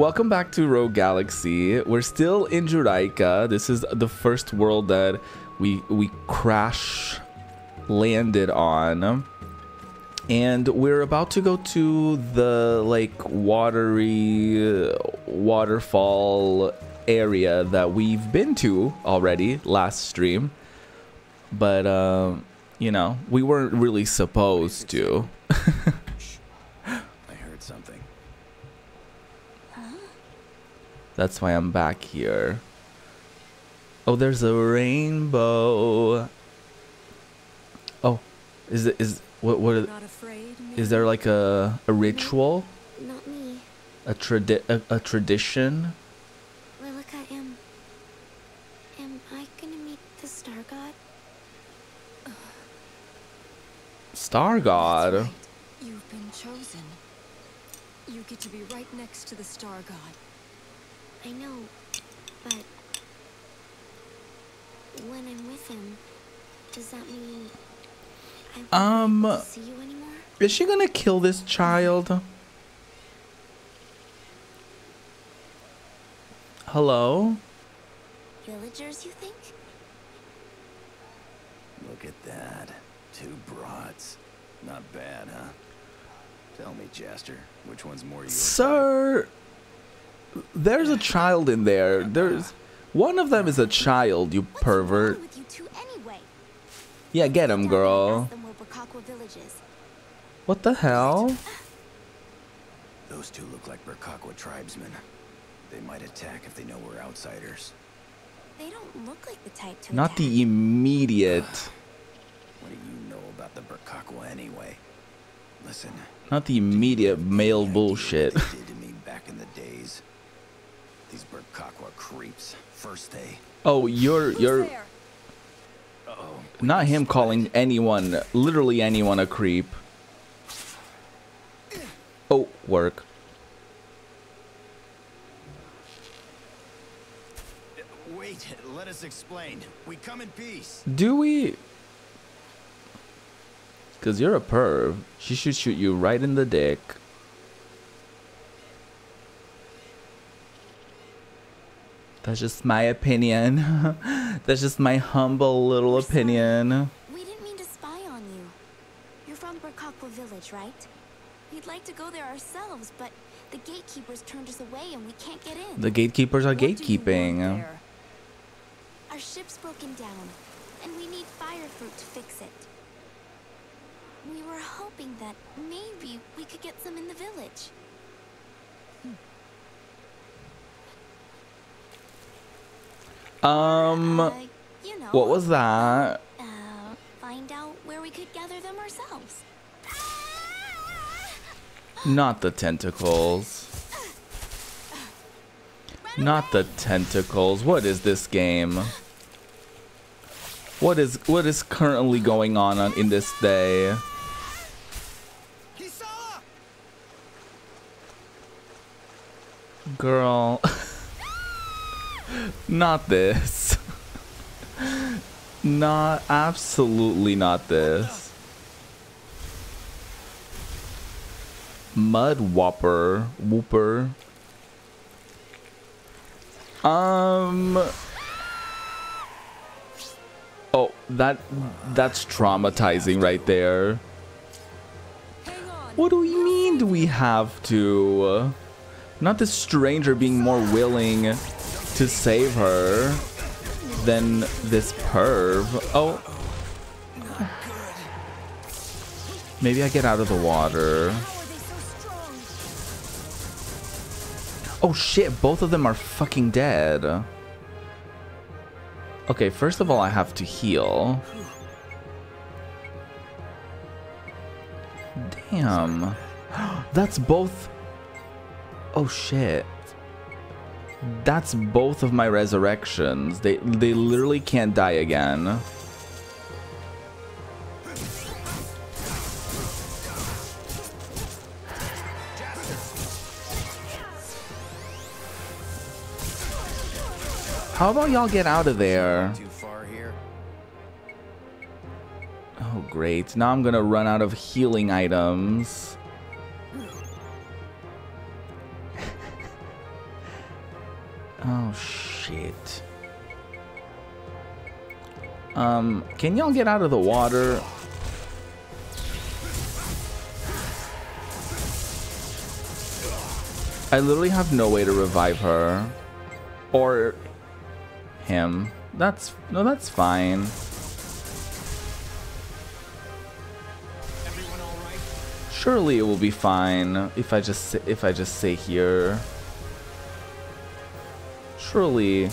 Welcome back to Rogue Galaxy. We're still in Juraika. This is the first world that we we crash landed on. And we're about to go to the like watery waterfall area that we've been to already last stream. But um, you know, we weren't really supposed to. I heard something. That's why I'm back here. Oh, there's a rainbow. Oh, is it is what what Not afraid, is there like a a ritual, Not me. a tradi a, a tradition? Lilika, am. Am I gonna meet the Star God? Star God. right. You've been chosen. You get to be right next to the Star God. I know, but. When I'm with him, does that mean. I won't Um, see you anymore? Is she gonna kill this child? Hello? Villagers, you think? Look at that. Two broads. Not bad, huh? Tell me, Jaster, which one's more your type? Sir, there's a child in there. There's one of them is a child, you What's pervert. with you two anyway? Yeah, get him, girl. ask them where Burkaqua village is. What the hell? Those two look like Burkaqua tribesmen. They might attack if they know we're outsiders. They don't look like the type to Not attack. the immediate, What do you know about the Burkaqua anyway? Listen. not the immediate male bullshit. What they did to me back in the days. These Burkaqua creeps. First they. Oh, you're Who's you're there? Uh-oh. not him calling anyone, literally anyone, a creep. Oh, work. Wait, let us explain. We come in peace. Do we? Cause you're a perv. She should shoot you right in the dick. That's just my opinion. That's just my humble little We're sorry. opinion. We didn't mean to spy on you. You're from Burkaqua village, right? We'd like to go there ourselves, but the gatekeepers turned us away and we can't get in. The gatekeepers are What gatekeeping. Our ship's broken down, and we need fire fruit to fix it. We were hoping that maybe we could get some in the village. Um, Uh, you know, what was that? Uh, find out where we could gather them ourselves. Not the tentacles. Not the tentacles. What is this game? What is what is currently going on, on in this day? Girl. not this. not absolutely not this. Mud Whopper. Whooper. Um. Oh, that that's traumatizing right there. What do we mean? Do we have to? Not this stranger being more willing to save her than this perv. Oh. Maybe I get out of the water. Oh shit, both of them are fucking dead. Okay, first of all, I have to heal. Damn. That's both. Oh shit. That's both of my resurrections. They they literally can't die again. How about y'all get out of there? Oh, great. Now I'm gonna run out of healing items. Oh, shit. Um, can y'all get out of the water? I literally have no way to revive her. Or him. That's no, that's fine. Surely it will be fine if I just if I just stay here. Surely,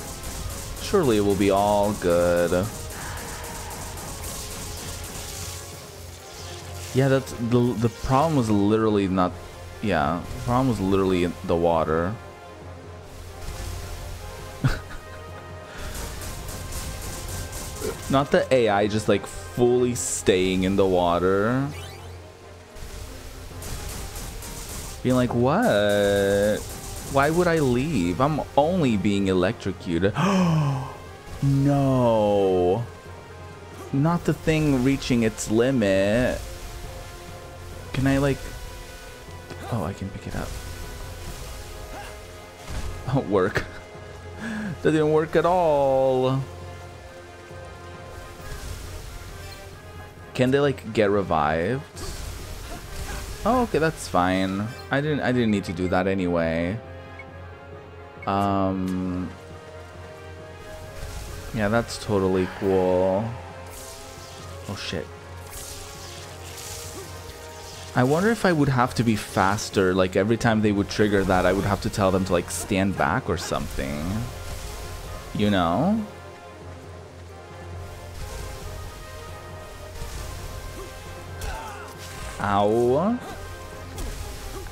surely it will be all good. Yeah, that's the the problem was literally not. Yeah, the problem was literally the water. Not the AI just like fully staying in the water. Being like, what? Why would I leave? I'm only being electrocuted. no. Not the thing reaching its limit. Can I like... Oh, I can pick it up. Oh, work. that didn't work at all. Can they like get revived? Oh, okay, that's fine. I didn't I didn't need to do that anyway. Um Yeah, that's totally cool. Oh shit. I wonder if I would have to be faster, like every time they would trigger that, I would have to tell them to like stand back or something. You know? Ow.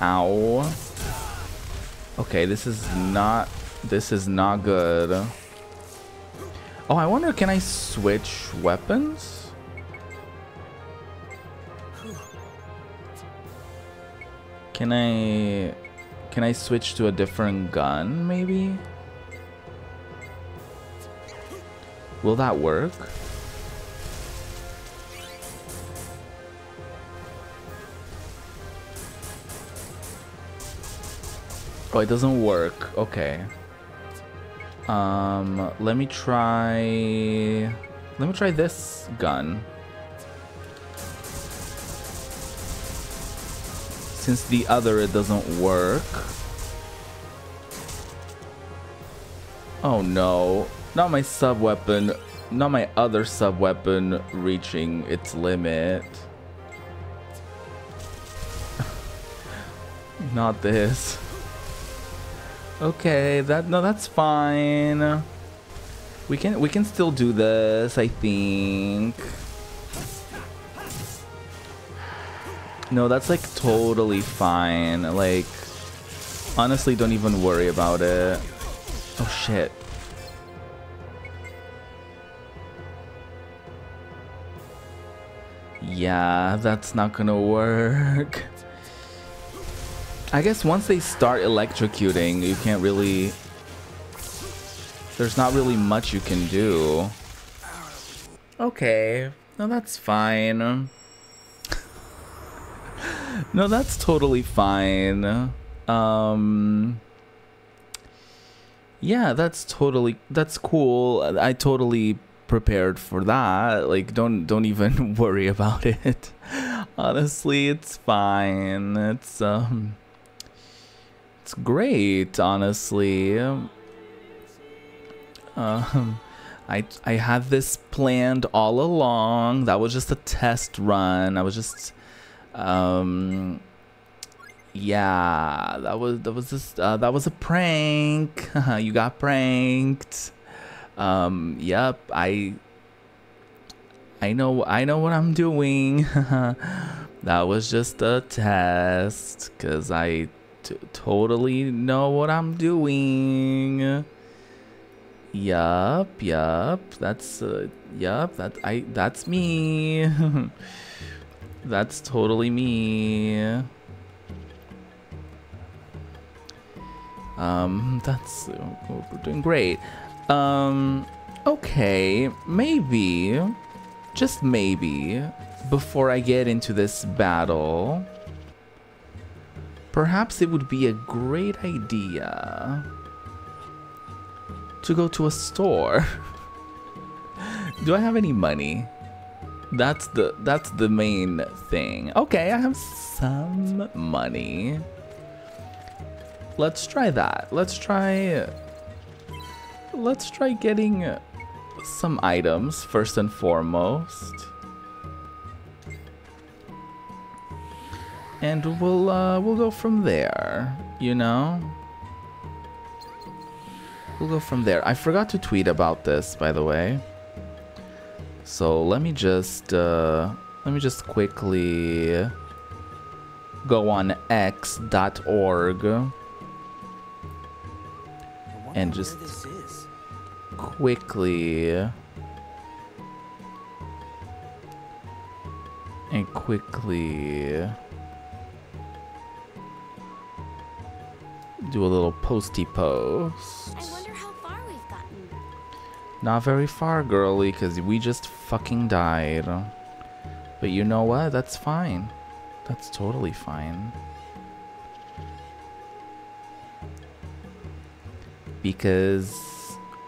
Ow. Okay, this is not... This is not good. Oh, I wonder, can I switch weapons? Can I... Can I switch to a different gun, maybe? Will that work? Oh, it doesn't work. Okay. Um, let me try... Let me try this gun. Since the other, it doesn't work. Oh no. Not my sub-weapon. Not my other sub-weapon reaching its limit. Not this. Okay, that no, that's fine. We can we can still do this, I think. No, that's like totally fine. Like honestly, don't even worry about it. Oh shit. Yeah, that's not gonna work. I guess once they start electrocuting, you can't really... There's not really much you can do. Okay. No, that's fine. no, that's totally fine. Um... Yeah, that's totally... That's cool. I totally prepared for that. Like, don't don't even worry about it. Honestly, it's fine. It's, um... It's great, honestly. Um, I I had this planned all along. That was just a test run. I was just, um, yeah, that was that was just uh, that was a prank. you got pranked. Um, yep, I I know I know what I'm doing. that was just a test cuz I totally know what I'm doing. Yup, yup. That's uh, yup. That I. That's me. that's totally me. Um, that's we're doing great. Um, okay, maybe, just maybe, before I get into this battle perhaps it would be a great idea to go to a store. Do I have any money? That's the that's the main thing. Okay, I have some money. Let's try that. Let's try let's try getting some items first and foremost. And we'll uh, we'll go from there, you know? We'll go from there. I forgot to tweet about this, by the way. So let me just uh, let me just quickly go on x.org and just quickly and quickly do a little posty post. I wonder how far we've gotten. Not very far, girly, because we just fucking died. But you know what? That's fine. That's totally fine. Because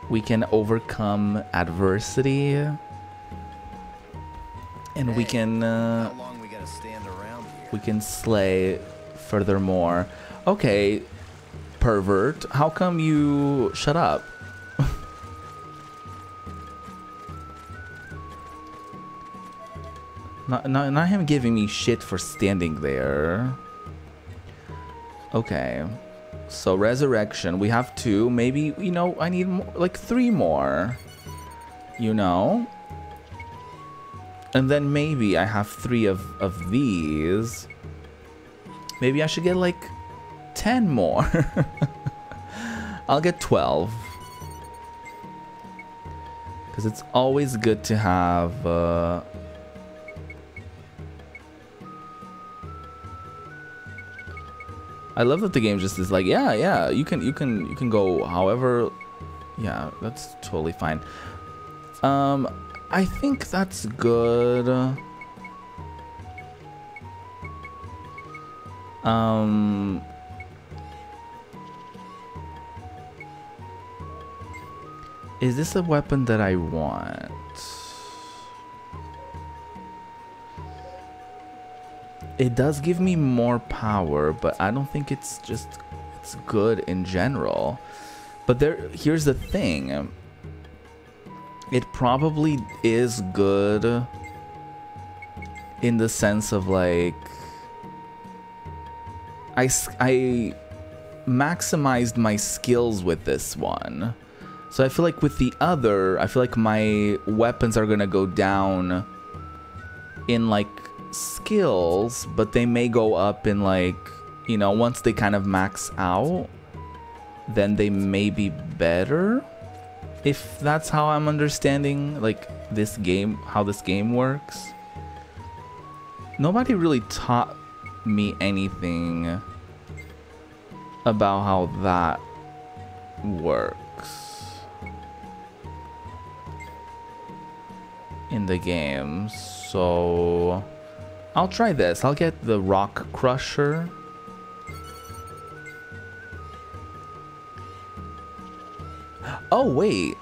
we can overcome adversity. And we can uh, How long we gotta stand around here? we can slay furthermore. Okay, pervert, how come you shut up? not, not, not him giving me shit for standing there. Okay. So resurrection, we have two. Maybe, you know, I need more, like three more. You know? And then maybe I have three of, of these. Maybe I should get like 10 more. I'll get 12. Because it's always good to have... Uh, I love that the game just is like, yeah, yeah, you can, you can, you can go however, yeah, that's totally fine. Um, I think that's good. Um, is this a weapon that I want? It does give me more power, but I don't think it's just it's good in general. But there here's the thing. It probably is good in the sense of like I I maximized my skills with this one. So I feel like with the other, I feel like my weapons are going to go down in like skills, but they may go up in like, you know, once they kind of max out, then they may be better. If that's how I'm understanding like this game, how this game works. Nobody really taught me anything about how that works in the game. So I'll try this. I'll get the Rock Crusher. Oh, wait.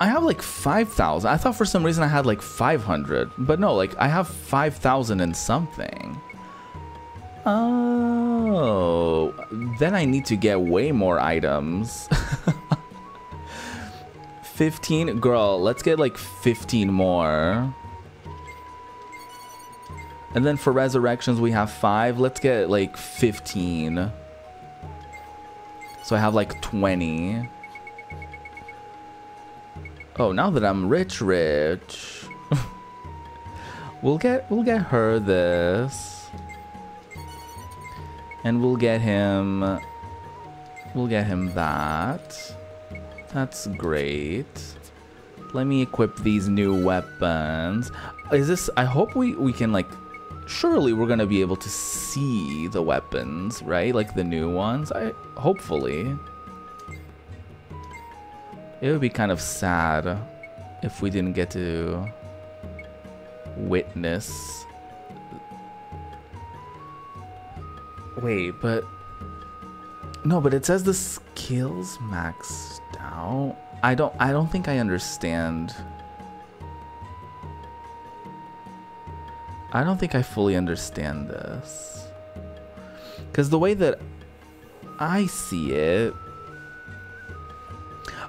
I have like 5,000. I thought for some reason I had like 500. But no, like I have 5,000 and something. Oh. Then I need to get way more items. 15? Girl, let's get like 15 more. And then for resurrections, we have 5. Let's get like 15. So I have like 20. Oh, now that I'm rich, rich. we'll get we'll get her this. And we'll get him we'll get him that. That's great. Let me equip these new weapons. Is this I hope we we can like surely we're going to be able to see the weapons, right? Like the new ones. I hopefully. It would be kind of sad if we didn't get to witness. Wait, but No, but it says the skills maxed out. I don't I don't think I understand. I don't think I fully understand this. Cuz the way that I see it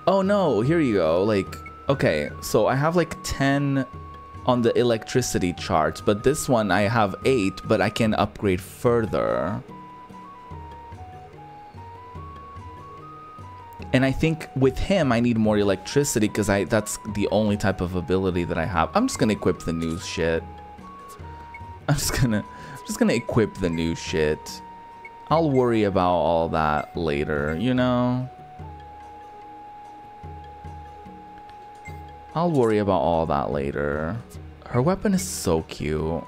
Oh no, here you go. Like okay, so I have like 10 on the electricity chart, but this one I have 8, but I can upgrade further. And I think with him, I need more electricity because I that's the only type of ability that I have. I'm just gonna equip the new shit. I'm just gonna, I'm just gonna equip the new shit. I'll worry about all that later, you know? I'll worry about all that later. Her weapon is so cute.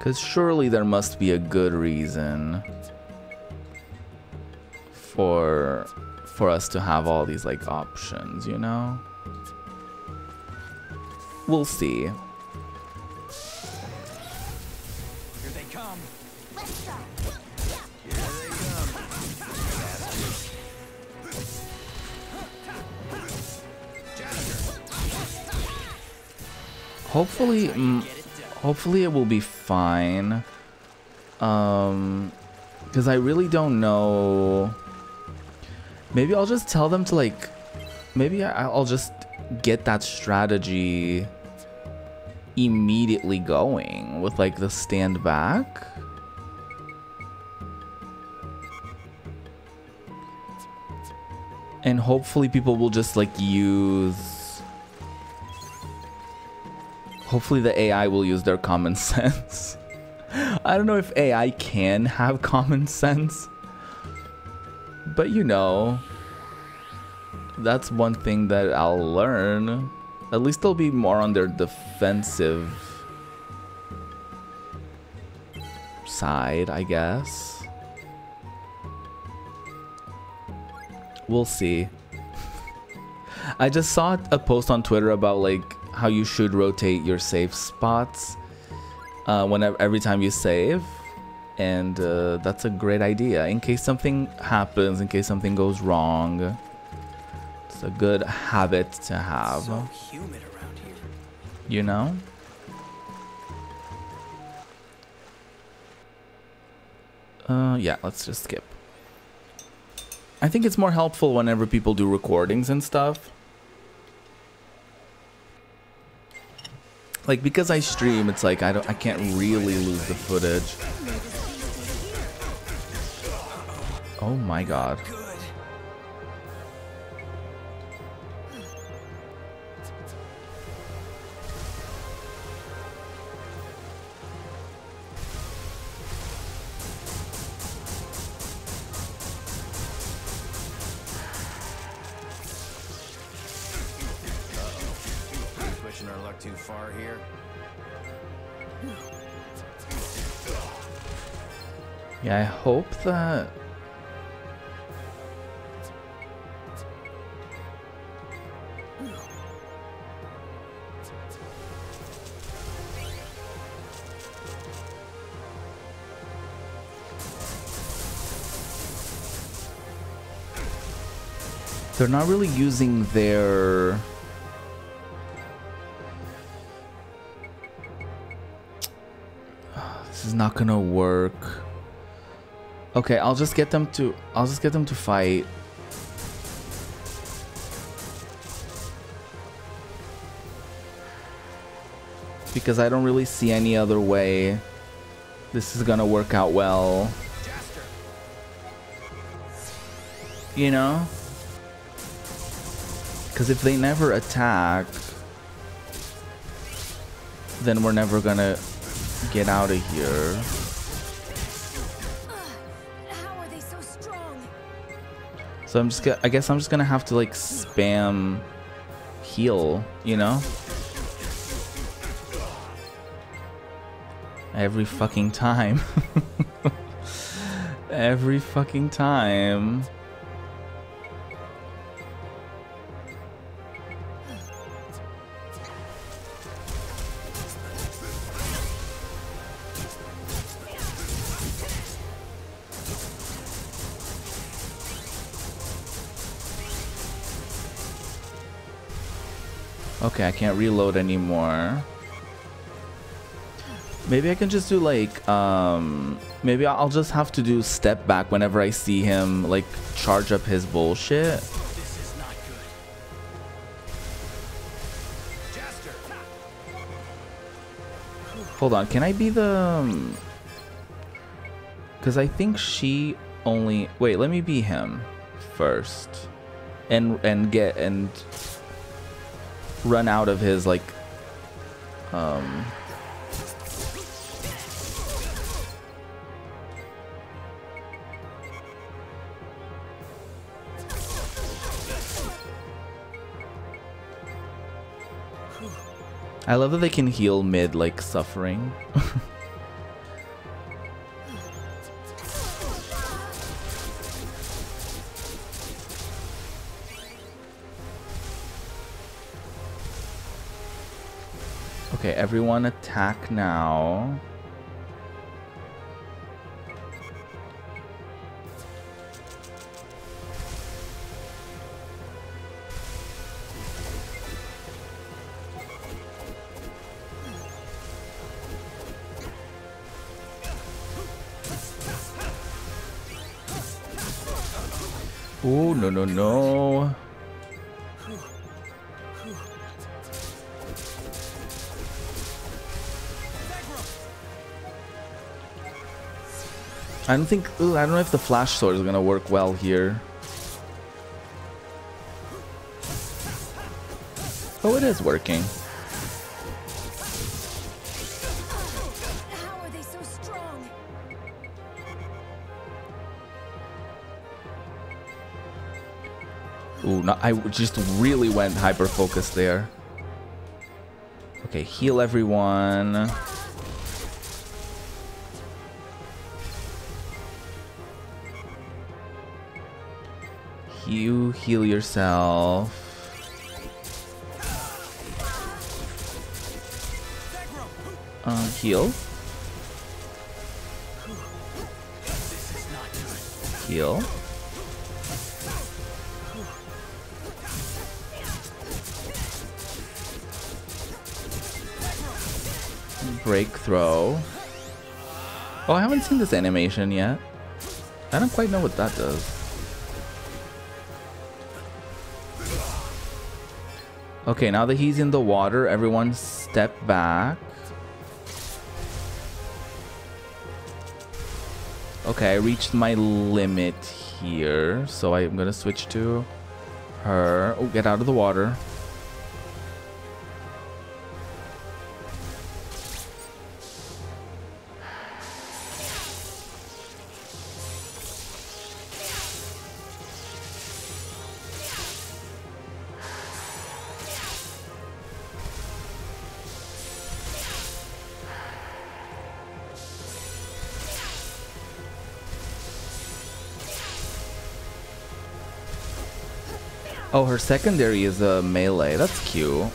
Because surely there must be a good reason for for us to have all these like options, you know? We'll see. Here they come. Let's go. Here they come. Hopefully, hopefully it will be fine. Um, because I really don't know. Maybe I'll just tell them to like, maybe I'll just get that strategy immediately going with like the stand back. And hopefully people will just like use Hopefully the AI will use their common sense. I don't know if AI can have common sense. But you know, that's one thing that I'll learn. At least they'll be more on their defensive side, I guess. We'll see. I just saw a post on Twitter about like how you should rotate your save spots uh, whenever every time you save, and uh, that's a great idea in case something happens, in case something goes wrong. It's a good habit to have, So humid around here. you know. Uh, yeah, let's just skip. I think it's more helpful whenever people do recordings and stuff. Like because I stream, it's like I don't I can't really lose the footage. Oh my god. Yeah, I hope that They're not really using their This is not gonna work. Okay, I'll just get them to I'll just get them to fight. Because I don't really see any other way this is gonna work out well. You know? Because if they never attack, then we're never gonna get out of here. So I'm just gonna, I guess I'm just gonna have to like spam heal, you know? Every fucking time. Every fucking time. Okay, I can't reload anymore. Maybe I can just do like, um, maybe I'll just have to do step back whenever I see him like charge up his bullshit. Hold on, can I be the... Because I think she only... Wait, let me be him first. And, and get, and run out of his like, um... I love that they can heal mid like suffering. okay, everyone attack now. Oh, no, no, no. I don't think, ooh, I don't know if the flash sword is gonna work well here. Oh, it is working. How are they so strong? Ooh, no, I just really went hyper focused there. Okay, heal everyone. Heal yourself. Uh, heal. Heal. Break throw. Oh, I haven't seen this animation yet. I don't quite know what that does. Okay, now that he's in the water, everyone step back. Okay, I reached my limit here, so I'm gonna switch to her. Oh, get out of the water. Oh, her secondary is a melee. That's cute.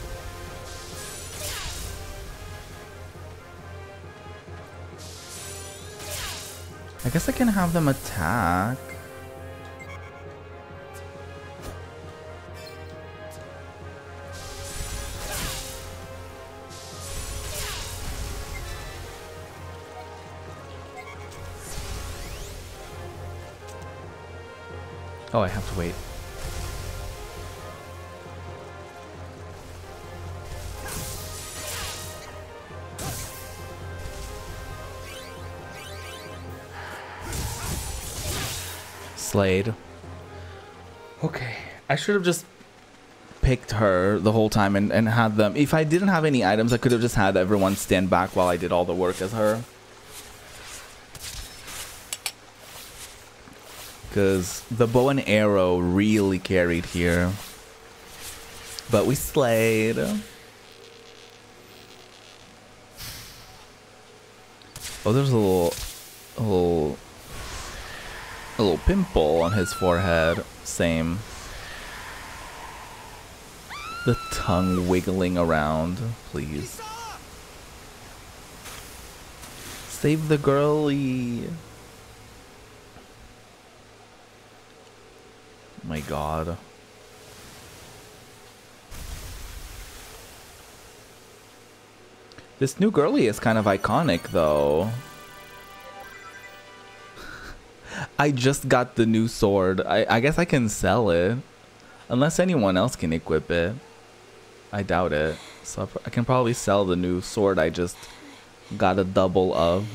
I guess I can have them attack. Oh, I have to wait. Slade. Okay. I should have just picked her the whole time and, and had them. If I didn't have any items, I could have just had everyone stand back while I did all the work as her. Because the bow and arrow really carried here. But we slayed. Oh, there's a little, a little a little pimple on his forehead. Same. The tongue wiggling around, please. Save the girlie. My god. This new girly is kind of iconic though. I just got the new sword. I, I guess I can sell it. Unless anyone else can equip it. I doubt it. So I pr- I can probably sell the new sword I just got a double of.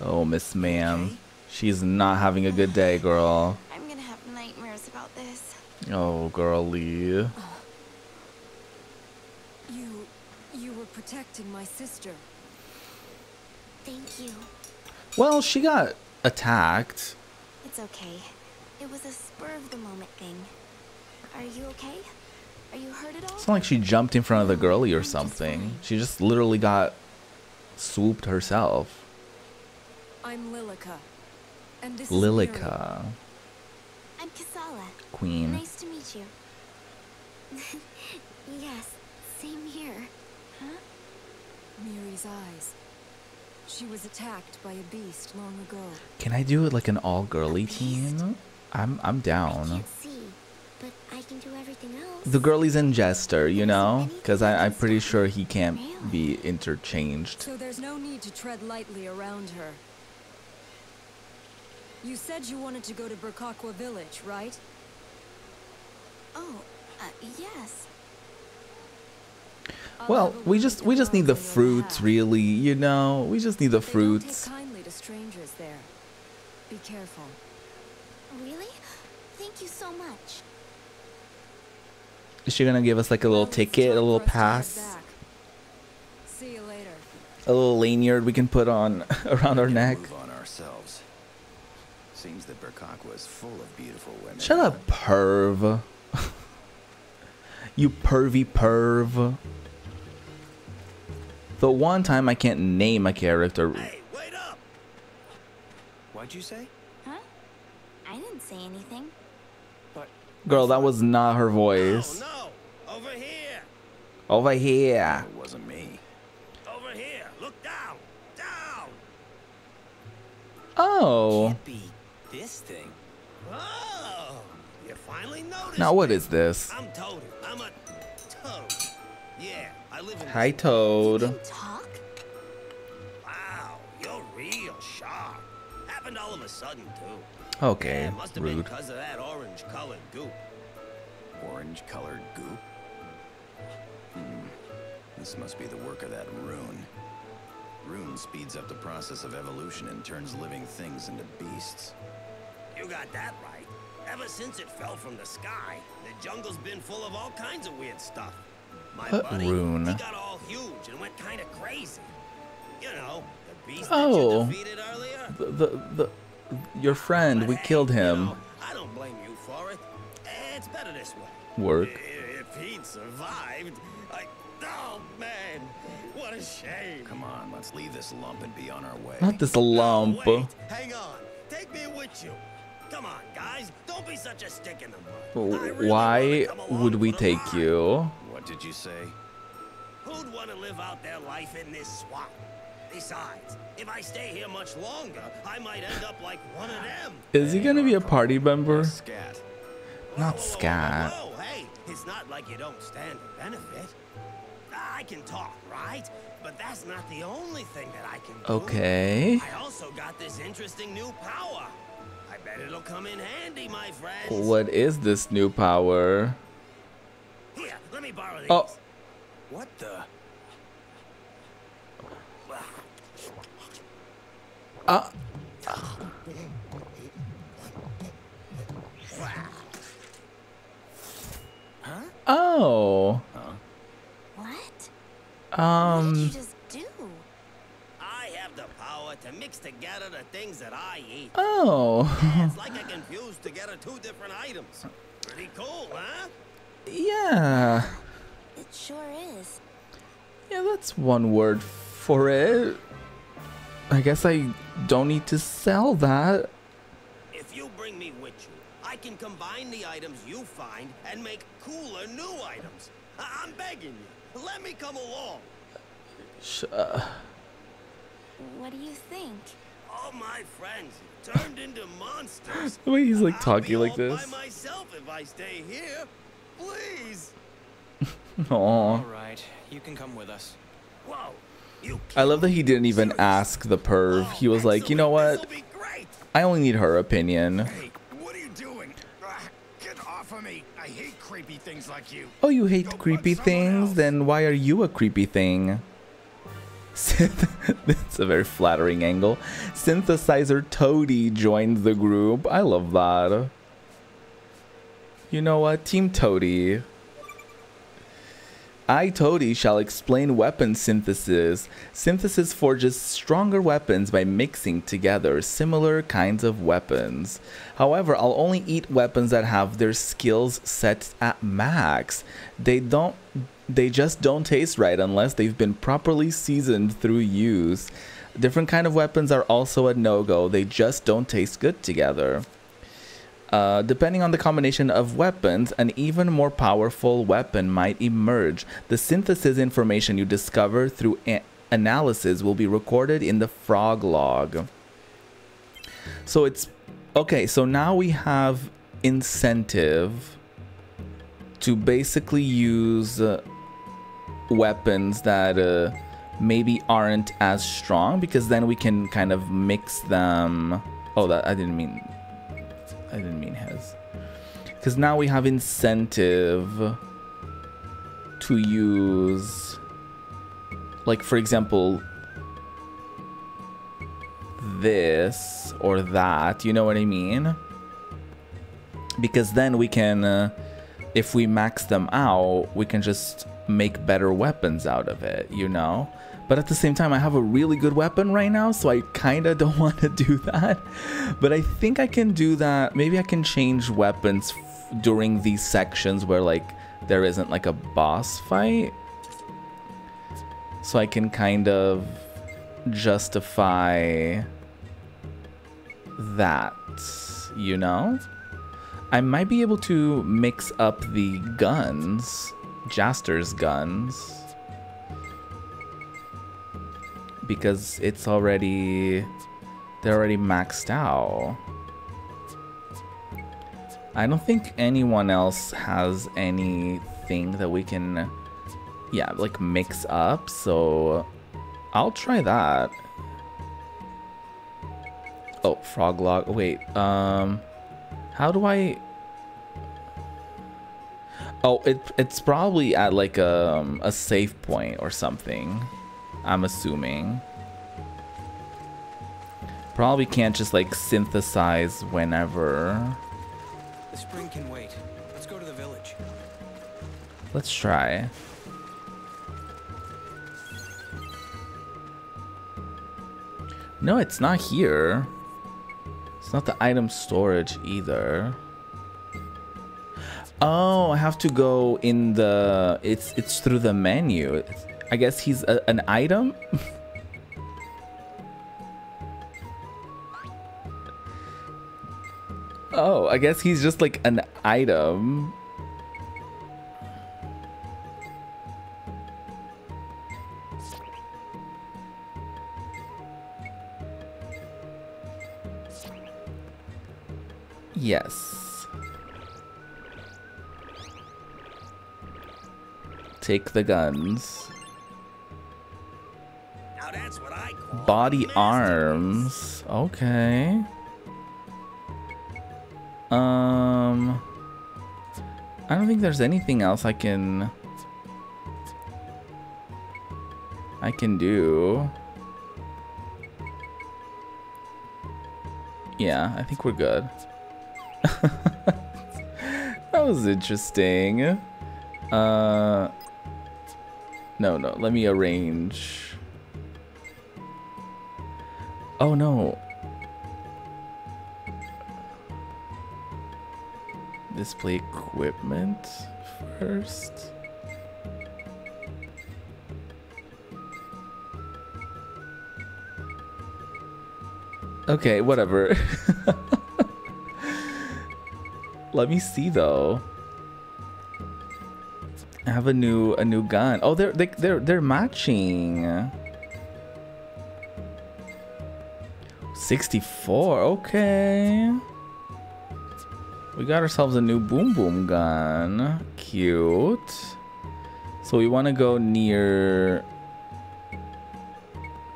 Oh, Miss Ma'am. She's not having a good day, girl. I'm gonna have nightmares about this. Oh, girly. You... you were protecting my sister. Thank you. Well, she got attacked. It's okay. It was a spur of the moment thing. Are you okay? Are you hurt at all? It's not like she jumped in front of the girly or something. She just literally got swooped herself. I'm Lilika. And this is Lilika, I'm Kisala. queen. Nice to meet you. yes, same here. Huh? Miri's eyes. She was attacked by a beast long ago. Can I do it like an all girly team? I'm I'm I down. can't see, but I can do everything else. The girlies and Jaster, you know, because I'm pretty sure he can't be interchanged. So there's no need to tread lightly around her. You said you wanted to go to Burkaqua village, right? Oh, uh, yes. I'll Well, we just we just need the plans fruits, really. You know, we just need the They fruits. kindly to strangers there. Be careful. Really? Thank you so much. Is she gonna give us like a little ticket, a little for us to head pass. See you later. a little lanyard we can put on around our neck? Move on ourselves. Seems that Burkaqua is full of beautiful women. Shut up, perv. You pervy perv. The one time I can't name a character. Hey, wait up! What'd you say? Huh? I didn't say anything. But Girl, that was not her voice. Oh no! Over here! Over here. it wasn't me. Over here! Look down! Down! Oh. Can't be this thing. Oh! You finally noticed. Now what is this? I'm Toad. Hi, Toad. can talk? Wow, you're real sharp. Happened all of a sudden too. Okay, Yeah, must have been because of that orange-colored goop. Orange-colored goop. Hmm. This must be the work of that rune. Rune speeds up the process of evolution and turns living things into beasts. You got that right. Ever since it fell from the sky, the jungle's been full of all kinds of weird stuff. My What buddy, rune? he got all huge and went kind of crazy. You know, the beast Oh. that you oh, defeated earlier. The, the, the, your friend, But we hey, killed you him. know, I don't blame you for it. It's better this way. Work. If he'd survived, I. Oh man, what a shame. Come on, let's leave this lump and be on our way. Not this No, lump. wait, hang on. Take me with you. Come on, guys. Don't be such a stick in the mud. Really Why wanna come along would we take ride. you? What did you say? Who'd want to live out their life in this swamp? Besides, if I stay here much longer, I might end up like one of them. Is he gonna be a party member? Scat. Not scat. whoa, whoa, Hey, it's not like you don't stand to benefit. I can talk, right? But that's not the only thing that I can do. Okay. I also got this interesting new power. Handy, my friends. What is this new power? Here, let me borrow these. Oh. What the? Uh, oh. What? what did you Um. just do? I have the power to mix together the things that I eat. Oh. It's like I can fuse together two different items. Pretty cool, huh? Yeah. It sure is. Yeah, that's one word for it. I guess I don't need to sell that. If you bring me with you, I can combine the items you find and make cooler new items. I- I'm begging you. Let me come along. Sh- uh, What do you think? All my friends turned into monsters. the way he's like I'll talking be like this. by myself if I stay here. Please. Aw. All right, you can come with us. Whoa. I love that he didn't even ask the perv. He was like, you know what? This'll be great. I only need her opinion. Hey, what are you doing? Ah, get off of me. I hate creepy things like you. Oh, you hate creepy things? Then why are you a creepy thing? That's a very flattering angle. Synthesizer Toady joined the group. I love that. You know what? Team Toady. I, Toady, shall explain weapon synthesis. Synthesis forges stronger weapons by mixing together similar kinds of weapons. However, I'll only eat weapons that have their skills set at max. They don't they just don't taste right unless they've been properly seasoned through use. Different kind of weapons are also a no-go. They just don't taste good together. Uh, depending on the combination of weapons, an even more powerful weapon might emerge. The synthesis information you discover through analysis will be recorded in the frog log. So it's okay. So now we have incentive to basically use uh, weapons that uh, maybe aren't as strong because then we can kind of mix them. Oh, that I didn't mean. I didn't mean his. Because now we have incentive to use, like for example, this or that. You know what I mean? Because then we can, uh, if we max them out, we can just make better weapons out of it. You know. But at the same time, I have a really good weapon right now, so I kind of don't want to do that. But I think I can do that. Maybe I can change weapons during these sections where, like, there isn't, like, a boss fight. So I can kind of justify that, you know? I might be able to mix up the guns, Jaster's guns because it's already they're already maxed out. I don't think anyone else has anything that we can yeah, like mix up, so I'll try that. Oh, frog log. Wait, um how do I Oh, it it's probably at like a um, a save point or something. I'm assuming. Probably can't just like synthesize whenever. The spring can wait. Let's go to the village. Let's try. No, it's not here. It's not the item storage either. Oh, I have to go in the it's it's through the menu. I guess he's a, an item. oh, I guess he's just like an item. Take the guns. Now that's what I call Body arms. Okay. Um I don't think there's anything else I can I can do. Yeah, I think we're good. that was interesting. Uh No, no, let me arrange. Oh no. Display equipment first. Okay, whatever. Let me see though. Have a new a new gun. Oh, they're they, they're they're matching. 64. Okay. We got ourselves a new boom boom gun. Cute. So we want to go near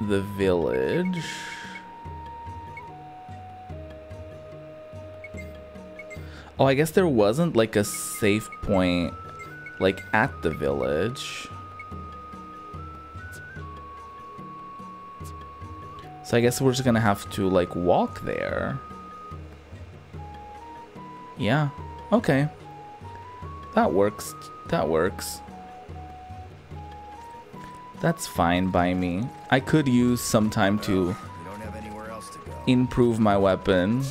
the village. Oh, I guess there wasn't like a safe point like at the village. So I guess we're just gonna have to like walk there. Yeah, okay. That works. That works. That's fine by me. I could use some time to We don't have anywhere else to go. improve my weapon.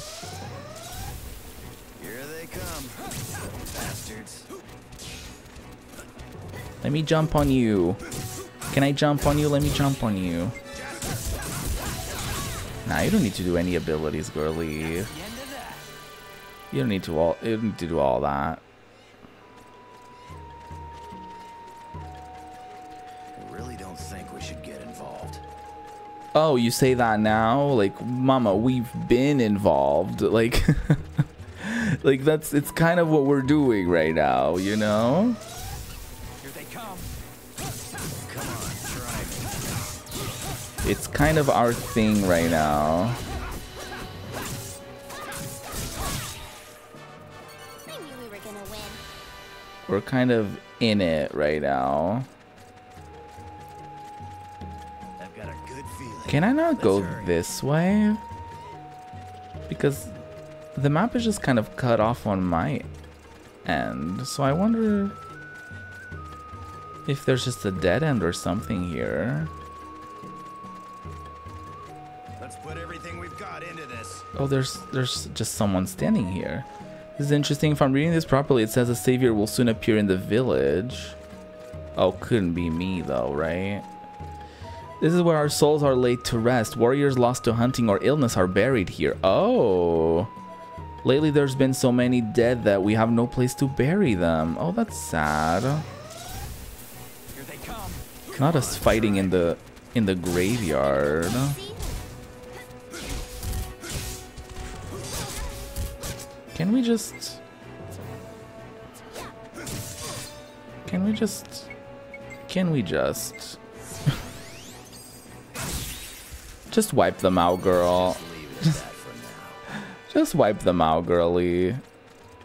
Let me jump on you. Can I jump on you? Let me jump on you. Nah, you don't need to do any abilities, girly. You don't need to all. You don't need to do all that. I really don't think we should get involved. Oh, you say that now? Like, mama, we've been involved. Like, like that's it's kind of what we're doing right now. You know? It's kind of our thing right now. I knew we were gonna win. We're kind of in it right now. I've got a good feeling. Can I not go Let's hurry. this way? Because the map is just kind of cut off on my end. So I wonder if there's just a dead end or something here. Oh, there's there's just someone standing here. This is interesting. If I'm reading this properly, it says a savior will soon appear in the village. Oh, couldn't be me though, right? This is where our souls are laid to rest. Warriors lost to hunting or illness are buried here. Oh. Lately there's been so many dead that we have no place to bury them. Oh, that's sad. Here they come. Not us fighting in the in the graveyard. Can we just... Can we just... Can we just... just wipe them out, girl. Leave it at that for now. Just wipe them out, girly.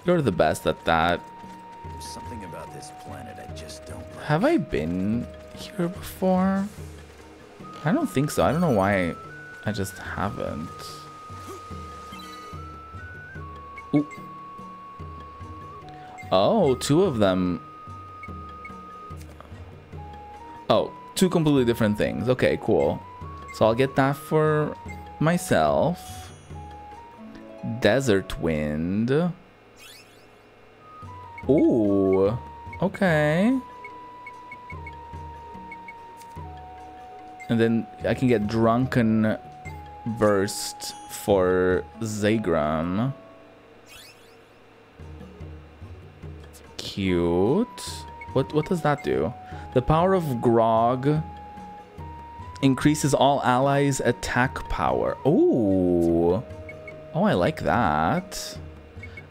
You're the best at that. Something about this planet I just don't like. Have I been here before? I don't think so. I don't know why I just haven't. Ooh. Oh, two of them. Oh, two completely different things. Okay, cool. So I'll get that for myself. Desert Wind. Ooh. Okay. And then I can get Drunken Burst for Zegram. Cute. What what does that do? The power of Grog increases all allies' attack power. Oh. Oh, I like that.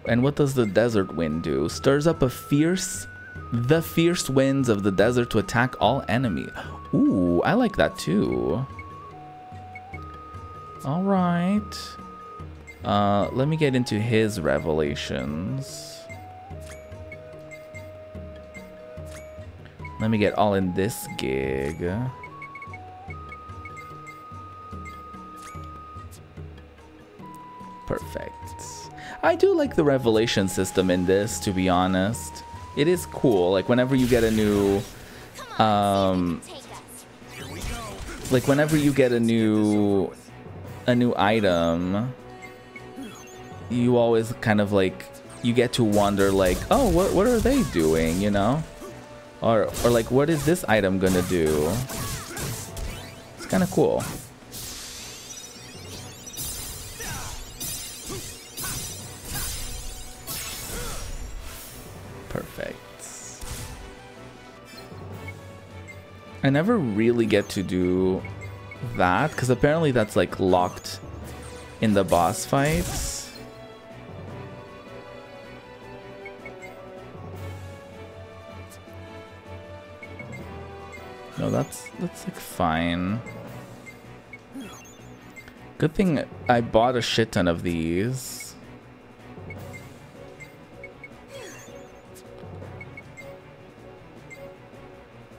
And what does the desert wind do? Stirs up a fierce the fierce winds of the desert to attack all enemy. Ooh, I like that too. All right. Uh, let me get into his revelations. Let me get all in this gig. Perfect. I do like the revelation system in this, to be honest. It is cool. Like whenever you get a new, um, like whenever you get a new, a new item, you always kind of like you get to wonder like, oh, what what are they doing? You know, or or like what is this item gonna do? It's kind of cool. Perfect. I never really get to do that because apparently that's like locked in the boss fights. No, that's that's like fine. Good thing I bought a shit ton of these.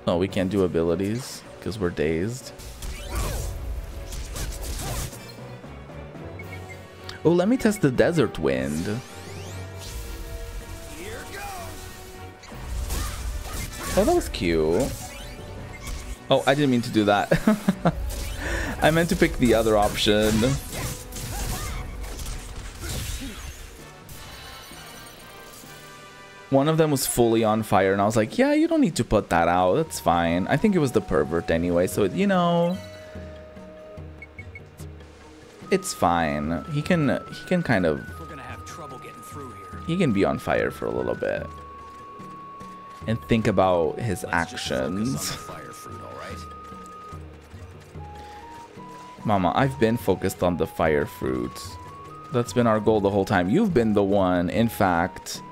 Oh, we can't do abilities because we're dazed. Oh, let me test the desert wind. Oh, that was cute. Oh, I didn't mean to do that. I meant to pick the other option. One of them was fully on fire, and I was like, yeah, you don't need to put that out. That's fine. I think it was the pervert anyway, so, you know... It's fine. He can, he can kind of, We're gonna have trouble getting through here. he can be on fire for a little bit. And think about his Let's just focus on the actions. Mama, I've been focused on the fire fruit. That's been our goal the whole time. You've been the one, in fact,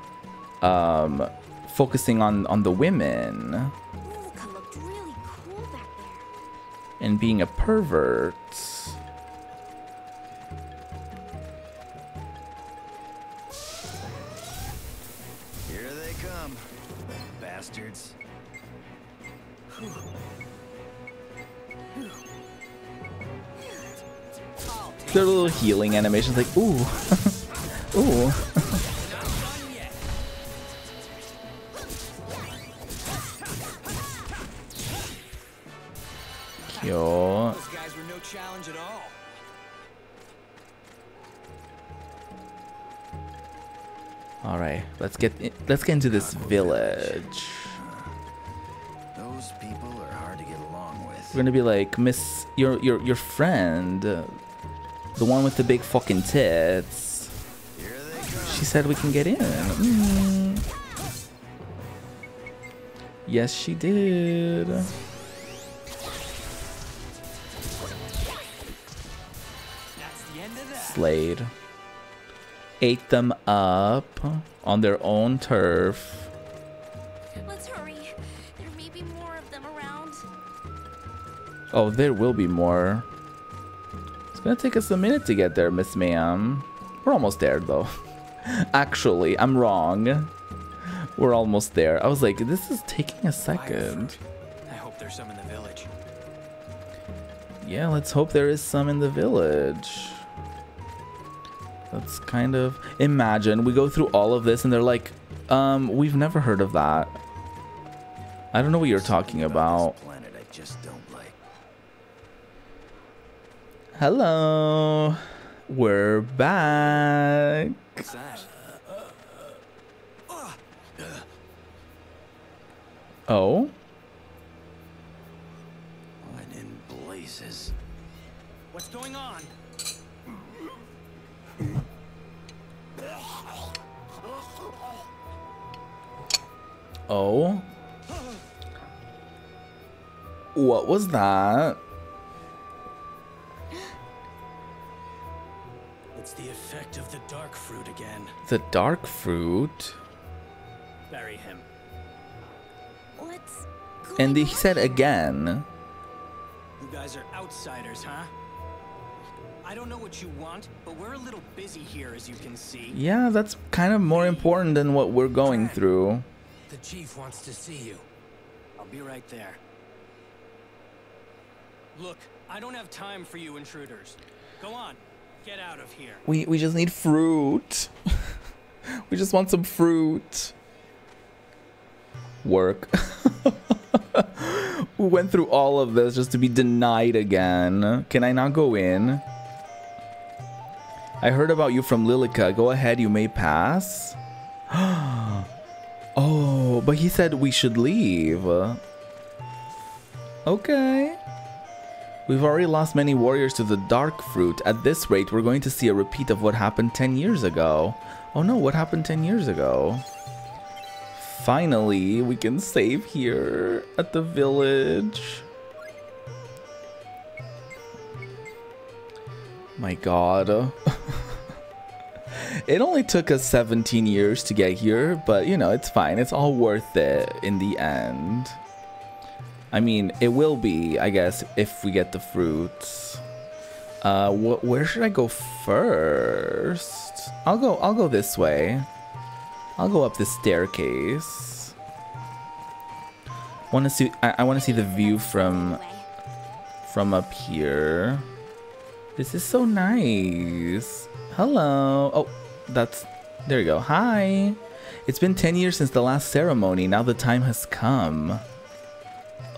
um, focusing on, on the women really cool and being a pervert. Their little healing animations, like, ooh, ooh. Cute. Those guys were no challenge at all. All right, let's get in, let's get into this village. Those people are hard to get along with. We're gonna be like Miss, your your your friend, uh, the one with the big fucking tits. Here they come. She said we can get in. Mm. Yes, she did. That's the end of that. Slade ate them up on their own turf. Let's hurry. There may be more of them around. Oh, there will be more. It's gonna take us a minute to get there, Miss Ma'am. We're almost there, though. Actually, I'm wrong. We're almost there. I was like, this is taking a second. I hope there's some in the village. Yeah, let's hope there is some in the village. That's kind of imagine we go through all of this and they're like, um, we've never heard of that. I don't know what you're talking about. This planet I just don't like. Hello. We're back. Oh, What in blazes? What's going on? oh. What was that? Fruit again. The dark fruit. Bury him. What's going And he said again. You guys are outsiders, huh? I don't know what you want, but we're a little busy here, as you can see. Yeah, that's kind of more important than what we're going through. The chief wants to see you. I'll be right there. Look, I don't have time for you intruders. Go on, get out of here. We we just need fruit. we just want some fruit. Work. we went through all of this just to be denied again. Can I not go in? I heard about you from Lilika. Go ahead, you may pass. oh, but he said we should leave. Okay. We've already lost many warriors to the Dark Fruit. At this rate, we're going to see a repeat of what happened 10 years ago. Oh no, what happened 10 years ago? Finally, we can save here at the village. My god. it only took us 17 years to get here, but you know, it's fine. It's all worth it in the end. I mean, it will be, I guess, if we get the fruits. Uh, wh where should I go first? I'll go. I'll go this way. I'll go up the staircase. Want to see? I, I want to see the view from from up here. This is so nice. Hello. Oh, that's there you go. Hi. It's been 10 years since the last ceremony. Now the time has come.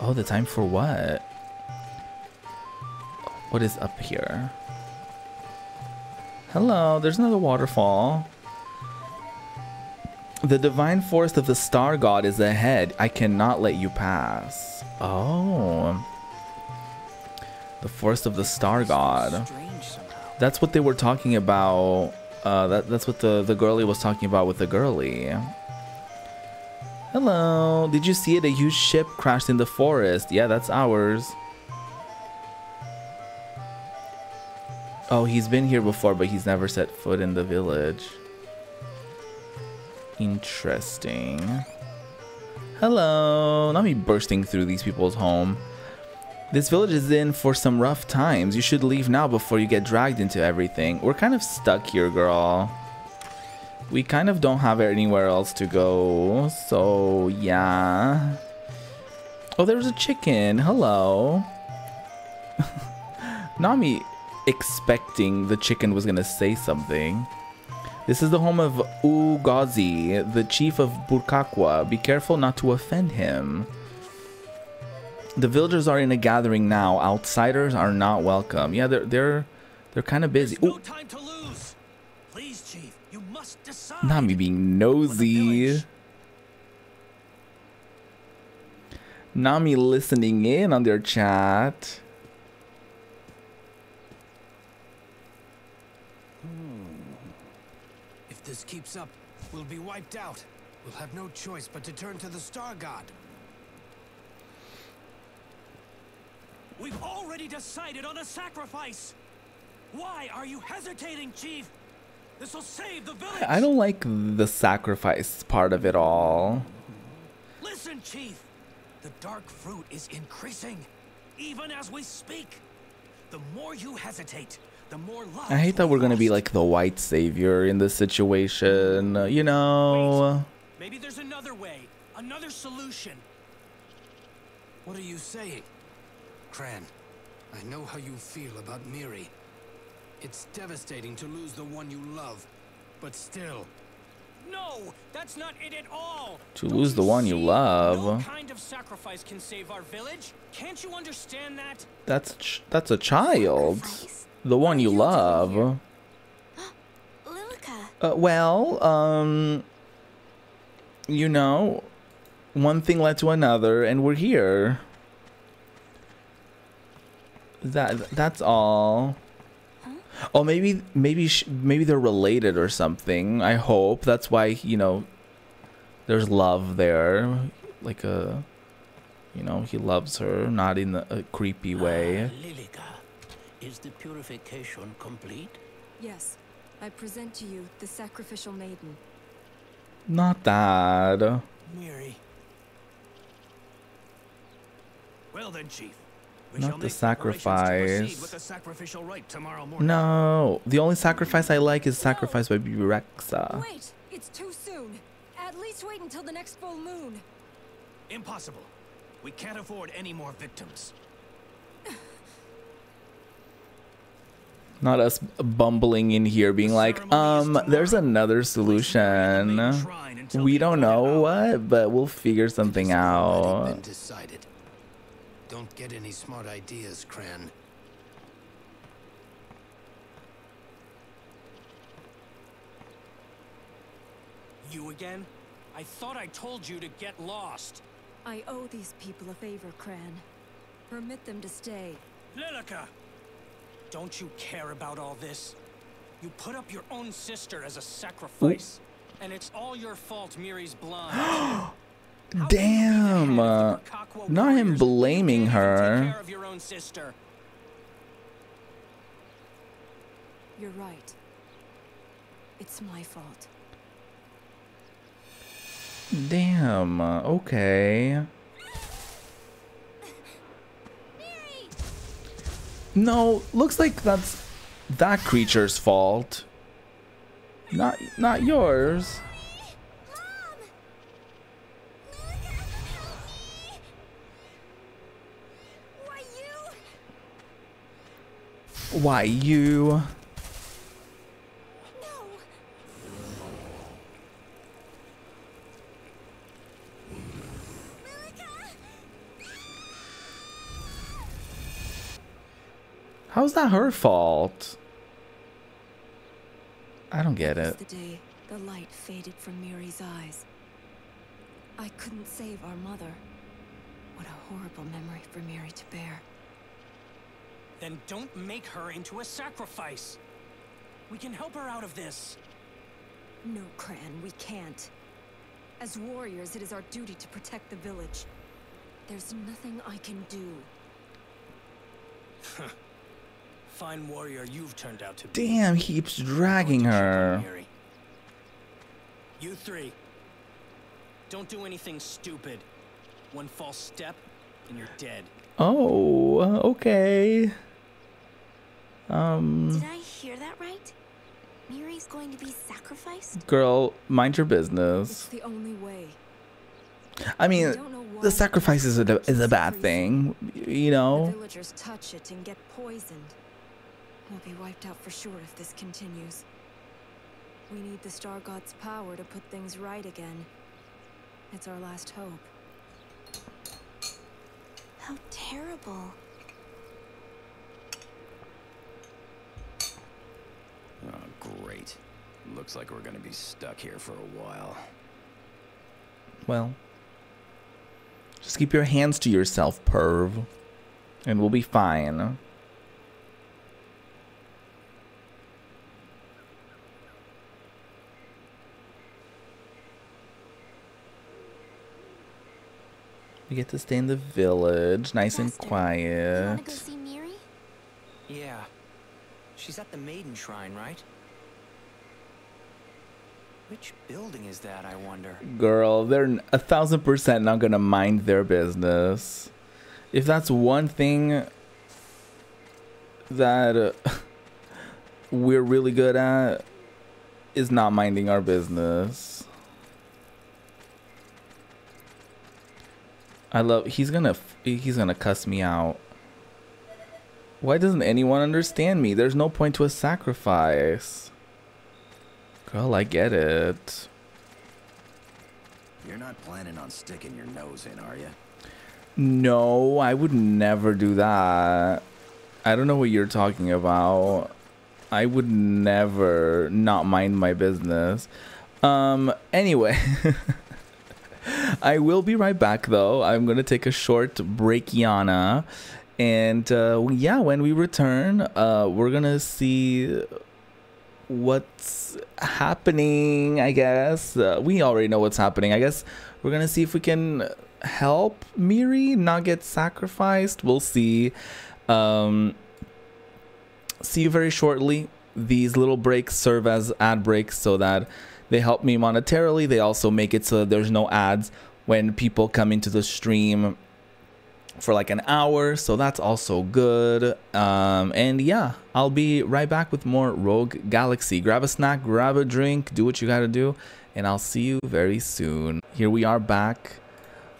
Oh, the time for what? What is up here? Hello, there's another waterfall. The divine forest of the star god is ahead. I cannot let you pass. Oh. The forest of the star god. That's what they were talking about. Uh, that, that's what the, the girlie was talking about with the girlie. Hello. Did you see it? A huge ship crashed in the forest. Yeah, that's ours. Oh, he's been here before, but he's never set foot in the village. Interesting. Hello. Not me bursting through these people's home. This village is in for some rough times. You should leave now before you get dragged into everything. We're kind of stuck here, girl. We kind of don't have anywhere else to go. So, yeah. Oh, there's a chicken. Hello. Nami expecting the chicken was going to say something. This is the home of Ugazi, the chief of Burkaqua. Be careful not to offend him. The villagers are in a gathering now. Outsiders are not welcome. Yeah, they're they're they're kind of busy. Ooh, time to lose. Please, Chief, you must decide. Not me being nosy. Not me listening in on their chat. Hmm. If this keeps up, we'll be wiped out. We'll have no choice but to turn to the Star God. We've already decided on a sacrifice. Why are you hesitating, Chief? I don't like the sacrifice part of it all. Listen, Chief. The dark fruit is increasing, even as we speak. The more you hesitate, the more lives I hate that we're gonna be like the white savior in this situation. uh, You know. Maybe there's another way, another solution. What are you saying? Cran, I know how you feel about Miri. It's devastating to lose the one you love, but still, No, that's not it at all. To Don't lose the one you love. No kind of sacrifice can save our village. Can't you understand that? That's ch- that's a child. Sacrifice? The one you love. Lilika, Uh, well, um, you know, one thing led to another, and we're here. That that's all. Oh, maybe maybe sh- maybe they're related or something. I hope that's why you know. There's love there, like a, you know, he loves her, not in a, a creepy ah, way. Lilika, is the purification complete? Yes, I present to you the sacrificial maiden. Not that. Miri. Well then, Chief. We Not shall the make preparations to proceed sacrifice. with the sacrificial rite tomorrow morning. No, the only sacrifice I like is sacrifice by Bebe Rexha. Wait! It's too soon! At least wait until the next full moon! Impossible. We can't afford any more victims. Not us bumbling in here being The like, um, there's another Place the main solution. We don't know what, but we'll figure something out. Been decided. Don't get any smart ideas, Cran. You again? I thought I told you to get lost. I owe these people a favor, Cran. Permit them to stay. Lilika! Don't you care about all this? You put up your own sister as a sacrifice. And it's all your fault Miri's blind. Damn. Uh, not him blaming her. You're right. It's my fault. Damn. Uh, okay. No, looks like that's that creature's fault. Not not yours. Why you? How's that her fault? I don't get it. the day the light faded from Miri's eyes. I couldn't save our mother. What a horrible memory for Miri to bear. Then don't make her into a sacrifice. We can help her out of this. No, Cran, we can't. As warriors, it is our duty to protect the village. There's nothing I can do. Fine warrior you've turned out to be. Damn, he keeps dragging Going to check on her. You three. Don't do anything stupid. One false step, and you're dead. Oh, okay. Um, Did I hear that right? Miri's going to be sacrificed? girl, mind your It's business. the only way. I mean, don't know why the sacrifice is a, is a bad thing, you The know? villagers touch it and get poisoned. We'll be wiped out for sure if this continues. We need the Star God's power to put things right again. It's our last hope. How terrible. Oh, great. Looks like we're gonna be stuck here for a while. Well, just keep your hands to yourself, perv, and we'll be fine. We get to stay in the village, nice and Master, You wanna quiet. go see Miri? Yeah. She's at the Maiden Shrine, right? Which building is that, I wonder? Girl, they're a thousand percent not gonna mind their business. If that's one thing that uh, we're really good at, is not minding our business. I love. He's gonna. He's gonna cuss me out. Why doesn't anyone understand me? There's no point to a sacrifice. Girl, I get it. You're not planning on sticking your nose in, are you? No, I would never do that. I don't know what you're talking about. I would never not mind my business. Um anyway, I will be right back though. I'm going to take a short break Yana and uh yeah, when we return, uh we're going to see what's happening, I guess. Uh, we already know what's happening. I guess we're going to see if we can help Miri not get sacrificed. We'll see. Um, see you very shortly. These little breaks serve as ad breaks so that they help me monetarily. They also make it so that there's no ads when people come into the stream for like an hour, so that's also good. Um, and yeah, I'll be right back with more Rogue Galaxy. Grab a snack, grab a drink, do what you gotta do, and I'll see you very soon. Here we are back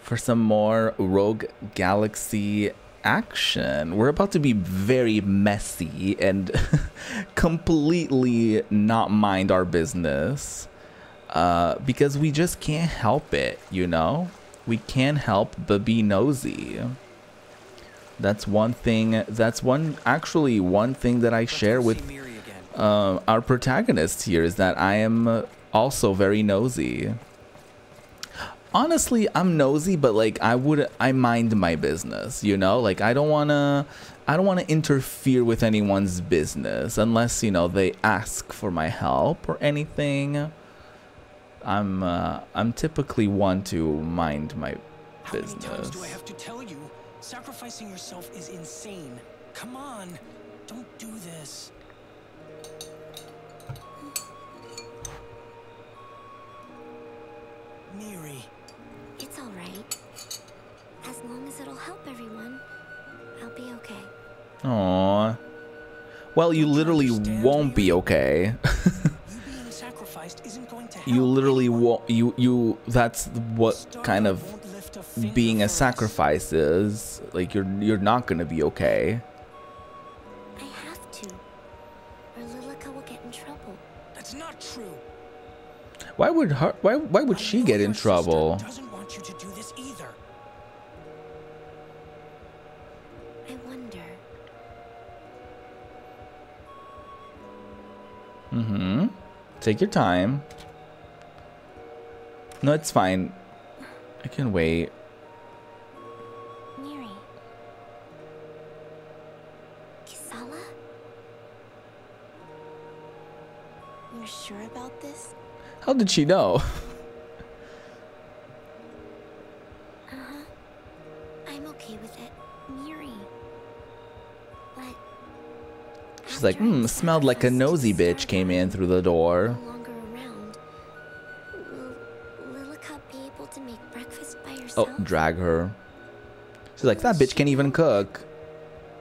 for some more Rogue Galaxy action. We're about to be very messy and completely not mind our business uh, because we just can't help it, you know? We can't help but be nosy. That's one thing. That's one, actually, one thing that I share with see Miri again. uh, our protagonist here is that I am also very nosy. Honestly, I'm nosy, but like I would, I mind my business. You know, like I don't wanna, I don't wanna interfere with anyone's business unless you know they ask for my help or anything. I'm, uh, I'm typically one to mind my business. How many times business. do I have to tell you? Sacrificing yourself is insane. Come on, don't do this. Miri, It's all right. As long as it'll help everyone, I'll be okay. Aw, Well, you literally won't be okay. you literally anyone. won't. You you. That's what kind of Star God won't lift a finger being a sacrifice is. Like you're you're not gonna be okay. I have to. Or Lilika will get in trouble. That's not true. Why would her? Why why would I she get in sister trouble? Doesn't want you to do this either. I wonder. Mm-hmm. Take your time. No, it's fine. I can wait. Miri. Kisala? You're sure about this? How did she know? Uh-huh. I'm okay with it. Miri. But She's like, hmm, smelled like a nosy bitch came in through the door. Oh, drag her. She's like, that bitch can't even cook.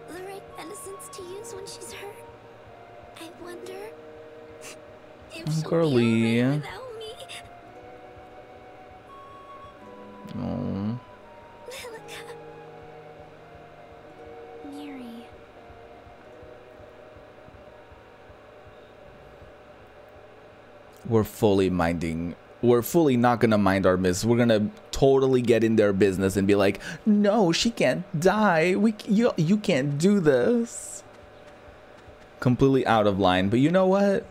the right medicines to use when she's hurt? I wonder if Oh, she'll girly. be without me. Oh. Miri. We're fully minding. We're fully not gonna mind our business. We're gonna totally get in their business and be like, "No, she can't die. We, you, you can't do this." Completely out of line. But you know what?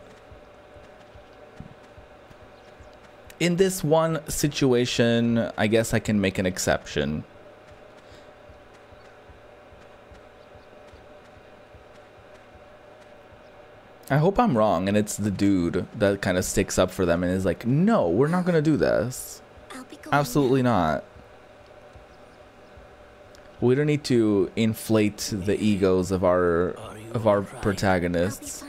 In this one situation, I guess I can make an exception. I hope I'm wrong and it's the dude that kind of sticks up for them and is like, no, we're not going to do this. I'll be going Absolutely not. We don't need to inflate the egos of our of our alright? Protagonists.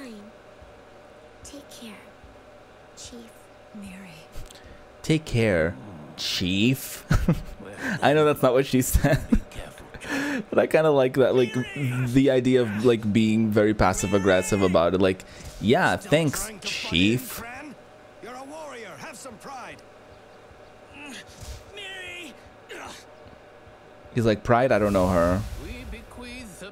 Take care, Chief. Mary. Take care, chief. I know that's not what she said, be careful, Jack. But I kind of like that like the idea of like being very passive aggressive about it like, yeah, Still thanks, trying in, chief. You're a warrior. Have some pride. Miri! He's like, "Pride, I don't know her." We bequeath the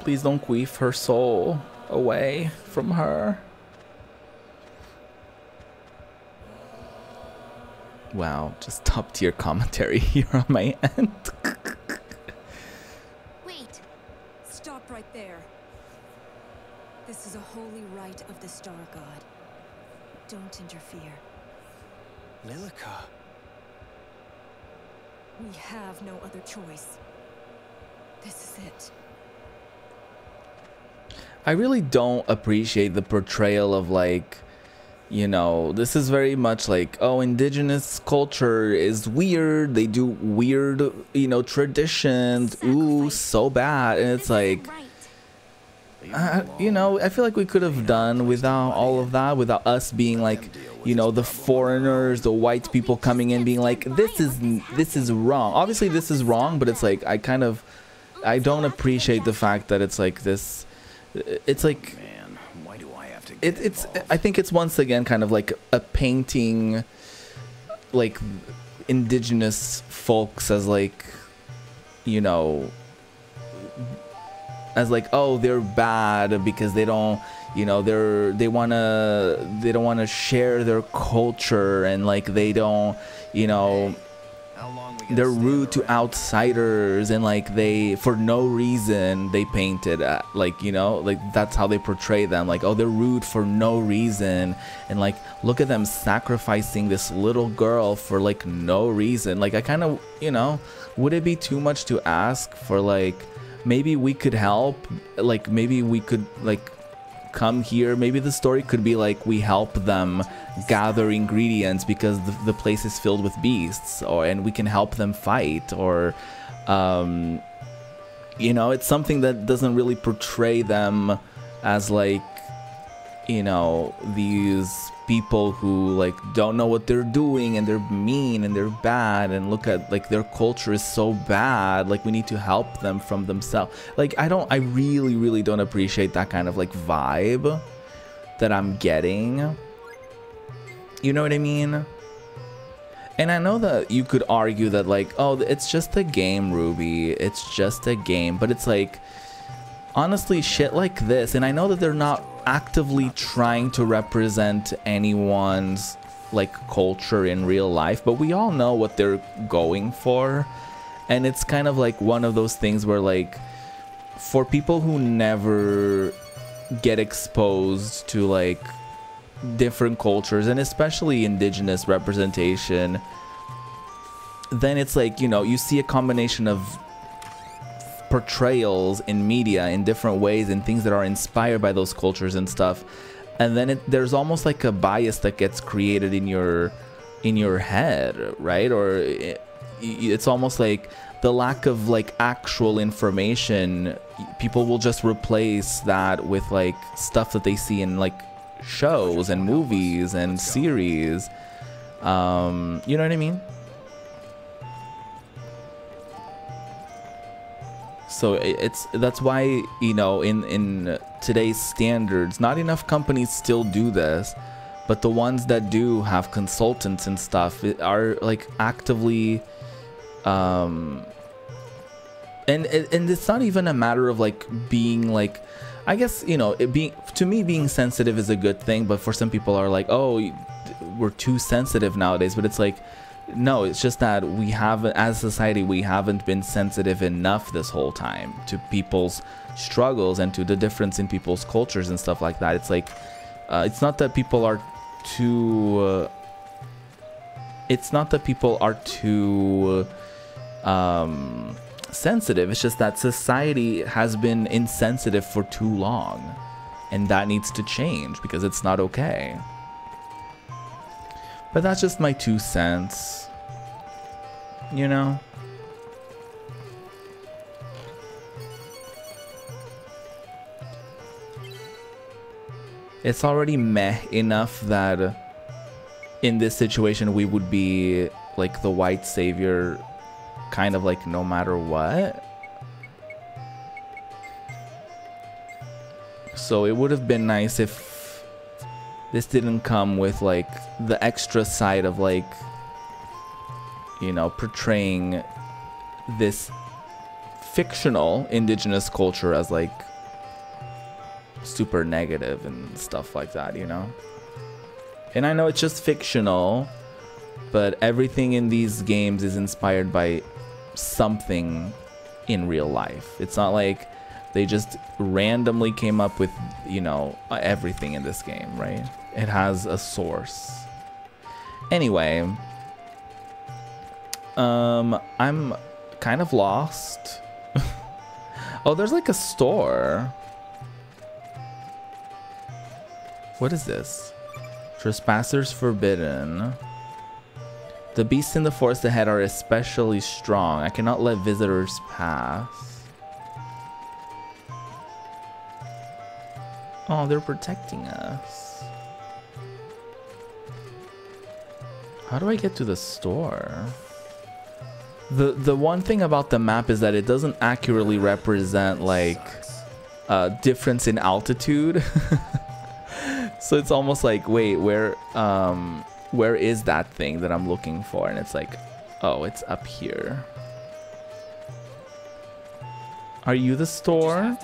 Please don't queef her soul away from her. Wow, just top tier commentary here on my end. Wait, Stop right there. This is a holy rite of the Star God. Don't interfere. Lilika. We have no other choice. This is it. I really don't appreciate the portrayal of like, you know, this is very much like, oh, indigenous culture is weird. They do weird, you know, traditions. Ooh, so bad. And it's like. Uh, you know, I feel like we could have done without all of that, without us being like, you know, the foreigners, the white people coming in, being like, this is this is wrong. Obviously, this is wrong, but it's like I kind of, I don't appreciate the fact that it's like this. It's like Man, why do I have to it, it's. involved? I think it's once again kind of like a painting, like indigenous folks as like, you know, as like oh they're bad because they don't you know they're they want to they don't want to share their culture and like they don't you know they're rude to outsiders and like they for no reason they painted at, uh, like you know like that's how they portray them. Like oh they're rude for no reason. And like look at them sacrificing this little girl for like no reason. Like i kind of you know would it be too much to ask for like maybe we could help? Like maybe we could like come here maybe the story could be like we help them gather ingredients because the, the place is filled with beasts or and we can help them fight or um you know, it's something that doesn't really portray them as like, you know, these people who like don't know what they're doing and they're mean and they're bad and look at like their culture is so bad like we need to help them from themselves like i don't i really really don't appreciate that kind of like vibe that i'm getting you know what i mean and I know that you could argue that like, oh, it's just a game, Ruby. It's just a game. But it's like, honestly, shit like this, and I know that they're not actively trying to represent anyone's like culture in real life, but we all know what they're going for. And it's kind of like one of those things where like, for people who never get exposed to like different cultures and especially indigenous representation then it's like you know you see a combination of portrayals in media in different ways and things that are inspired by those cultures and stuff and then it, there's almost like a bias that gets created in your in your head right or it, it's almost like the lack of like actual information people will just replace that with like stuff that they see in like shows and movies and series. Um, you know what I mean? So it's that's why you know in in today's standards, not enough companies still do this, but the ones that do have consultants and stuff are like actively um and and it's not even a matter of like being like I guess you know it being to me being sensitive is a good thing, but for some people are like, oh, we're too sensitive nowadays. But it's like, no, it's just that we haven't, as a society, we haven't been sensitive enough this whole time to people's struggles and to the difference in people's cultures and stuff like that. It's like, uh, it's not that people are too. Uh, it's not that people are too. Um, sensitive. It's just that society has been insensitive for too long. And that needs to change because it's not okay. But that's just my two cents. You know? It's already meh enough that in this situation we would be like the white savior kind of like no matter what. So it would have been nice if this didn't come with like the extra side of like, you know, portraying this fictional indigenous culture as like super negative and stuff like that, you know? And I know it's just fictional, but everything in these games is inspired by something in real life. It's not like they just randomly came up with, you know, everything in this game, right? It has a source. Anyway, um, I'm kind of lost. oh, there's like a store. What is this? Trespassers forbidden. The beasts in the forest ahead are especially strong. I cannot let visitors pass. Oh, they're protecting us. How do I get to the store? The the one thing about the map is that it doesn't accurately represent like a difference in altitude. so it's almost like wait, where um where is that thing that I'm looking for? And it's like, oh, it's up here. Are you the store?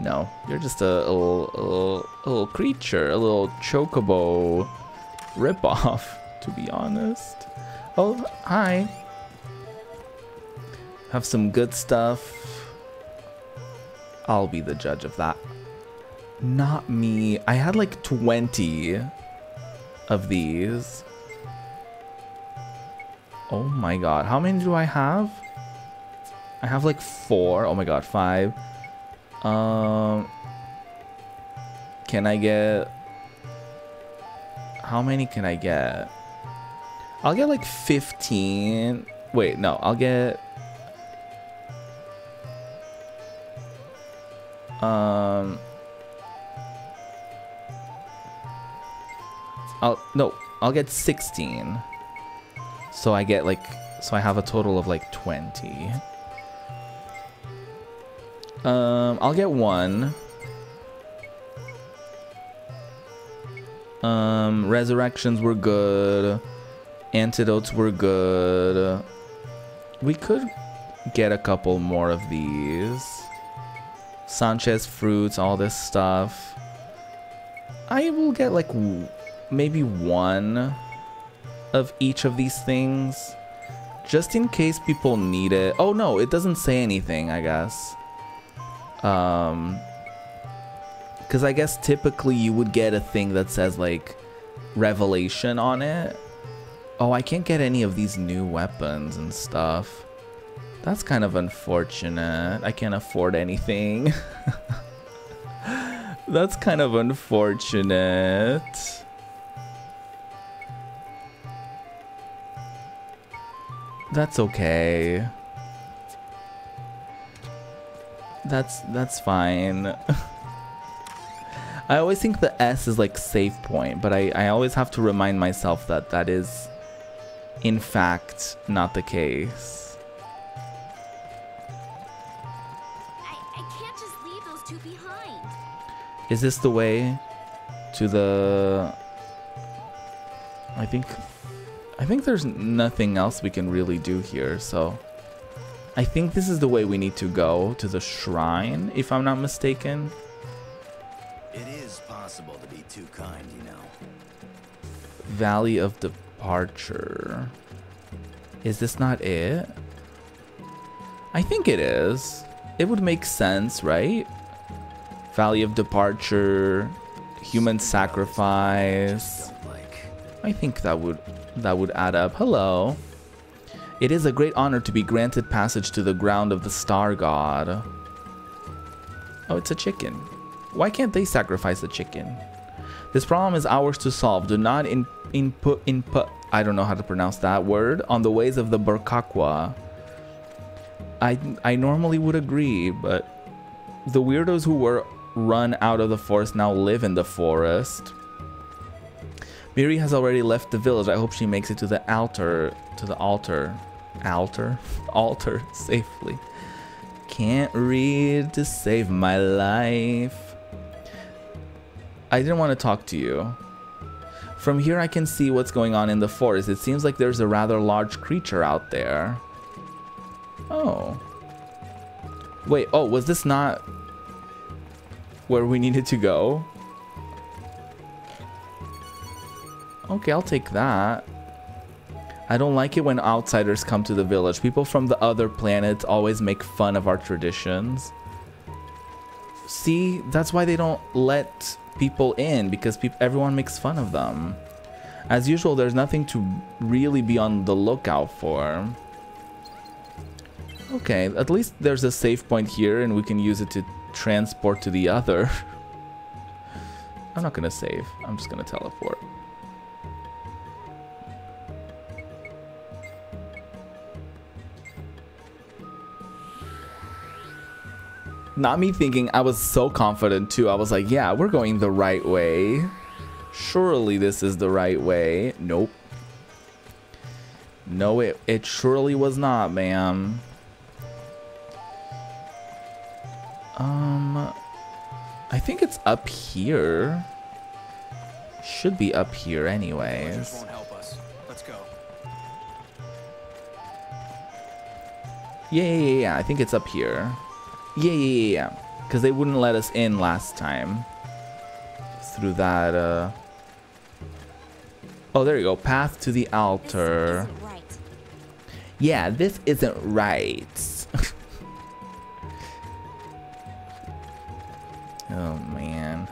No, you're just a, a, little, a, little, a little creature, a little chocobo ripoff, to be honest. Oh, hi. Have some good stuff. I'll be the judge of that. Not me. I had like 20 of these. Oh my god. How many do I have? I have like four. Oh my god, five. Um, can I get... How many can I get? I'll get like 15. Wait, no, I'll get... Um, I'll no, I'll get 16. So I get like, so I have a total of like 20. Um, I'll get one. Um, resurrections were good. Antidotes were good. We could get a couple more of these. Sanchez fruits, all this stuff. I will get like maybe one of each of these things. Just in case people need it. Oh no, it doesn't say anything, I guess. Um, because I guess typically you would get a thing that says like revelation on it. Oh, I can't get any of these new weapons and stuff. That's kind of unfortunate. I can't afford anything. That's kind of unfortunate. That's okay. That's that's fine. I always think the S is like save point, but I, I always have to remind myself that that is in fact not the case. I, I can't just leave those two behind. Is this the way to the I think I think there's nothing else we can really do here, so I think this is the way we need to go to the shrine, if I'm not mistaken. Kind, you know. Valley of Departure. Is this not it? I think it is. It would make sense, right? Valley of Departure, human sacrifice. I think that would that would add up. Hello. It is a great honor to be granted passage to the ground of the star god. Oh, it's a chicken. Why can't they sacrifice a chicken? This problem is ours to solve. Do not in, input input I don't know how to pronounce that word on the ways of the Burkaqua. I I normally would agree, but the weirdos who were run out of the forest now live in the forest. Miri has already left the village. I hope she makes it to the altar, to the altar, altar, altar safely. Can't read to save my life. I didn't want to talk to you. From here I can see what's going on in the forest. It seems like there's a rather large creature out there. Oh. Wait, oh, was this not where we needed to go? Okay, I'll take that. I don't like it when outsiders come to the village. People from the other planets always make fun of our traditions. See, that's why they don't let people in because pe everyone makes fun of them. As usual, there's nothing to really be on the lookout for. Okay, at least there's a save point here and we can use it to transport to the other. I'm not gonna save. I'm just gonna teleport. Not me thinking, I was so confident too. I was like, yeah, we're going the right way. Surely this is the right way. Nope. No, it, it surely was not, ma'am. Um, I think it's up here. Should be up here anyways. Won't help us. Let's go. Yeah, yeah, yeah, yeah. I think it's up here. Yeah, yeah, yeah, yeah. Because they wouldn't let us in last time. Through that, uh... Oh, there you go. Path to the altar. Right. Yeah, this isn't right. oh, man.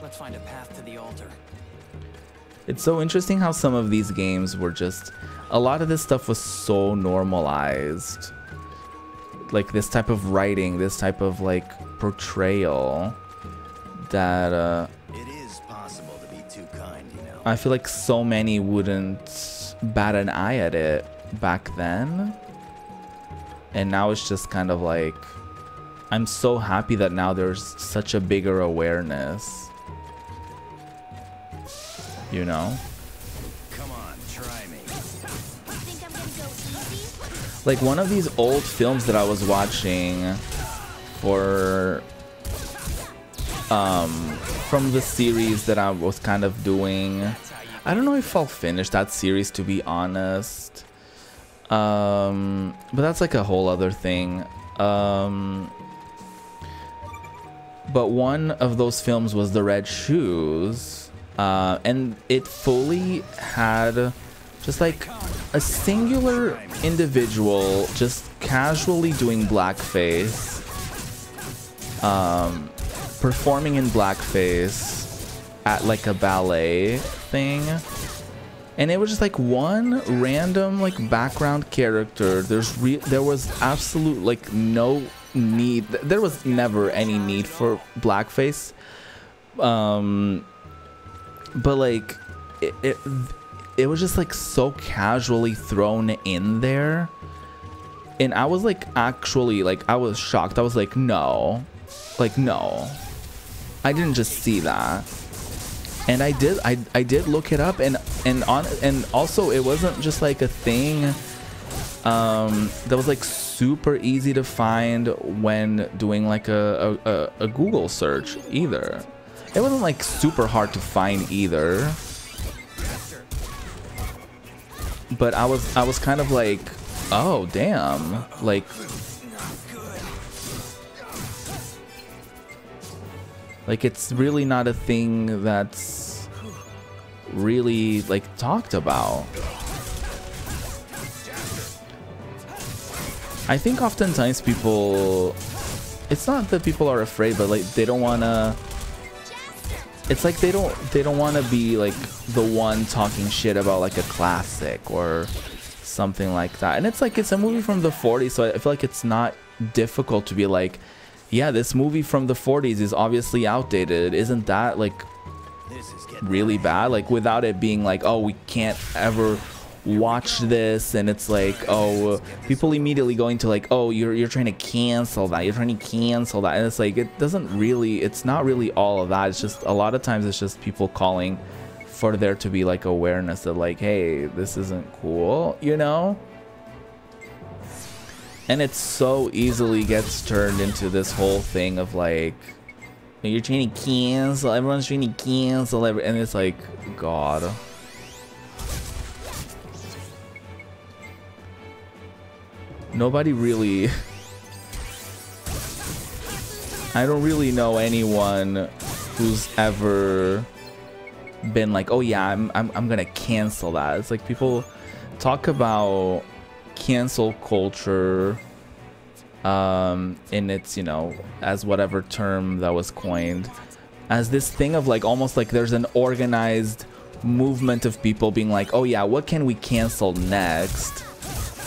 Let's find a path to the altar. It's so interesting how some of these games were just... A lot of this stuff was so normalized. Like this type of writing, this type of like portrayal that uh, It is possible to be too kind, you know. I feel like so many wouldn't bat an eye at it back then. and now it's just kind of like I'm so happy that now there's such a bigger awareness. You know? Like one of these old films that I was watching for um from the series that I was kind of doing. I don't know if I'll finish that series to be honest. Um but that's like a whole other thing. Um but one of those films was The Red Shoes. Uh, and it fully had just like a singular individual just casually doing blackface, um, performing in blackface at like a ballet thing. And it was just like one random like background character. There's re- there was absolute like no need. There was never any need for blackface. Um, but like it, it it was just like so casually thrown in there. And i was like actually like i was shocked. I was like no. Like no. I didn't just see that. And i did i i did look it up and and on and also it wasn't just like a thing um that was like super easy to find when doing like a a, a, a google search either. It wasn't like super hard to find either. But I was I was kind of like, oh damn. Like Like it's really not a thing that's really like talked about. I think oftentimes people it's not that people are afraid, but like they don't wanna it's like they don't they don't want to be like the one talking shit about like a classic or something like that. And it's like it's a movie from the 40s so i feel like it's not difficult to be like yeah this movie from the 40s is obviously outdated. Isn't that like really bad? Like without it being like oh we can't ever watch this and it's like oh people immediately going to like oh you're you're trying to cancel that you're trying to cancel that. And it's like it doesn't really it's not really all of that. It's just a lot of times it's just people calling for there to be like awareness of like hey this isn't cool you know? And it so easily gets turned into this whole thing of like you're trying to cancel everyone's trying to cancel every and it's like god nobody really I don't really know anyone who's ever been like, oh yeah, I'm, I'm, I'm gonna cancel that. It's like people talk about cancel culture um, in its, you know, as whatever term that was coined, as this thing of like almost like there's an organized movement of people being like, oh yeah, what can we cancel next?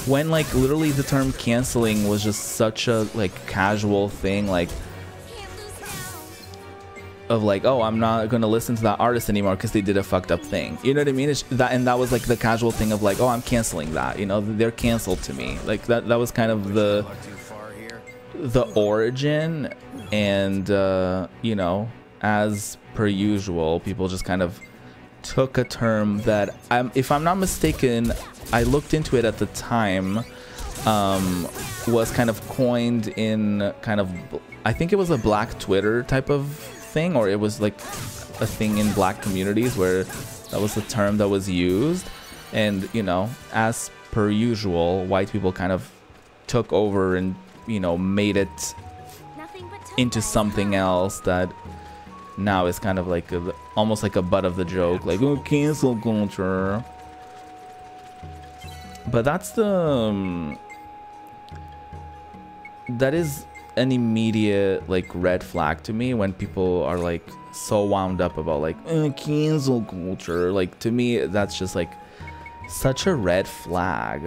When like literally the term canceling was just such a like casual thing like of like oh i'm not gonna listen to that artist anymore because they did a fucked up thing. You know what i mean? It's that and that was like the casual thing of like oh i'm canceling that you know? They're canceled to me. Like that that was kind of the the origin and uh you know as per usual people just kind of took a term that I'm, if I'm not mistaken, I looked into it at the time, um, was kind of coined in kind of, I think it was a black Twitter type of thing, or it was like a thing in black communities where that was the term that was used. And, you know, as per usual, white people kind of took over and, you know, made it into something else that now is kind of like a, almost like a butt of the joke, like oh cancel culture. But that's the um, that is an immediate like red flag to me when people are like so wound up about like oh, cancel culture. Like to me, that's just like such a red flag.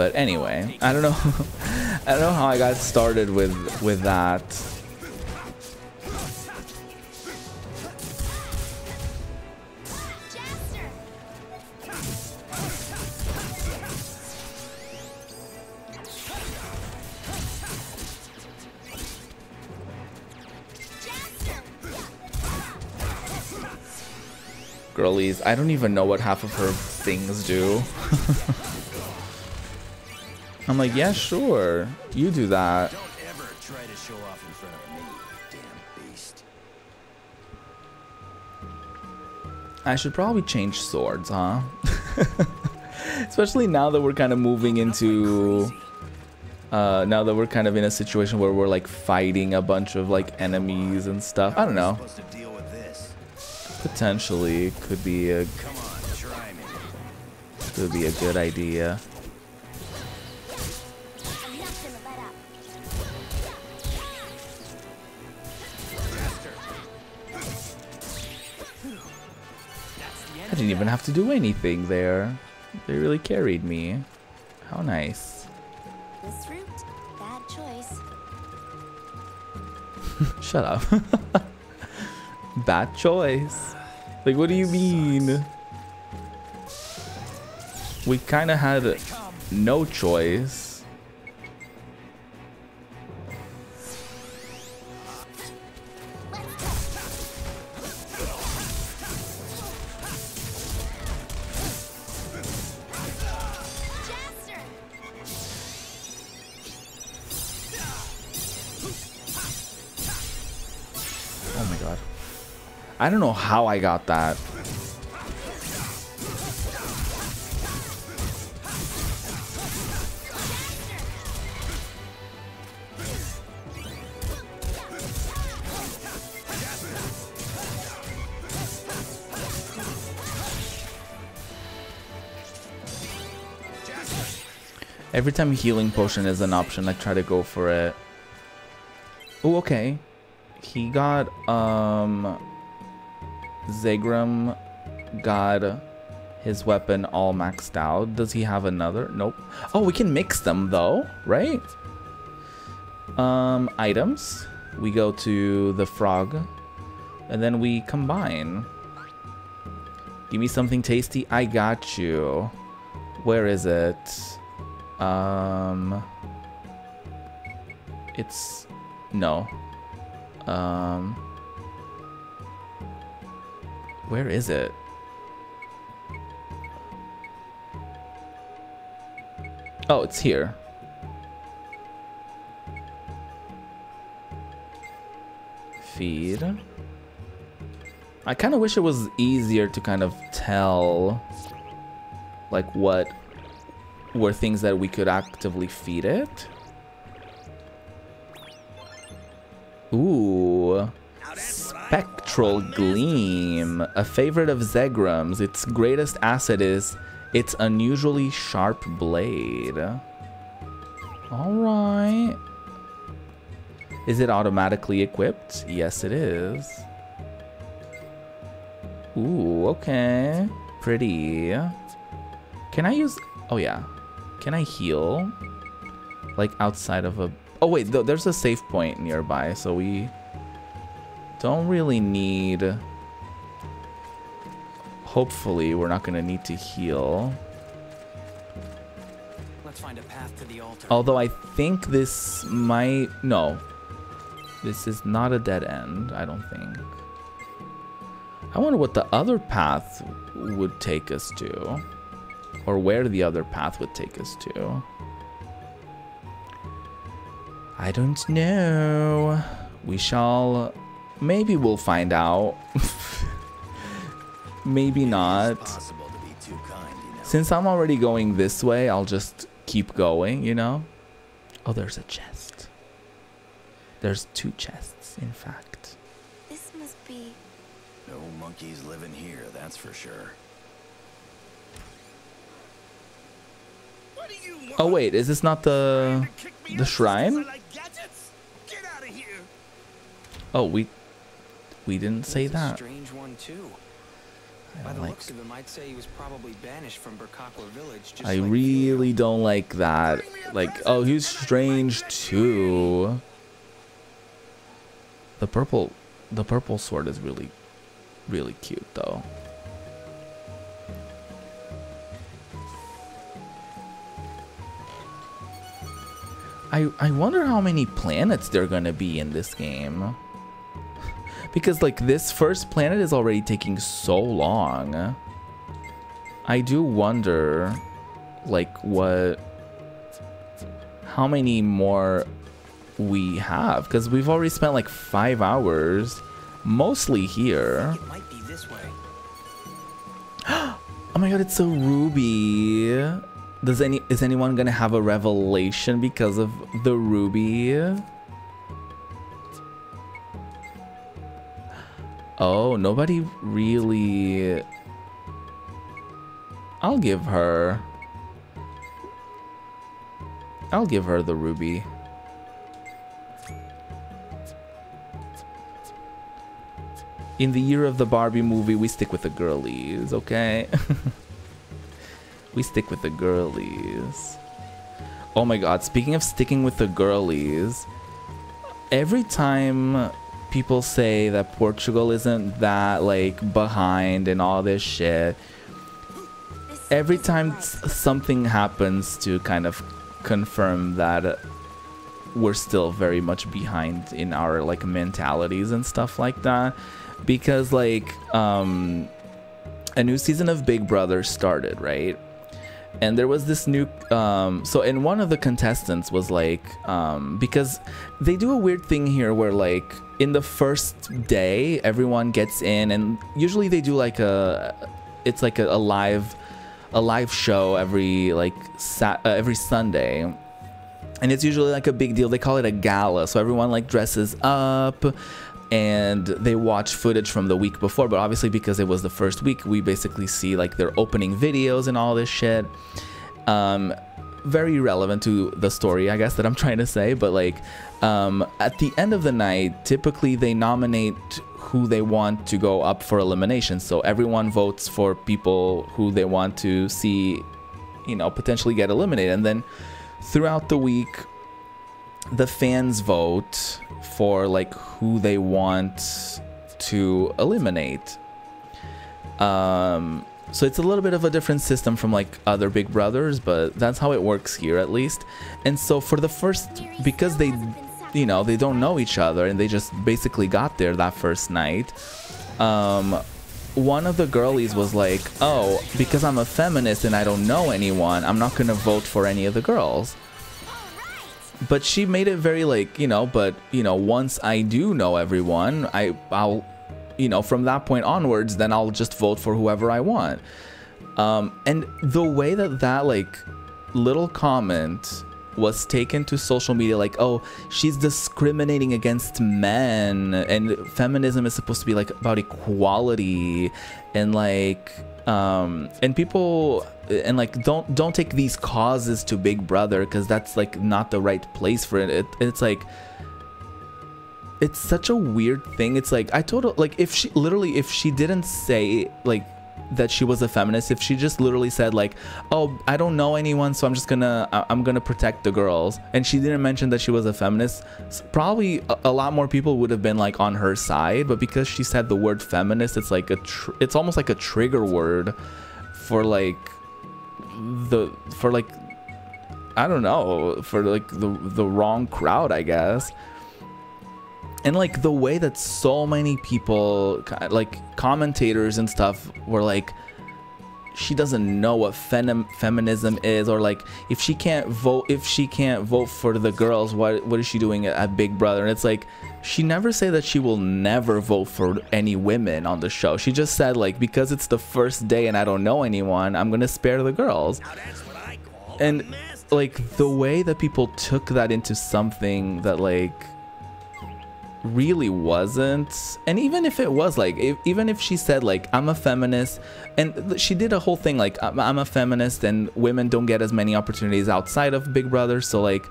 But anyway, I don't know. I don't know how I got started with with that. Girlies, I don't even know what half of her things do. I'm like, yeah, sure. You do that. Don't ever try to show off in front of me, damn beast. I should probably change swords, huh? Especially now that we're kind of moving into... Uh, now that we're kind of in a situation where we're like fighting a bunch of like enemies and stuff. I don't know. Supposed to deal with this. Potentially could be a Come on, try me. could be a good idea. I didn't even have to do anything there. They really carried me. How nice. This route, bad choice. Shut up. Bad choice. Like, what do you mean? We kind of had no choice. I don't know how I got that. Every time healing potion is an option, I try to go for it. Oh, okay. He got, um... Zegram got his weapon all maxed out. Does he have another? Nope. Oh, we can mix them though, right? Um, items. We go to the frog. And then we combine. Give me something tasty. I got you. Where is it? Um... It's... No. Um... Where is it? Oh, it's here. Feed. I kind of wish it was easier to kind of tell like what were things that we could actively feed it. Ooh. Spectral Gleam, a favorite of Zegram's. Its greatest asset is its unusually sharp blade. Alright. Is it automatically equipped? Yes, it is. Ooh, okay. Pretty. Can I use... Oh, yeah. Can I heal? Like, outside of a... Oh, wait. th there's a safe point nearby, so we... Don't really need... Hopefully, we're not going to need to heal. Let's find a path to the altar. Although I think this might... No. This is not a dead end, I don't think. I wonder what the other path would take us to. Or where the other path would take us to. I don't know. We shall... Maybe we'll find out. Maybe not. Possible to be too kind, you know. Since I'm already going this way, I'll just keep going, you know? Oh, there's a chest. There's two chests, in fact. This must be. No monkeys living here, that's for sure. What do you want? Oh, wait, is this not the... The out just 'cause shrine? Like? Get out of here. Oh, we... We didn't say that. strange one too. I By don't the like... looks of him, I'd say he was probably banished from village. Just I like really don't like that. Like, oh, he's strange too. The purple... The purple sword is really... Really cute, though. I, I wonder how many planets there are gonna be in this game. Because like this first planet is already taking so long. I do wonder like what how many more we have because we've already spent like five hours mostly here It might be this way. oh my god it's a ruby does any is anyone gonna have a revelation because of the ruby oh nobody really i'll give her i'll give her the ruby in the year of the Barbie movie, we stick with the girlies, okay? we stick with the girlies. Oh my god, speaking of sticking with the girlies, every time people say that Portugal isn't that like behind and all this shit, every time something happens to kind of confirm that uh, we're still very much behind in our like mentalities and stuff like that because like um a new season of Big Brother started, right? And there was this new um so and one of the contestants was like um because they do a weird thing here where like in the first day everyone gets in and usually they do like a it's like a, a live a live show every like uh, every Sunday and it's usually like a big deal. They call it a gala, so everyone like dresses up and they watch footage from the week before. But obviously, because it was the first week, we basically see like their opening videos and all this shit. Um, very relevant to the story, I guess that I'm trying to say. But like um, at the end of the night, typically they nominate who they want to go up for elimination. So everyone votes for people who they want to see, you know, potentially get eliminated, and then throughout the week the fans vote for like who they want to eliminate um so it's a little bit of a different system from like other big brothers but that's how it works here at least. And so for the first because they you know they don't know each other and they just basically got there that first night um one of the girlies was like oh because i'm a feminist and i don't know anyone i'm not gonna vote for any of the girls. But she made it very like you know but you know once i do know everyone i i'll you know from that point onwards then i'll just vote for whoever i want um and the way that that like little comment was taken to social media like oh she's discriminating against men and feminism is supposed to be like about equality and like um and people and like don't don't take these causes to big brother because that's like not the right place for it. it it's like it's such a weird thing. It's like i told her like if she literally if she didn't say like that she was a feminist if she just literally said like oh i don't know anyone so i'm just gonna i'm gonna protect the girls and she didn't mention that she was a feminist probably a, a lot more people would have been like on her side but because she said the word feminist it's like a it's almost like a trigger word for like the for like i don't know for like the the wrong crowd i guess and like the way that so many people like commentators and stuff were like she doesn't know what fem- feminism is or like if she can't vote if she can't vote for the girls what what is she doing at, big brother? And it's like she never said that she will never vote for any women on the show. She just said like because it's the first day and i don't know anyone i'm gonna spare the girls. Now that's what I call and like the way that people took that into something that like really wasn't and even if it was like if, even if she said like i'm a feminist and she did a whole thing like I'm, I'm a feminist and women don't get as many opportunities outside of big brother so like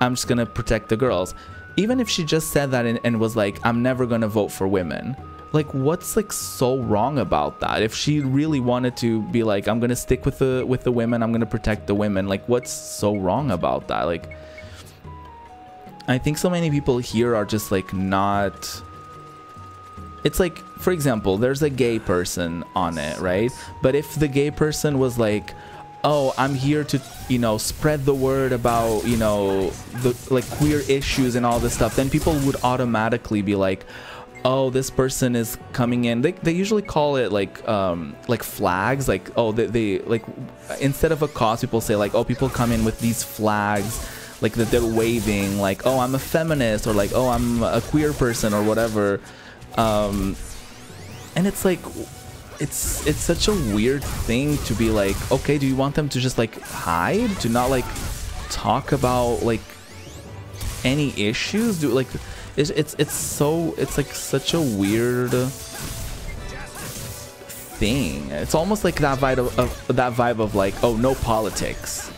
i'm just gonna protect the girls. Even if she just said that and, and was like i'm never gonna vote for women like what's like so wrong about that? If she really wanted to be like i'm gonna stick with the with the women i'm gonna protect the women like what's so wrong about that? Like I think so many people here are just like not. It's like, for example, there's a gay person on it, right? But if the gay person was like, oh, I'm here to, you know, spread the word about, you know, the like queer issues and all this stuff, then people would automatically be like, oh this person is coming in they, they usually call it like um like flags like oh they, they like instead of a cause people say like oh people come in with these flags like that they're waving like oh i'm a feminist or like oh i'm a queer person or whatever. Um and it's like it's it's such a weird thing to be like okay do you want them to just like hide? To not like talk about like any issues? Do like it's it's, it's so it's like such a weird thing. It's almost like that vibe of, of that vibe of like oh no politics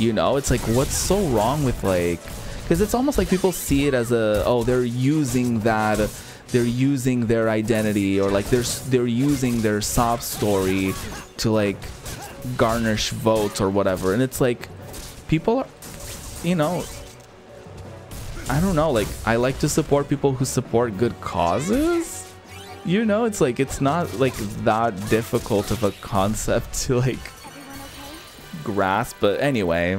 you know? It's like what's so wrong with like because it's almost like people see it as a oh they're using that they're using their identity or like they're they're using their sob story to like garnish votes or whatever. And it's like people are you know I don't know like I like to support people who support good causes. You know it's like it's not like that difficult of a concept to like grasp but anyway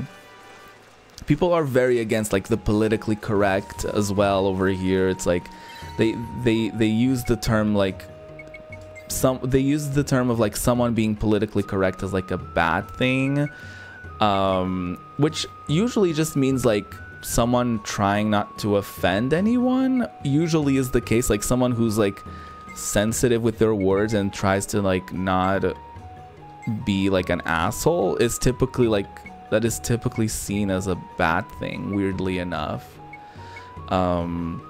people are very against like the politically correct as well over here. It's like they they they use the term like some they use the term of like someone being politically correct as like a bad thing um which usually just means like someone trying not to offend anyone usually is the case. Like someone who's like sensitive with their words and tries to like not be like an asshole is typically like that is typically seen as a bad thing weirdly enough. Um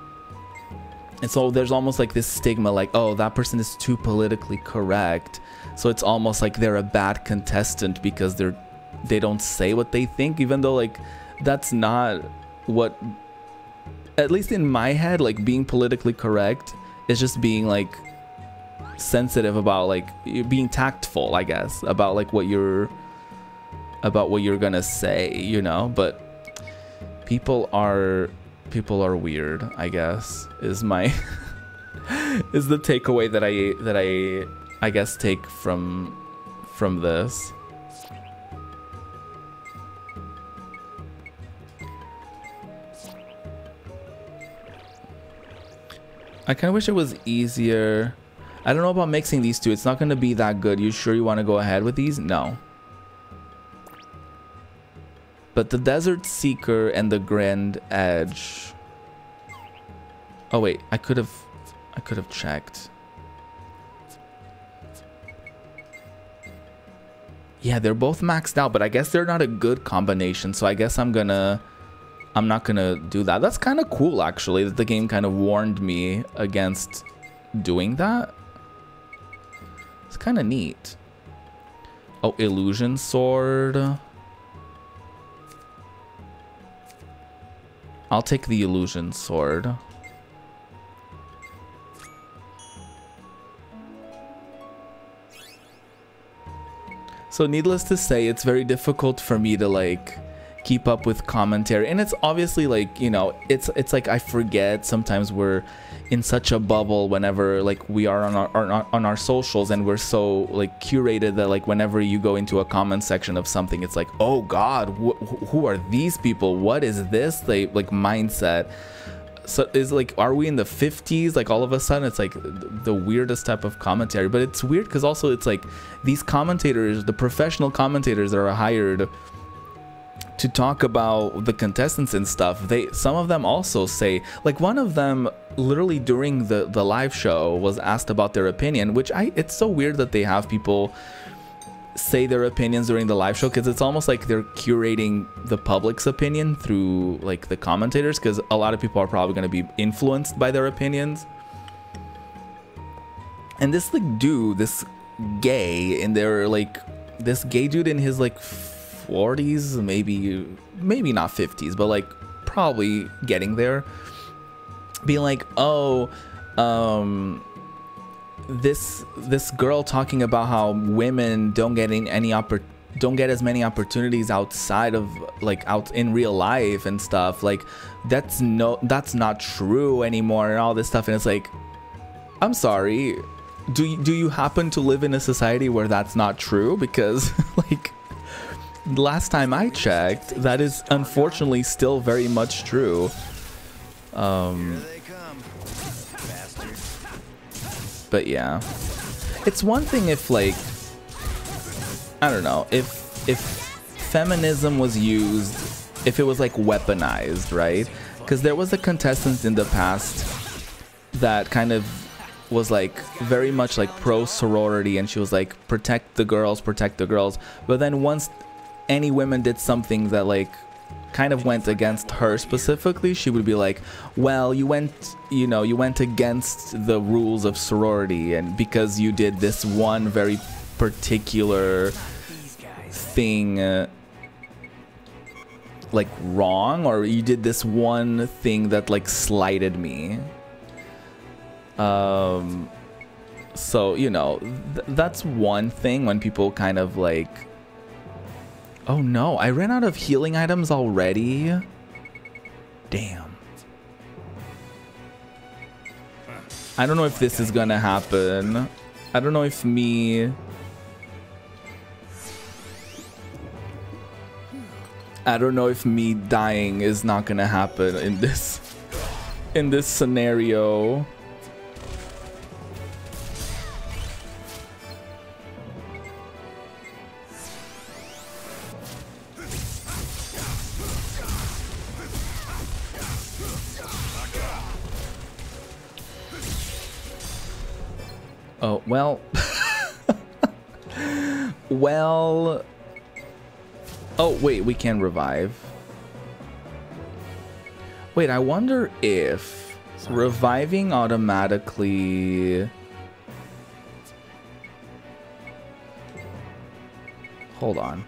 and so there's almost like this stigma like oh that person is too politically correct. So it's almost like they're a bad contestant because they're they don't say what they think even though like that's not what at least in my head like being politically correct is just being like sensitive about like being tactful i guess about like what you're about what you're gonna say you know but people are people are weird i guess is my is the takeaway that i that i i guess take from from this I kind of wish it was easier. I don't know about mixing these two. It's not going to be that good. You sure you want to go ahead with these? No. But the Desert Seeker and the Grand Edge. Oh wait, I could have I could have checked. Yeah, they're both maxed out, but I guess they're not a good combination. So I guess I'm gonna I'm not gonna do that. That's kind of cool, actually, that the game kind of warned me against doing that. Kind of neat. Oh, Illusion Sword. I'll take the Illusion Sword. So needless to say, it's very difficult for me to like keep up with commentary and it's obviously like you know it's it's like i forget sometimes we're in such a bubble whenever like we are on our, on our socials and we're so like curated that like whenever you go into a comment section of something it's like oh god wh who are these people? What is this like like mindset? So is like are we in the 50s like all of a sudden it's like the weirdest type of commentary but it's weird because also it's like these commentators the professional commentators that are hired to talk about the contestants and stuff they some of them also say like one of them literally during the the live show was asked about their opinion which i it's so weird that they have people say their opinions during the live show because it's almost like they're curating the public's opinion through like the commentators because a lot of people are probably going to be influenced by their opinions. And this like dude this gay and they're like this gay dude in his like 40s, maybe maybe not 50s, but like probably getting there. Being like, "Oh, um this this girl talking about how women don't get in any oppor- don't get as many opportunities outside of like out in real life and stuff like that's no that's not true anymore and all this stuff. And it's like i'm sorry. Do you, do you happen to live in a society where that's not true? Because like last time I checked, that is unfortunately still very much true. Um, but yeah, it's one thing if like I don't know if if feminism was used, if it was like weaponized, right? Because there was a contestant in the past that kind of was like very much like pro sorority, and she was like protect the girls, protect the girls. But then once any women did something that like kind of went against her specifically, she would be like, "Well, you went, you know, you went against the rules of sorority, and because you did this one very particular thing." Uh, like wrong or you did this one thing that like slighted me um so you know th- that's one thing when people kind of like oh no. I ran out of healing items already? Damn. I don't know if this is gonna happen. I don't know if me I don't know if me dying is not gonna happen in this in this scenario. Oh, well. well, Oh, wait, we can revive. Wait, I wonder if reviving automatically... Hold on.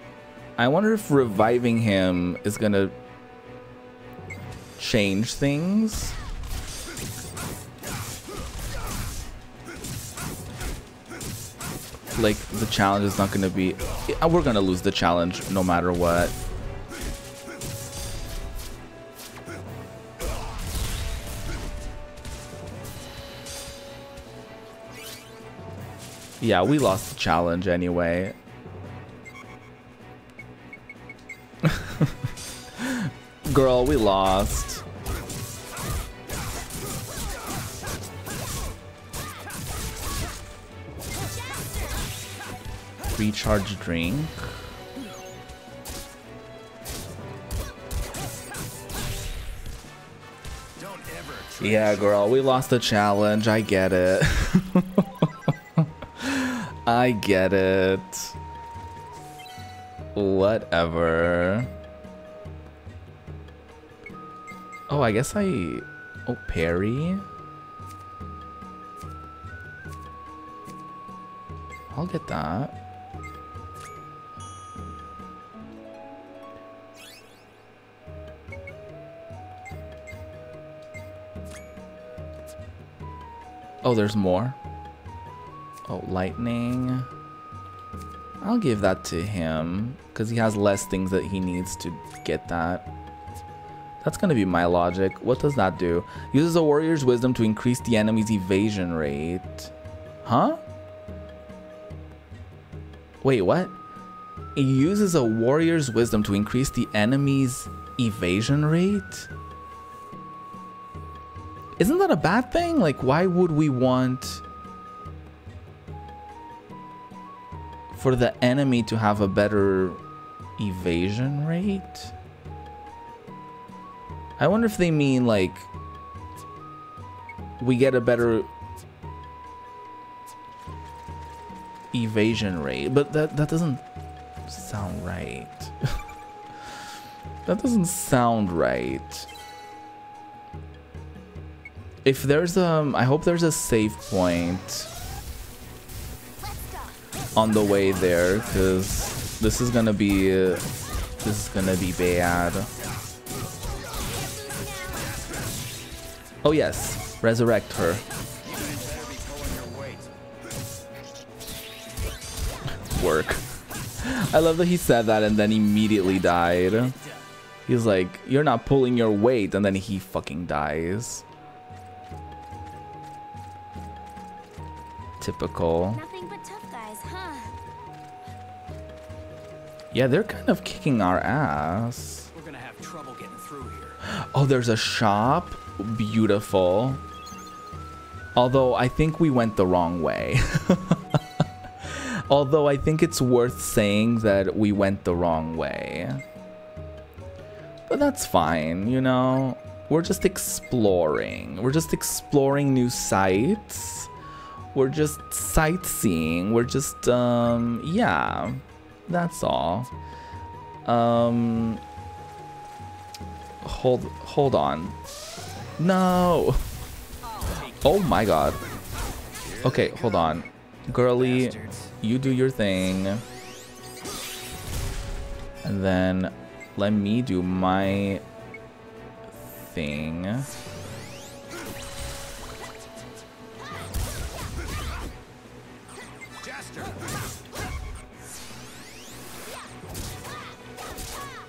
I wonder if reviving him is gonna change things. Like the challenge is not to be uh, we're going to lose the challenge no matter what. Yeah we lost the challenge anyway. Girl we lost recharge drink. Yeah, girl, we lost the challenge. I get it. I get it. Whatever. Oh, I guess I... Oh, parry? I'll get that. Oh, there's more. Oh, lightning. I'll give that to him because he has less things that he needs to get that. That's going to be my logic. What does that do? Uses a warrior's wisdom to increase the enemy's evasion rate. Huh? Wait, what? It uses a warrior's wisdom to increase the enemy's evasion rate? Isn't that a bad thing? Like, why would we want for the enemy to have a better evasion rate? I wonder if they mean like we get a better evasion rate, but that that doesn't sound right. that doesn't sound right. If there's um I hope there's a save point on the way there cuz this is to be this is to be bad. Oh yes, resurrect her. Work. I love that he said that and then immediately died. He's like, you're not pulling your weight, and then he fucking dies. Typical. Nothing but tough guys, huh? Yeah, they're kind of kicking our ass. We're gonna have trouble getting through here. Oh, there's a shop? beautiful. Although I think we went the wrong way. Although I think it's worth saying that we went the wrong way. But that's fine, you know? We're just exploring. We're just exploring new sites. We're just sightseeing. We're just, um, yeah. That's all. Um, hold, hold on. No. Oh my god. Okay, hold on. Girly, you do your thing. And then let me do my thing.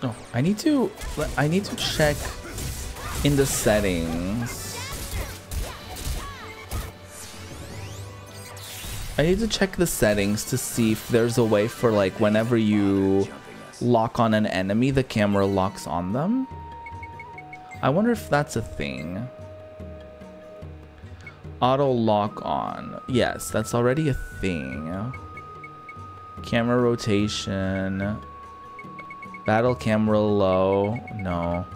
Oh, I need to I need to check in the settings. I need to check the settings to see if there's a way for like whenever you lock on an enemy, the camera locks on them. I wonder if that's a thing. Auto lock on. Yes, that's already a thing. Camera rotation. Battle camera low. No.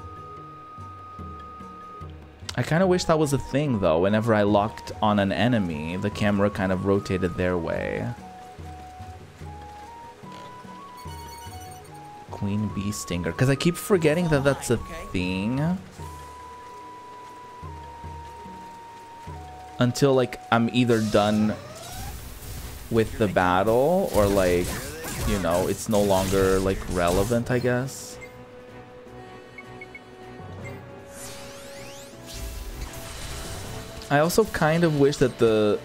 I kind of wish that was a thing though. Whenever I locked on an enemy, the camera kind of rotated their way. Queen Bee Stinger. Because I keep forgetting that that's a thing. Until like I'm either done with the battle or like, you know, it's no longer like relevant, I guess. I also kind of wish that the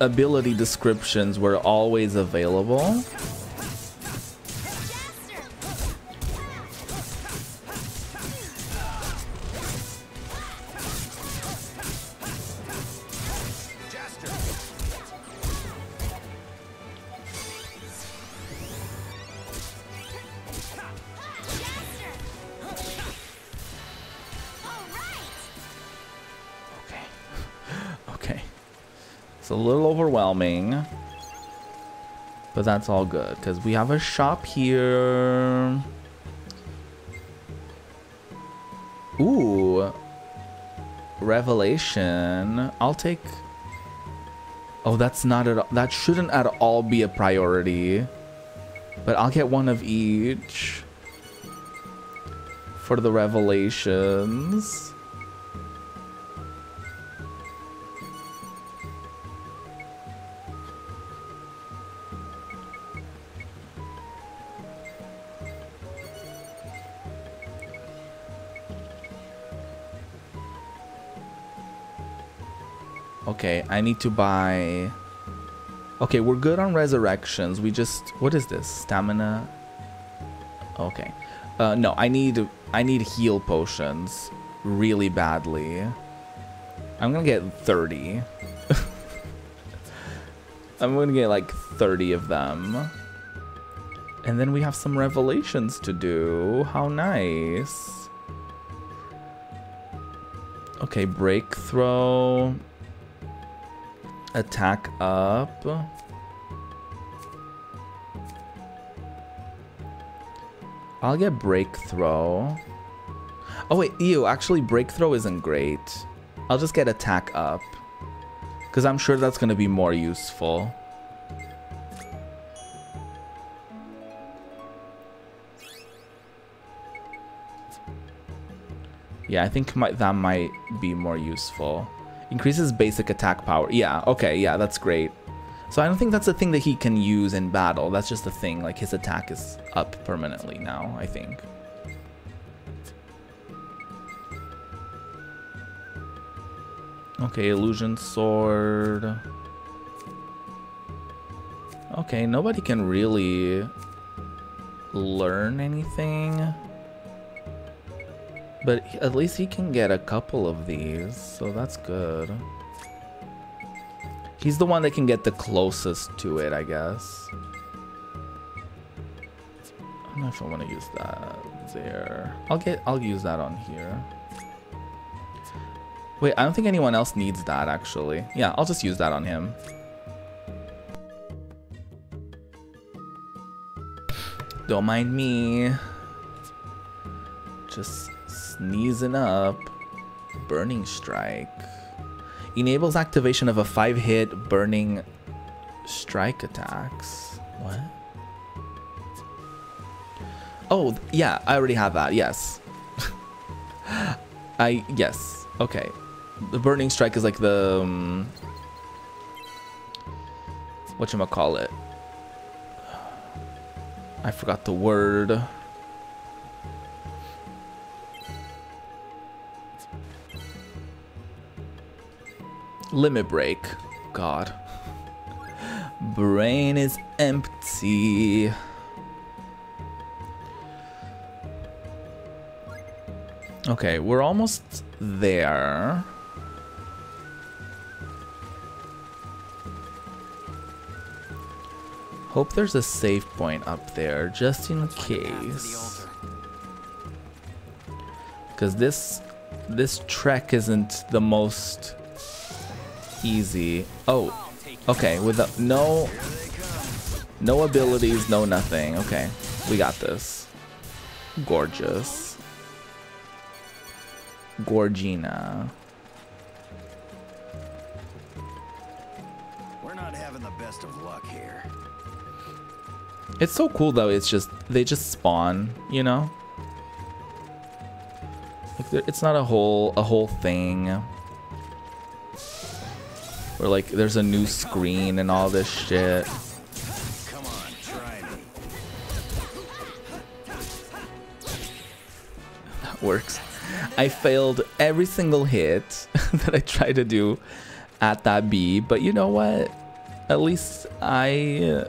ability descriptions were always available. Overwhelming. But that's all good, because we have a shop here. Ooh. Revelation. I'll take... Oh, that's not at all... That shouldn't at all be a priority. But I'll get one of each. For the revelations. Okay, I need to buy... Okay, we're good on resurrections. We just... What is this? Stamina? Okay. Uh, no, I need... I need heal potions really badly. I'm gonna get 30. I'm gonna get like 30 of them. And then we have some revelations to do. How nice. Okay, breakthrough attack up. I'll get breakthrow. Oh wait, ew, actually breakthrow isn't great. I'll just get attack up. Because I'm sure that's going to be more useful. Yeah, I think my, that might be more useful. Increases basic attack power. Yeah, okay, yeah, that's great. So I don't think that's a thing that he can use in battle. That's just a thing. Like his attack is up permanently now, I think. Okay, illusion sword. Okay, nobody can really learn anything. But at least he can get a couple of these, so that's good. He's the one that can get the closest to it, I guess. I don't know if I want to use that there. I'll get I'll use that on here. Wait, I don't think anyone else needs that, actually. Yeah, I'll just use that on him. Don't mind me. Just sneezing up. Burning Strike. Enables activation of a 5-hit Burning Strike attacks. What? Oh, yeah, I already have that, yes. I, yes, okay. The Burning Strike is like the... Um, whatchamacallit. I forgot the word. Limit break. God. Brain is empty. Okay, we're almost there. Hope there's a save point up there, just in case. Because this this trek isn't the most easy. Oh, okay. With the, no no abilities, no nothing. Okay, we got this. Gorgeous. Gorgina. We're not having the best of luck here. It's so cool though. It's just they just spawn, you know. Like it's not a whole a whole thing. Where like there's a new screen and all this shit. That works. I failed every single hit that I tried to do at that bee, but you know what? At least I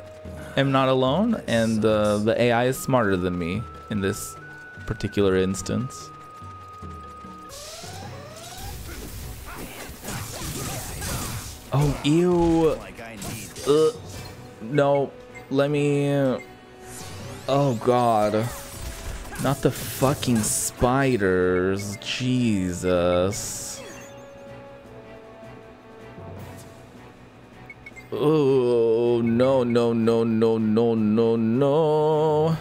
am not alone, and uh, the AI is smarter than me in this particular instance. Oh, ew. Uh, no, let me. Oh god, not the fucking spiders. Jesus. Oh no no no no no no no.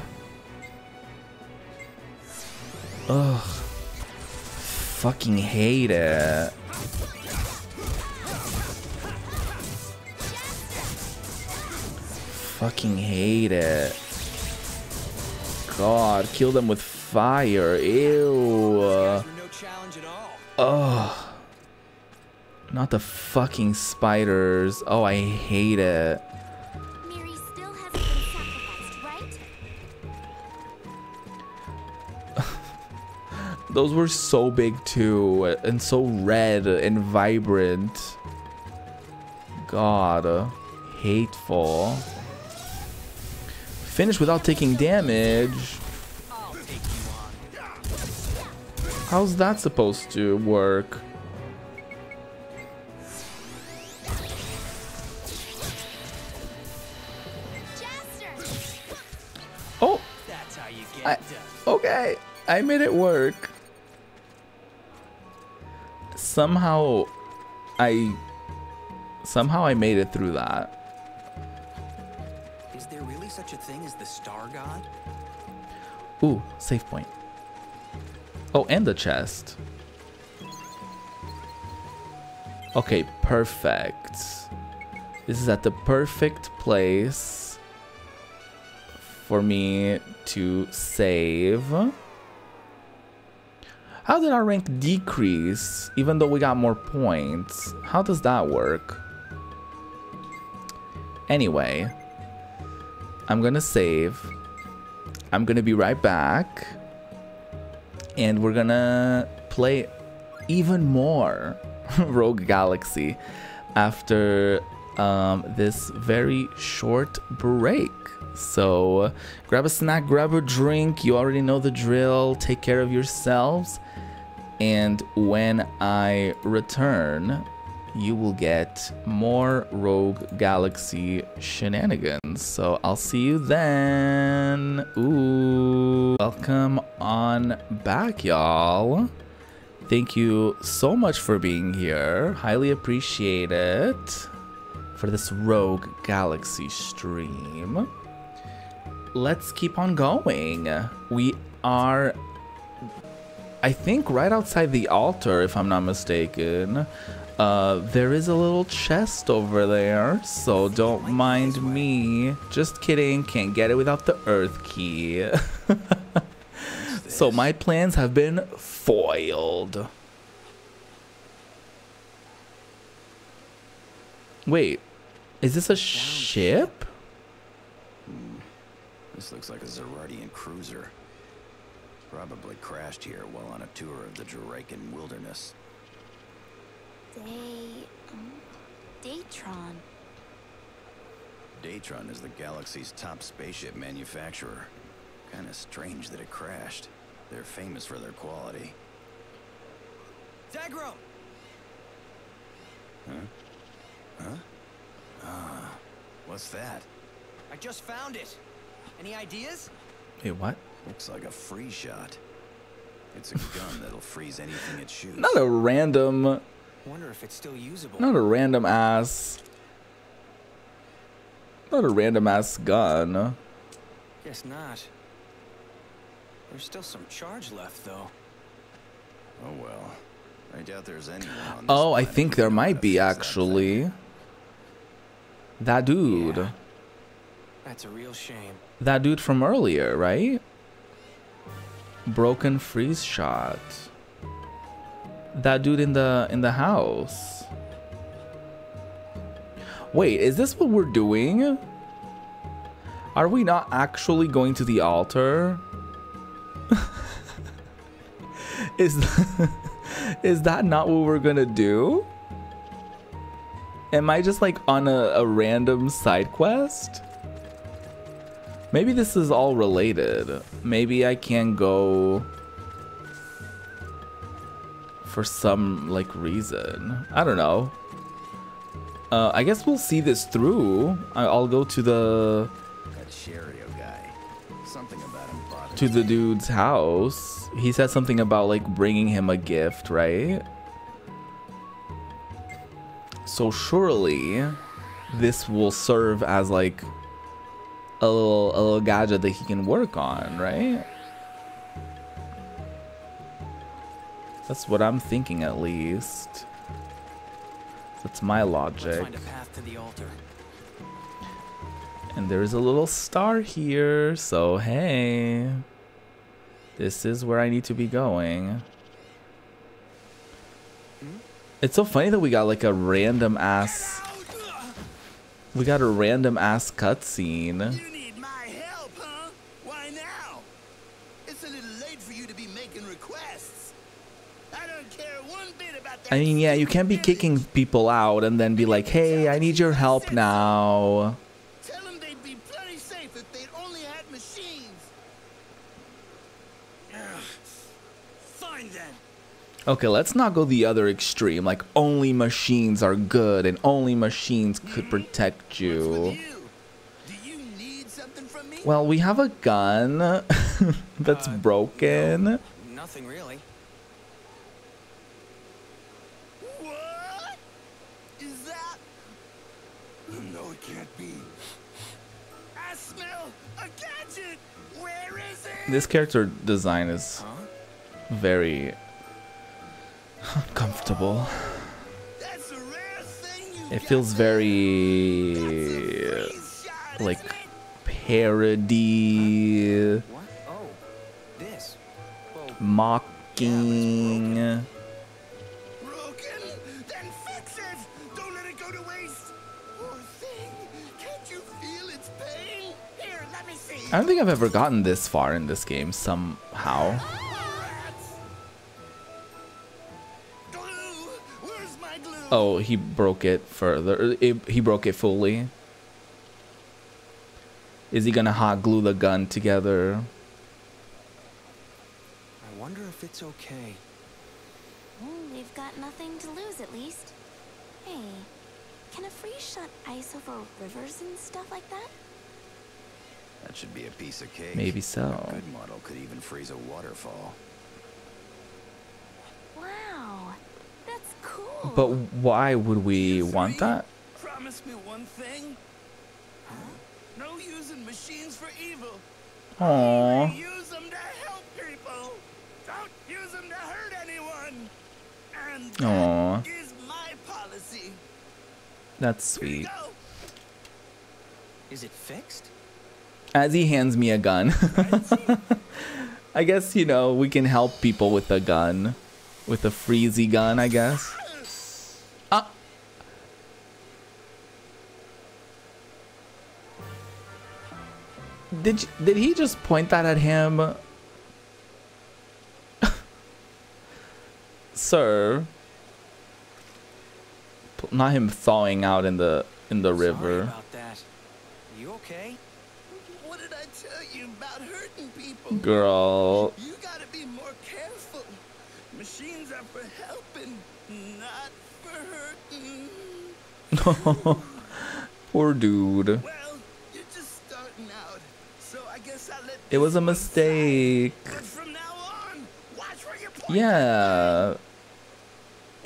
Ugh. Fucking hate it. Fucking hate it. God, kill them with fire. Ew. no challenge at all. Ugh. Not the fucking spiders. Oh, I hate it. Miri still hasn't been sacrificed, right? Those were so big too, and so red and vibrant. God, hateful. Finish without taking damage. How's that supposed to work? Oh, I, okay, I made it work. Somehow, I somehow I made it through that. Such a thing as the Star God? Ooh, save point. Oh, and the chest. Okay, perfect. This is at the perfect place for me to save. How did our rank decrease even though we got more points? How does that work? Anyway, I'm gonna save. I'm gonna be right back. And we're gonna play even more Rogue Galaxy after um, this very short break. So grab a snack, grab a drink. You already know the drill. Take care of yourselves. And when I return, you will get more Rogue Galaxy shenanigans. So I'll see you then. Ooh. Welcome on back, y'all. Thank you so much for being here. Highly appreciate it for this Rogue Galaxy stream. Let's keep on going. We are, I think, right outside the altar, if I'm not mistaken. Uh, there is a little chest over there, so don't mind me. Just kidding, can't get it without the Earth key. so my plans have been foiled. Wait, is this a ship? This looks like a Zerardian cruiser. Probably crashed here while on a tour of the Juraican wilderness. Day... Um, Datron. Datron is the galaxy's top spaceship manufacturer. Kinda strange that it crashed. They're famous for their quality. Dagro! Huh? Huh? Ah, what's that? I just found it. Any ideas? Hey, what? Looks like a free shot. It's a gun that'll freeze anything it shoots. Not a random, Wonder if it's still usable. not a random ass, not a random ass gun. Guess not. There's still some charge left, though. Oh well. I doubt there's anyone Oh, I think there might be actually. That dude. Yeah. That's a real shame. That dude from earlier, right? Broken freeze shot. That dude in the in the house. Wait, is this what we're doing? Are we not actually going to the altar? is is that not what we're gonna do? Am I just like on a, a random side quest? Maybe this is all related. Maybe I can go for some like reason. I don't know. Uh, I guess we'll see this through. I'll go to the That Sherio guy. Something about him to the dude's house. He said something about like bringing him a gift, right? So surely this will serve as like a little a little gadget that he can work on, right? That's what I'm thinking at least. That's my logic. find a path to the. And there's a little star here, so hey. This is where I need to be going. Hmm? It's so funny that we got like a random ass. We got a random ass cutscene. I mean, yeah, you can't be kicking people out and then be like, hey, I need your help now. Tell them they'd be plenty safe if they'd only had machines. Fine then. Okay, let's not go the other extreme. Like, only machines are good and only machines could protect you. you? You need something from me? Well, we have a gun that's Uh, broken. Nothing really. This character design is very uncomfortable. That's a rare thing you It feels very That's a freeze shot, like parody? Oh, mocking. I don't think I've ever gotten this far in this game somehow. Rats! Glue! Where's my glue? Oh, he broke it further. It, he broke it fully. Is he gonna hot glue the gun together? I wonder if it's okay. We've got nothing to lose at least. Hey, can a freeze shot ice over rivers and stuff like that? That should be a piece of cake. Maybe so. good model could even freeze a waterfall. Wow, that's cool. But why would we want that? Promise me one thing. No using machines for evil. Aww. Use them to help people. Don't use them to hurt anyone. And Aww. that is my policy. That's sweet. Is it fixed? As he hands me a gun. I guess, you know, we can help people with a gun. With a freezy gun, I guess. Ah. Did did he just point that at him? Sir. Not him thawing out in the in the Sorry river. about that. You okay? What did I tell you about hurting people? Girl. You gotta be more careful. Machines are for helping, not for hurting. Poor dude. Well, you're just starting out, so I guess I'll let It was a this one slide. mistake. But from now on, watch where you point. Yeah.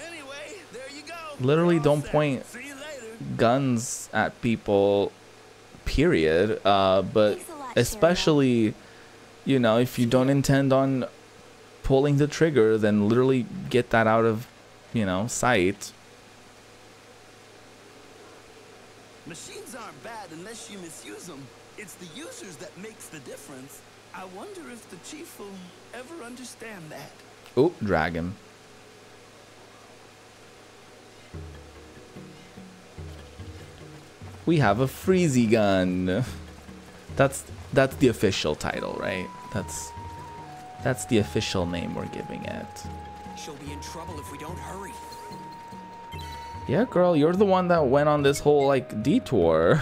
Anyway, there you go. Literally You're don't set. point See you later. guns at people period uh but Thanks a Cheryl. especially you know if you don't intend on pulling the trigger then literally get that out of you know sight Machines aren't bad unless you misuse them. It's the users that makes the difference. I wonder if the chief will ever understand that. oh dragon we have a freezy gun that's that's the official title right that's that's the official name we're giving it She'll be in trouble if we don't hurry. Yeah, girl, you're the one that went on this whole like detour.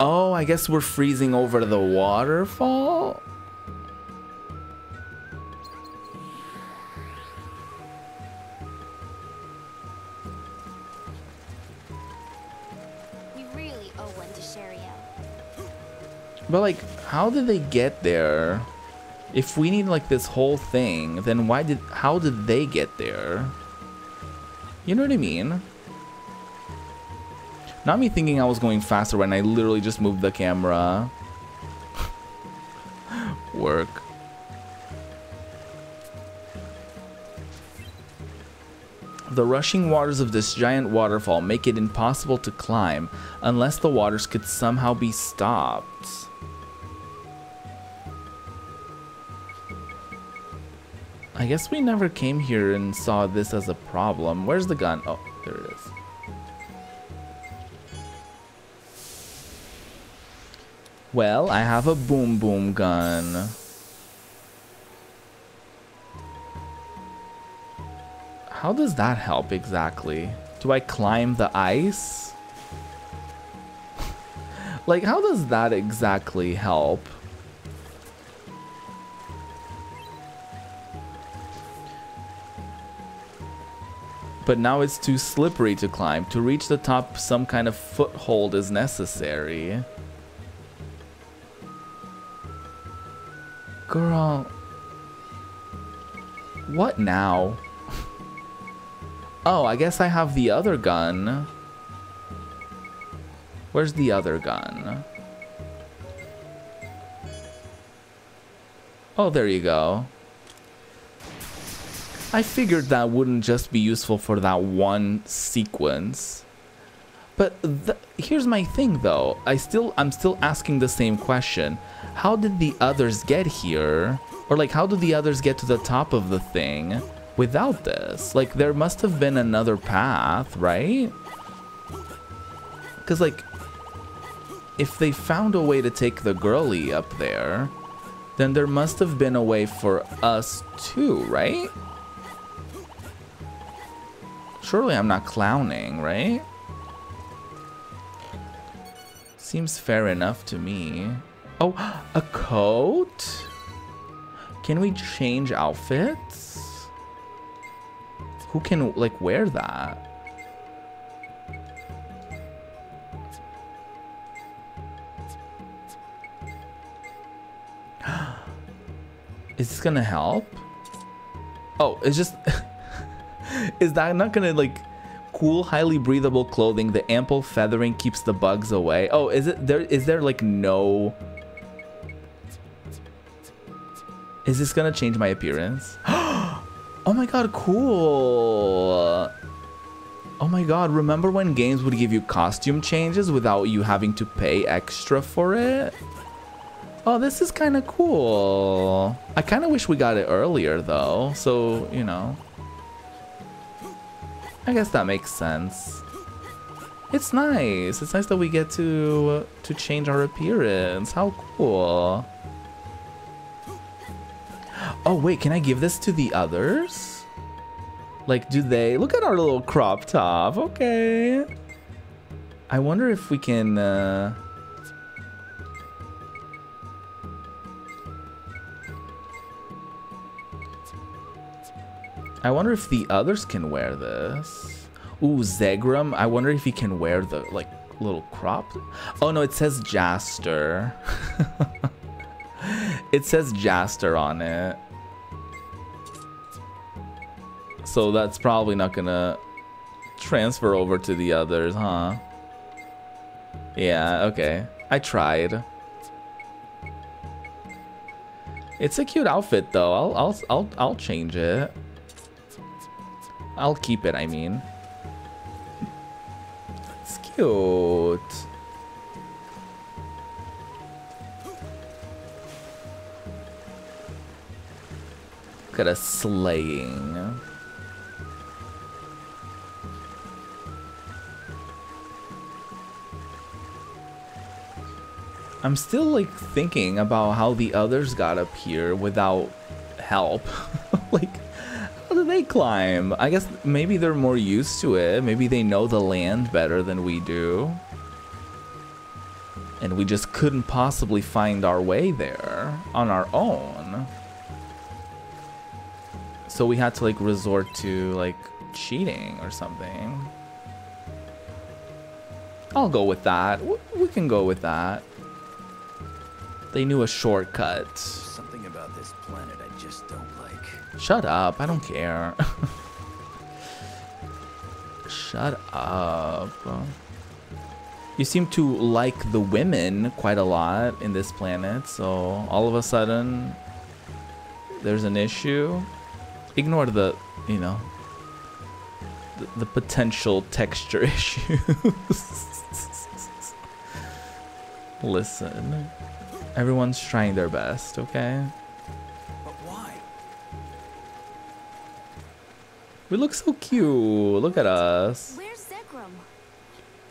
Oh, I guess we're freezing over the waterfall. We really owe one to Sherio. But like, how did they get there? If we need like this whole thing, then why did how did they get there? You know what I mean? Not me thinking I was going faster when I literally just moved the camera. Work. The rushing waters of this giant waterfall make it impossible to climb unless the waters could somehow be stopped. I guess we never came here and saw this as a problem. Where's the gun? Oh, there it is. Well, I have a boom boom gun. How does that help exactly? Do I climb the ice? like, how does that exactly help? But now it's too slippery to climb. To reach the top, some kind of foothold is necessary. Girl. What now? Oh, I guess I have the other gun. Where's the other gun? Oh, there you go. I figured that wouldn't just be useful for that one sequence. But here's my thing though. I still I'm still asking the same question. How did the others get here? Or like how did the others get to the top of the thing without this? Like there must have been another path, right? Cuz like if they found a way to take the girly up there, then there must have been a way for us too, right? Surely I'm not clowning, right? Seems fair enough to me. Oh, a coat? Can we change outfits? Who can, like, wear that? Is this gonna help? Oh, it's just... Is that not gonna like cool, highly breathable clothing? The ample feathering keeps the bugs away. Oh, is it there? Is there like no? Is this gonna change my appearance? oh my god, cool. Oh my god, remember when games would give you costume changes without you having to pay extra for it? Oh, this is kind of cool. I kind of wish we got it earlier though, so, you know. I guess that makes sense. It's nice. It's nice that we get to to change our appearance. How cool. Oh, wait, can I give this to the others? Like, do they... Look at our little crop top. Okay. I wonder if we can... Uh... I wonder if the others can wear this. Ooh, Zegram. I wonder if he can wear the, like, little crop. Oh, no, it says Jaster. it says Jaster on it. So that's probably not gonna transfer over to the others, huh? Yeah, okay. I tried. It's a cute outfit though. I'll I'll I'll I'll change it. I'll keep it, I mean. It's cute. Look at us slaying. I'm still like thinking about how the others got up here without help. like, how do they climb? I guess maybe they're more used to it. Maybe they know the land better than we do. And we just couldn't possibly find our way there on our own. So we had to like resort to like cheating or something. I'll go with that. We can go with that. They knew a shortcut. Shut up. I don't care. Shut up. You seem to like the women quite a lot in this planet, so all of a sudden there's an issue. Ignore the, you know, the, the potential texture issues. Listen. Everyone's trying their best, okay? We look so cute. Look at us. Where's Zegram?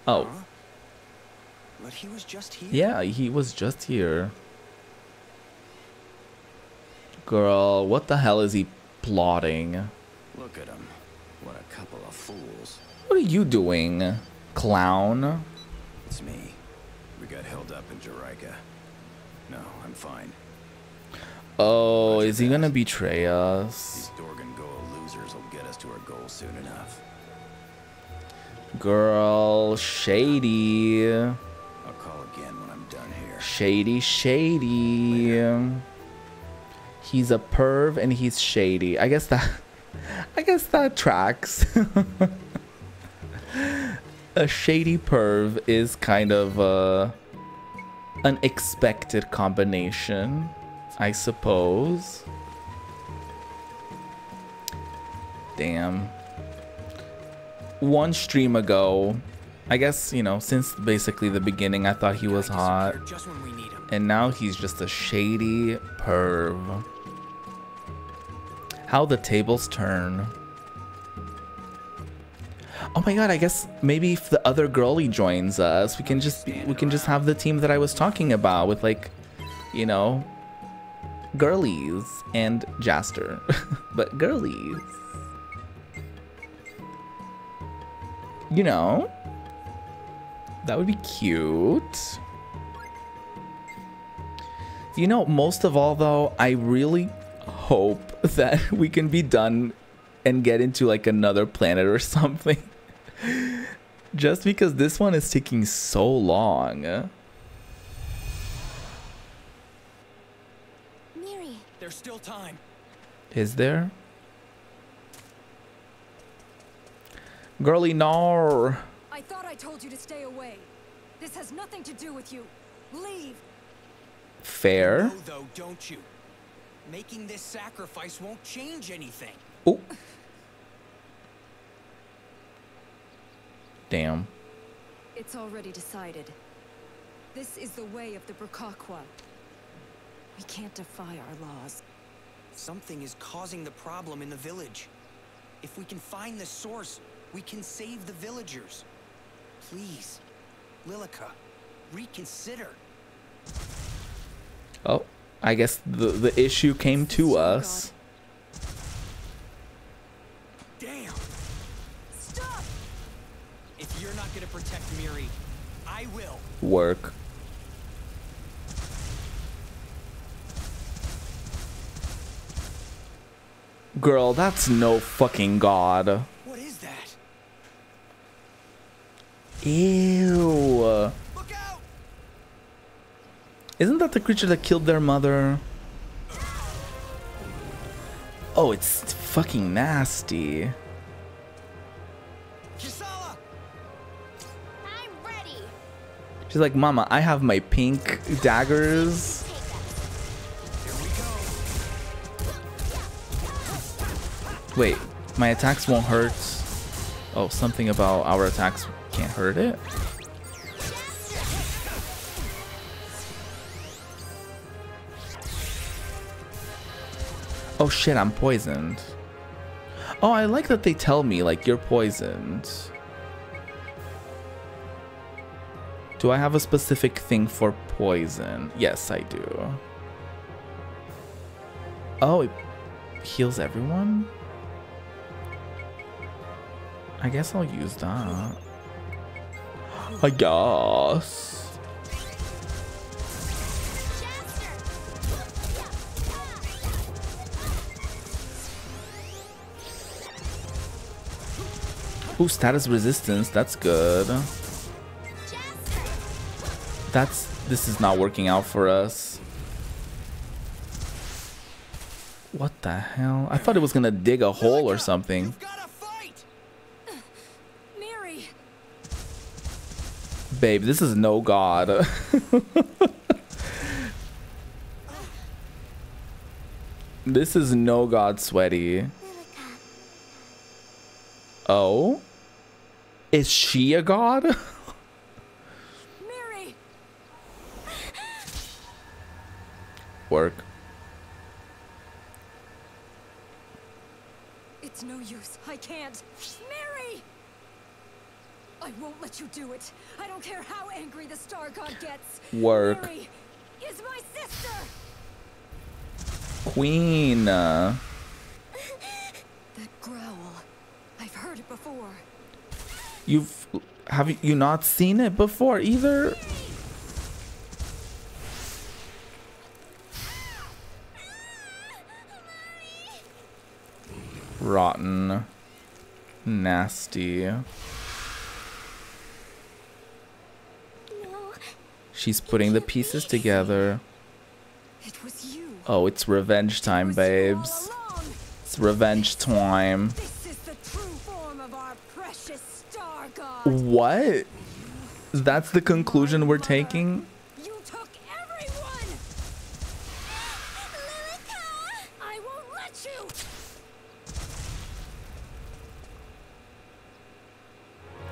Oh. Huh? But he was just here. Yeah, he was just here. Girl, what the hell is he plotting? Look at him. What a couple of fools. What are you doing, clown? It's me. We got held up in Juraika. No, I'm fine. Oh, is he gonna betray us? Girl, shady. I'll call again when I'm done here. Shady, shady. He's a perv and he's shady. I guess that I guess that tracks. a shady perv is kind of uh an expected combination, I suppose. Damn. One stream ago, I guess, you know, since basically the beginning, I thought he was hot. And now he's just a shady perv. How the tables turn. Oh my god, I guess maybe if the other girlie joins us, we can just we can just have the team that I was talking about with like, you know, girlies and Jaster. but girlies. You know? That would be cute. You know, most of all though, I really hope that we can be done and get into like another planet or something. Just because this one is taking so long. Miri, There's still time. Is there? Girly, no. I thought I told you to stay away. This has nothing to do with you. Leave. Fair. No, though, don't you? Making this sacrifice won't change anything. Oh. Damn. It's already decided. This is the way of the Burkaqua. We can't defy our laws. Something is causing the problem in the village. If we can find the source, we can save the villagers. Please, Lilika, reconsider. Oh, I guess the the issue came to us. Damn! Stop! If you're not gonna protect Miri, I will. Work. Girl, that's no fucking god. What is that? Ew. Isn't that the creature that killed their mother? Oh, it's fucking nasty. She's like, Mama, I have my pink daggers. Wait, my attacks won't hurt. Oh, something about our attacks can't hurt it. Oh shit, I'm poisoned. Oh, I like that they tell me, like, you're poisoned. Do I have a specific thing for poison? Yes, I do. Oh, it heals everyone? I guess I'll use that. I guess. Ooh, status resistance. That's good. That's... This is not working out for us. What the hell? I thought it was gonna dig a hole or something. Miri! Babe, this is no god. this is no god sweaty. Oh? Is she a god? Work. It's no use. I can't. I won't let you do it. I don't care how angry the Star God gets. Work. Mary is my sister! Queen. That growl. I've heard it before. You've have you not seen it before either? Rotten. Nasty. She's putting the pieces together. It was you. Oh, it's revenge time, babes. It's revenge time. This is the true form of our precious Star God. What? That's the conclusion we're taking? You took everyone! I won't let you!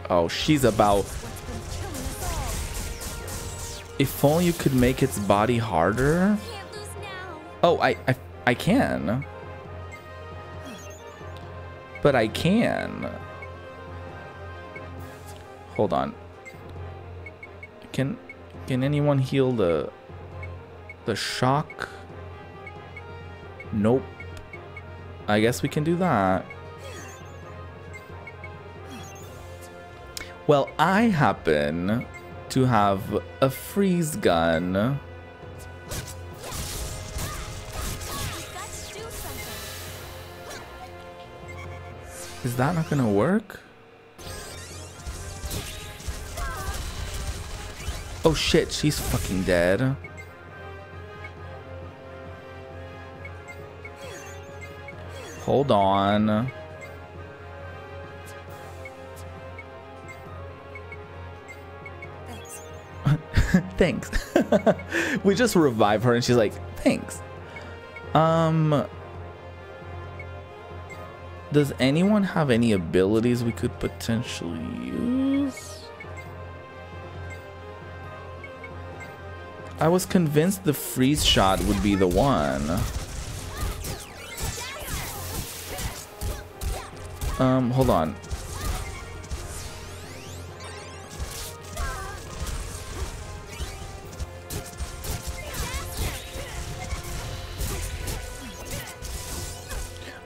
Oh, she's about. If only you could make its body harder. Oh, I, I, I can. But I can. Hold on. Can, can anyone heal the, the shock? Nope. I guess we can do that. Well, I happen to have a freeze gun. Is that not gonna work? Oh shit, she's fucking dead. Hold on. Thanks. we just revive her and she's like, thanks. Um, does anyone have any abilities we could potentially use? I was convinced the freeze shot would be the one. Um, hold on.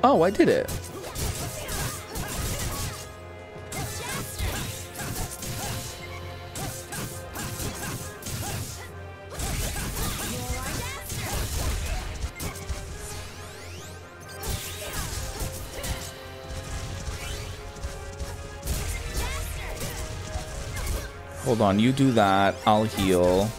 Oh, I did it. Hold on, you do that. I'll heal.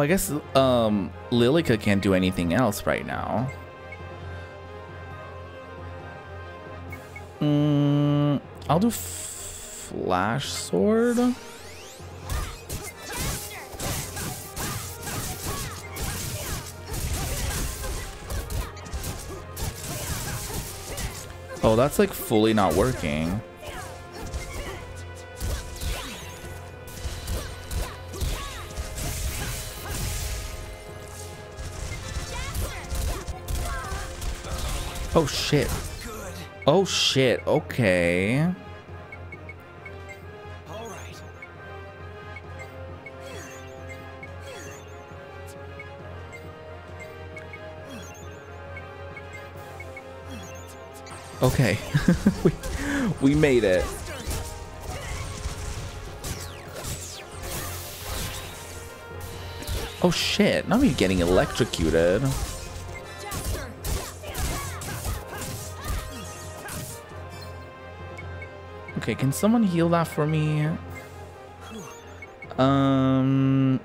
I guess um, Lilika can't do anything else right now. Mm, I'll do Flash Sword. Oh, that's like fully not working. Oh shit. Oh shit. Okay. Okay. we, we made it. Oh shit. Now we're getting electrocuted. Okay, can someone heal that for me? Um...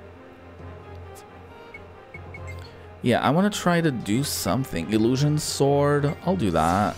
Yeah, I want to try to do something. Illusion sword. I'll do that.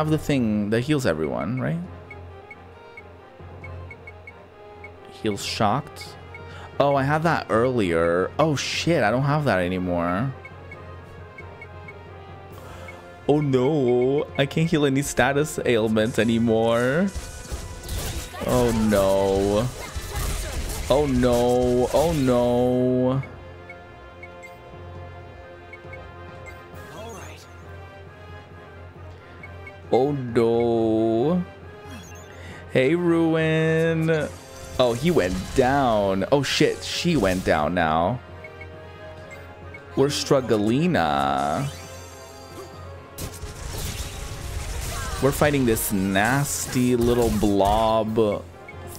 Have the thing that heals everyone, right? Heals shocked. Oh, I had that earlier. Oh, shit. I don't have that anymore. Oh, no. I can't heal any status ailments anymore. Oh, no. Oh, no. Oh, no. Oh no. Hey, Ruin. Oh, he went down. Oh shit, she went down now. We're Struggleina. We're fighting this nasty little blob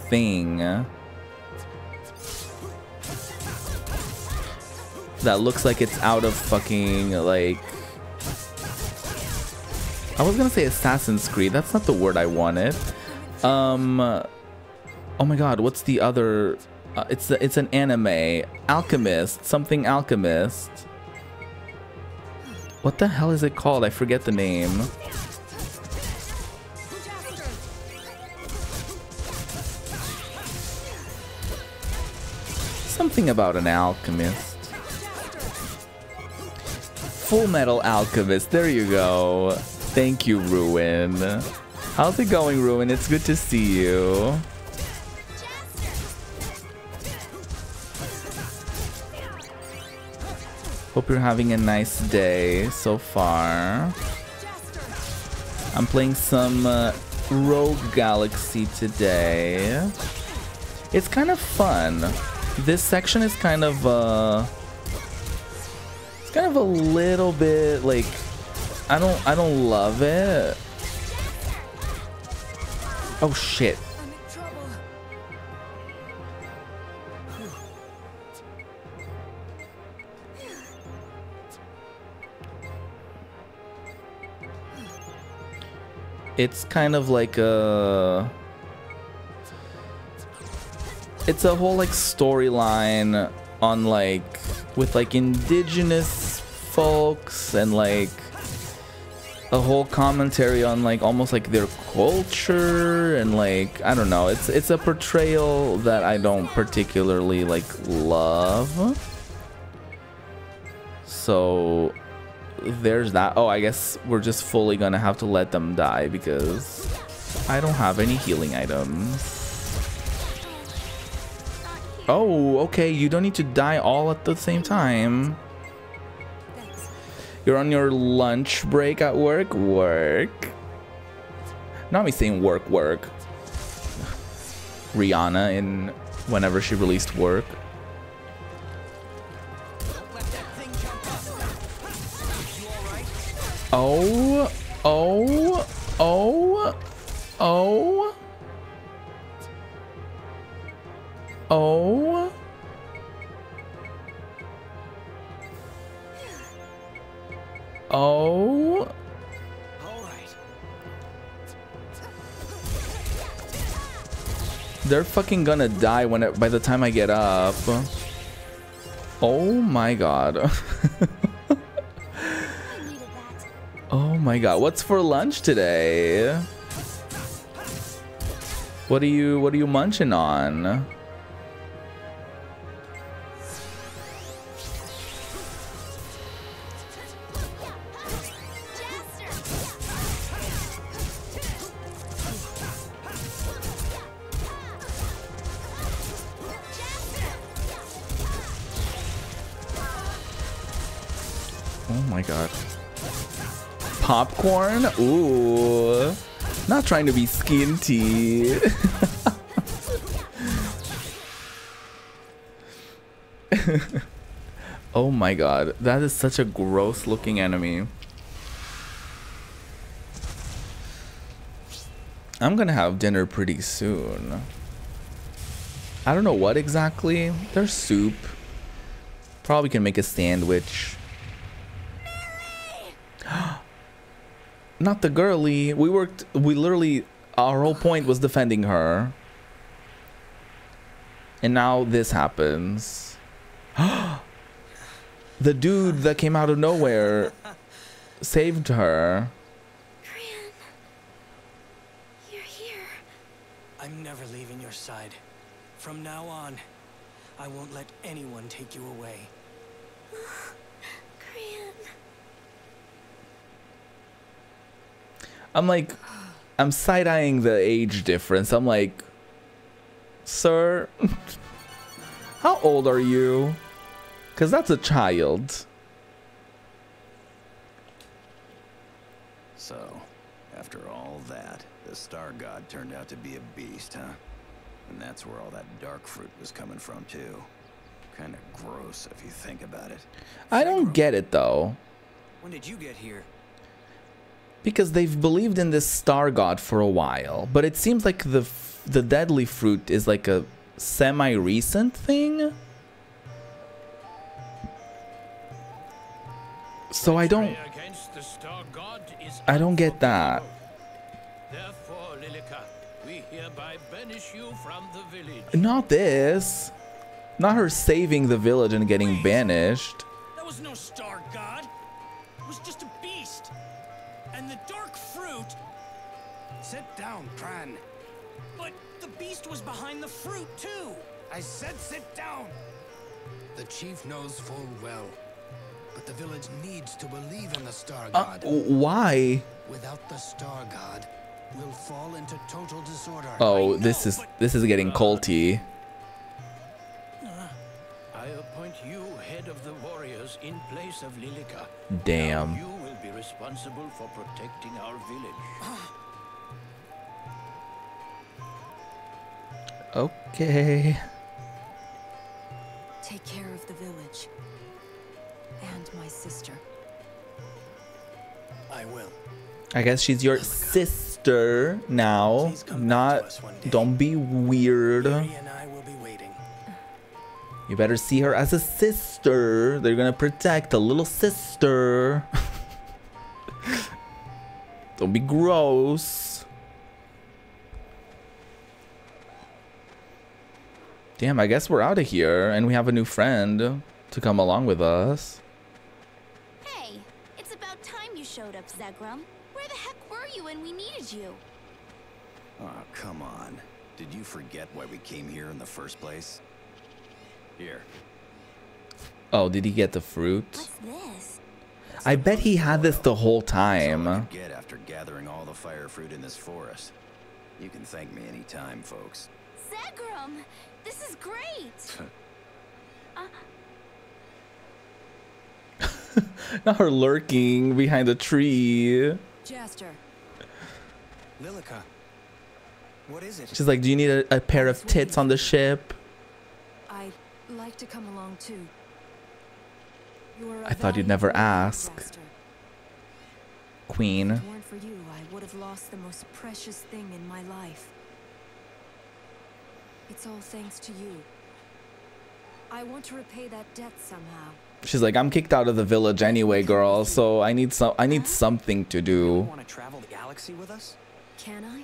thing. That looks like it's out of fucking, like, I was gonna say Assassin's Creed. That's not the word I wanted. Um. Oh my God, what's the other? Uh, it's it's an anime. Alchemist. Something Alchemist. What the hell is it called? I forget the name. Something about an alchemist. Full Metal Alchemist. There you go. Thank you, Ruin. How's it going, Ruin? It's good to see you. Hope you're having a nice day so far. I'm playing some uh, Rogue Galaxy today. It's kind of fun. This section is kind of uh it's kind of a little bit like I don't I don't love it. Oh shit. It's kind of like a it's a whole like storyline on like with like indigenous folks and like a whole commentary on like almost like their culture and like I don't know it's it's a portrayal that I don't particularly like love so there's that oh I guess we're just fully gonna have to let them die because I don't have any healing items Oh, okay. You don't need to die all at the same time. You're on your lunch break at work? Work. Not me saying work, work. Rihanna in whenever she released work. Oh, oh, oh, oh. Oh. Oh. They're fucking gonna die when it, by the time I get up. Oh my god. oh my god. What's for lunch today? What are you what are you munching on? My god. Popcorn? Ooh. Not trying to be skinty. oh my god. That is such a gross looking enemy. I'm gonna have dinner pretty soon. I don't know what exactly. There's soup. Probably can make a sandwich. Not the girly. We worked. We literally. Our whole point was defending her. And now this happens. the dude that came out of nowhere saved her. Gran, you're here. I'm never leaving your side. From now on, I won't let anyone take you away. Gran. I'm like, I'm side eyeing the age difference. I'm like, sir, how old are you? Because that's a child. So, after all that, the Star God turned out to be a beast, huh? And that's where all that dark fruit was coming from, too. Kind of gross if you think about it. I don't get it though. When did you get here? Because they've believed in this star god for a while, but it seems like the f- the deadly fruit is like a semi-recent thing. So I don't Against the star god is I don't get that. Therefore, Lilika, we hereby banish you from the village. Not this. Not her saving the village and getting banished. Chief knows full well. But the village needs to believe in the Star Uh, God. why? Without the Star God, we'll fall into total disorder. Oh, this is this is getting culty. I appoint you head of the warriors in place of Lilika. Damn. Now you will be responsible for protecting our village. Okay. Take care of the village. And my sister. I will. I guess she's your oh sister now. Please come back to Not us one day. don't be weird. Mary and I will be. You better see her as a sister. They're gonna protect a little sister. don't be gross. Damn, I guess we're out of here and we have a new friend to come along with us. Hey, it's about time you showed up, Zegram. Where the heck were you when we needed you? Oh, come on. Did you forget why we came here in the first place? Here. Oh, did he get the fruit? What's this? I bet he had this the whole That's all I time. get after gathering all the fire fruit in this forest. You can thank me anytime, folks. Zegram! This is great! uh, Not her lurking behind a tree. Jaster. Lilika, what is it? She's like, do you need a, a pair of tits on the ship? I'd like to come along too. You're a I thought you'd never warrior, ask. Jaster. If Queen. it weren't for you, I would have lost the most precious thing in my life. It's all thanks to you. I want to repay that debt somehow. She's like, I'm kicked out of the village anyway, girl. So I need some. I need something to You do. want to travel the galaxy with us? Can I?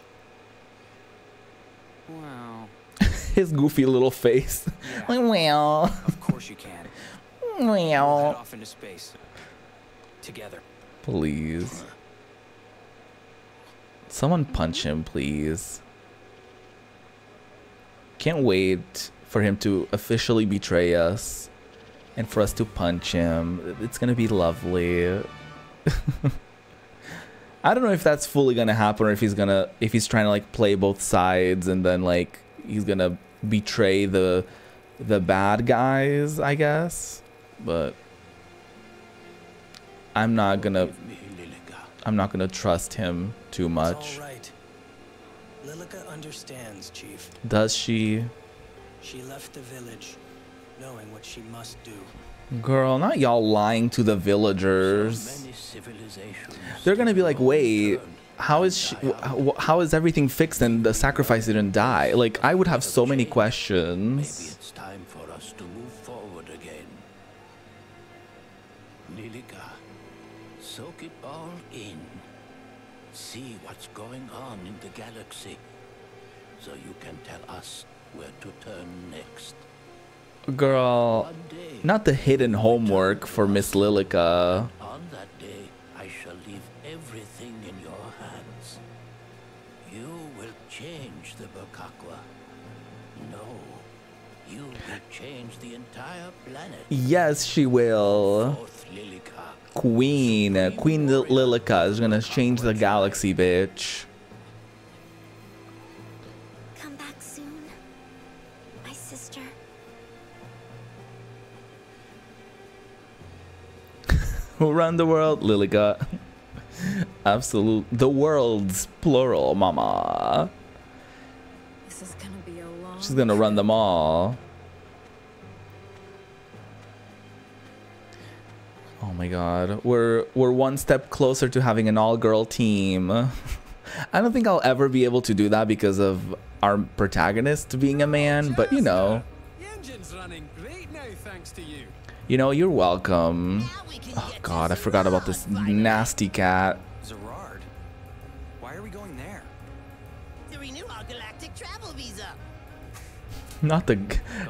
Well, His goofy little face. yeah, Well, of course you can. We'll head well. off into space. Together. Please. Someone punch him, please. Can't wait for him to officially betray us and for us to punch him. It's gonna be lovely. I don't know if that's fully gonna happen or if he's gonna if he's trying to like play both sides and then like he's gonna betray the the bad guys, I guess. But I'm not gonna. I'm not gonna trust him too much. all right. Lilika understands, Chief. Does she? She left the village, knowing what she must do. Girl, not y'all lying to the So villagers. civilizations They're gonna be like, wait, how is she? die out. wh- How is everything fixed and the sacrifice didn't die? Like, I would have so many questions. Maybe it's time for us to move forward again. Lilika, soak it all in. See what's going on in the galaxy. So you can tell us where to turn next. Girl, not the hidden homework for Miss Lilika. on that day, I shall leave everything in your hands. You will change the Burkaqua. No, you will change the entire planet. Yes, she will. Queen, Queen Lilika is gonna change the galaxy, bitch. Who run the world? Lilika. Absolute. The world's plural, mama. This is gonna be a long. She's gonna run them all. Oh my god. We're we're one step closer to having an all-girl team. I don't think I'll ever be able to do that because of our protagonist being a man, oh, but you know. The engine's running great now, thanks to you. You know, you're welcome. Oh god, I forgot about this nasty cat. Zerard, why are we going there? To renew our galactic travel visa. Not the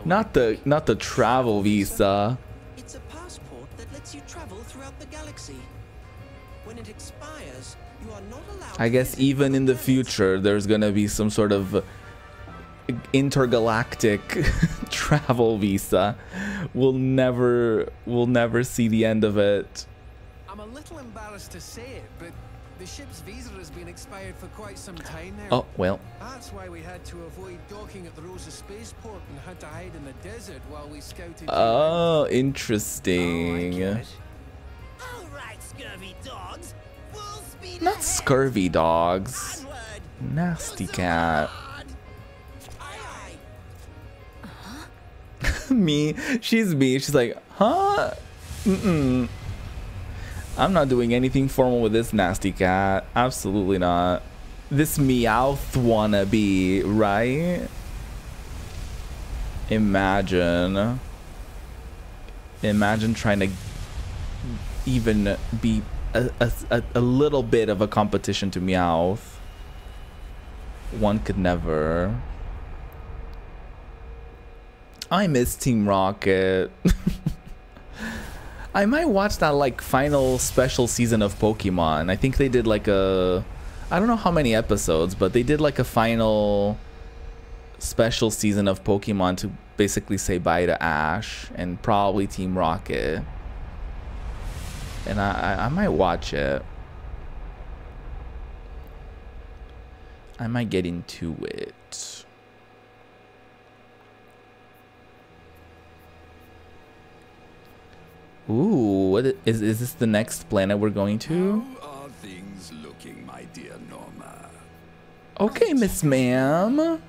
not the not the travel visa. It's a passport that lets you travel throughout the galaxy. When it expires, you are not allowed. I guess even in the future, there's gonna be some sort of intergalactic travel visa. We'll never, we'll never see the end of it. I'm a little embarrassed to say it, but the ship's visa has been expired for quite some time now. Oh, well. That's why we had to avoid docking at the Rosa spaceport and had to hide in the desert while we scouted. Oh, oh interesting. All right, scurvy dogs. Full speed Not ahead. scurvy dogs. Onward. Nasty cat. me. She's me. She's like, huh? Mm-mm. I'm not doing anything formal with this nasty cat. Absolutely not. This Meowth wannabe, right? Imagine. Imagine trying to even be a, a, a, a little bit of a competition to Meowth. One could never. I miss Team Rocket. I might watch that like final special season of Pokemon. I think they did like a I don't know how many episodes, but they did like a final special season of Pokemon to basically say bye to Ash and probably Team Rocket. And I I, I might watch it. I might get into it. Ooh, what i- is is this the next planet we're going to? How are things looking, my dear Norma? Okay, Miss Ma'am.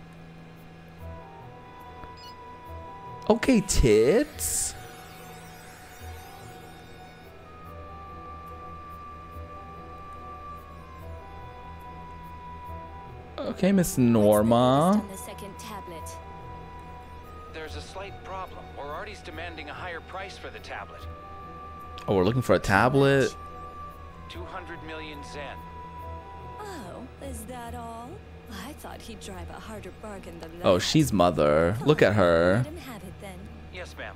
Okay, tits. Okay, Miss Norma. the. There's a slight problem. Moriarty's demanding a higher price for the tablet. Oh, we're looking for a tablet. 200 million Zen. Oh, is that all? I thought he'd drive a harder bargain than that. Oh, she's mother. Look at her. Let him have it then. Yes, ma'am.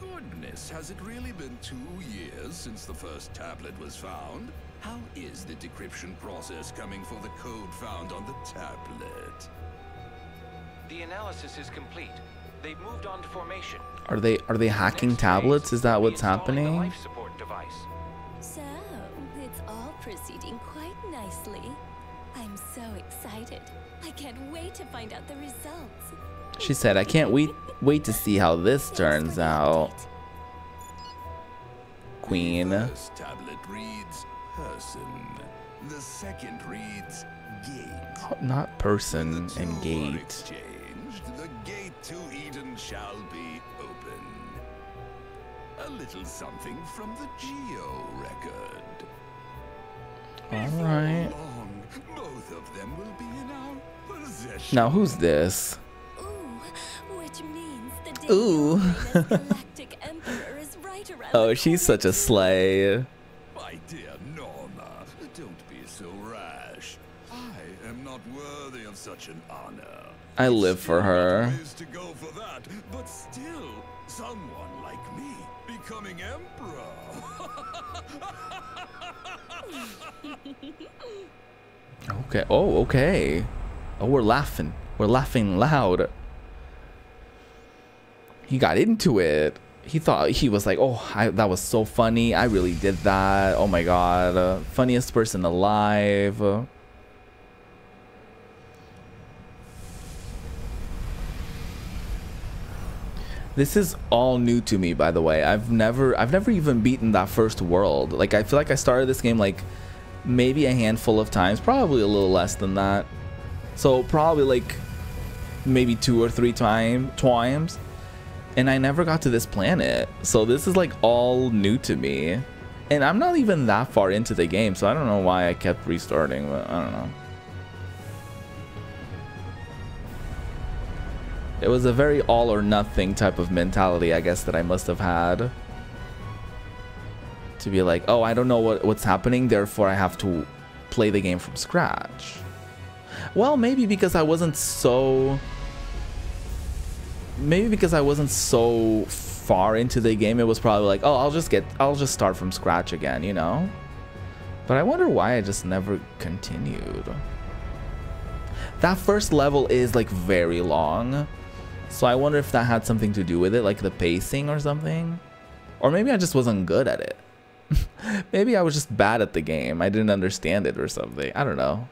Goodness, has it really been two years since the first tablet was found? How is the decryption process coming for the code found on the tablet? The analysis is complete. They've moved on to formation. Are they are they hacking Next tablets? Is that what's installing the happening? Life support device. So, it's all proceeding quite nicely. I'm so excited. I can't wait to find out the results. She said, "I can't wait wait to see how this turns out." update. Queen. First tablet reads person. The second reads gate. Not person The and gate. exchanged. The gate to Eden shall be open. A little something from the Geo record. All right. Long, both of them will be in our possession. Now who's this? Ooh, which means the Ooh. Galactic Emperor is right around Oh, she's corner. such a slay. My dear Norma, don't be so rash. I am not worthy of such an honor. I live for Still her. Becoming emperor. Okay. Oh, okay. Oh, we're laughing. We're laughing loud. He got into it. He thought he was like, "Oh, I, that was so funny. I really did that. Oh my god, funniest person alive." This is all new to me, by the way. I've never, I've never even beaten that first world. Like, I feel like I started this game like maybe a handful of times, probably a little less than that. So probably like maybe two or three time times, and I never got to this planet. So this is like all new to me, and I'm not even that far into the game, so I don't know why I kept restarting. But I don't know. It was a very all or nothing type of mentality, I guess, that I must have had. To be like, oh, I don't know what, what's happening, therefore I have to play the game from scratch. Well, maybe because I wasn't so... Maybe because I wasn't so far into the game, it was probably like, oh, I'll just get, I'll just start from scratch again, you know? But I wonder why I just never continued. That first level is like very long. So I wonder if that had something to do with it, like the pacing or something. Or maybe I just wasn't good at it. maybe I was just bad at the game. I didn't understand it or something. I don't know.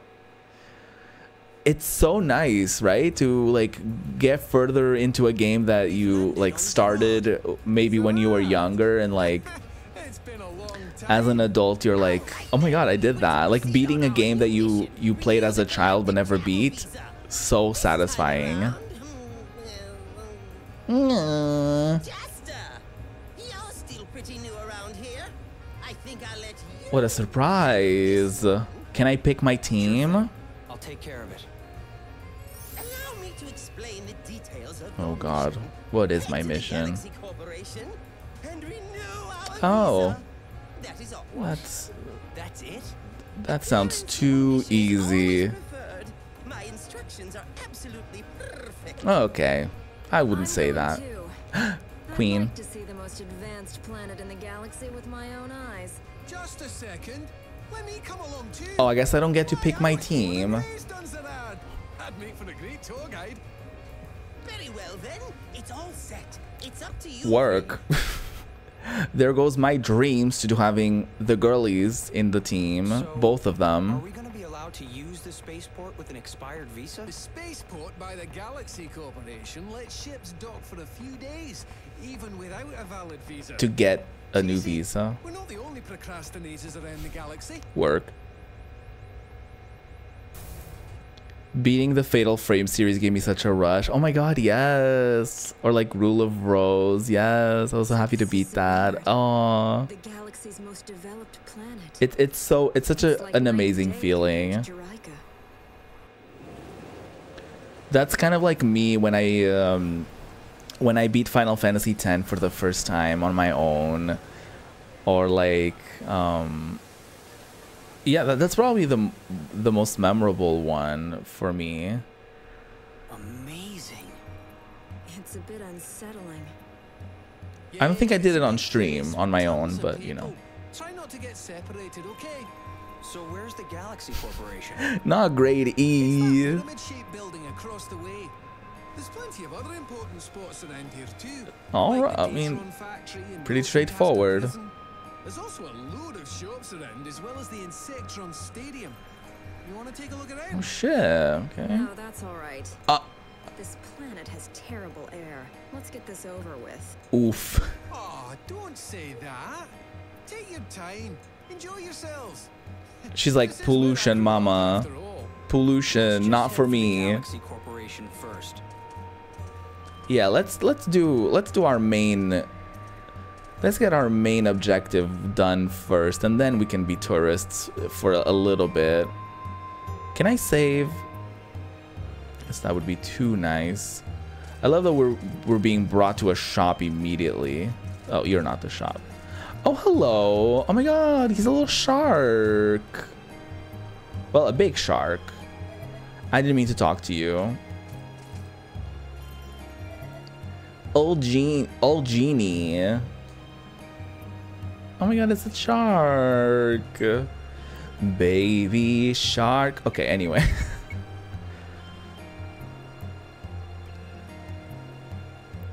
It's so nice, right? To like get further into a game that you like started maybe when you were younger and like as an adult you're like, "Oh my god, I did that." Like beating a game that you you played as a child but never beat. So satisfying. What a surprise. Can I pick my team? I'll take care of it. Oh god. What is my mission? Oh. That's That's it? that sounds too easy. My instructions are absolutely perfect. Okay. I wouldn't say that. Queen. like to see the most advanced planet in the galaxy with my own eyes. Just a second. Let me come along too. Oh, I guess I don't get to pick my team. I'd make for a great tour guide. Very well then. It's all set. It's up to you. Work. there goes my dreams to do having the girlies in the team, both of Are them. We gonna be allowed to use the spaceport with an expired visa? The spaceport by the Galaxy Corporation lets ships dock for a few days, even without a valid visa. To get a new visa. We're not the only procrastinators around the galaxy. Work. Beating the Fatal Frame series gave me such a rush. Oh my god, yes. Or like Rule of Rose. Yes. I was so happy to beat that. Oh. The galaxy's most developed planet. It, it's so it's such a, an amazing day feeling. compared to Juraika. That's kind of like me when I um when I beat Final Fantasy X for the first time on my own or like um yeah, that, that's probably the the most memorable one for me. Amazing. It's a bit unsettling. I don't think I did it on stream on my own, but you know. Try not to get separated, okay? So where's the Galaxy Corporation? Not grade E. Pyramid-shaped building across the way. There's plenty of other important spots around here too. All like right, I mean, Datron factory and pretty straightforward. There's also a load of shops around, as well as the Insectron Stadium. You want to take a look around? Oh shit. Okay. No, that's all right. Uh. This planet has terrible air. Let's get this over with. Oof. Oh, don't say that. Take your time. Enjoy yourselves. She's like pollution, mama. Pollution, not for me. Yeah, let's let's do let's do our main let's get our main objective done first and then we can be tourists for a little bit. Can I save? Guess that would be too nice. I love that we're we're being brought to a shop immediately. Oh, you're not the shop. Oh, hello. Oh my god, he's a little shark. Well, a big shark. I didn't mean to talk to you. Old Gene, old genie. Oh my god, it's a shark. Baby shark. Okay, anyway.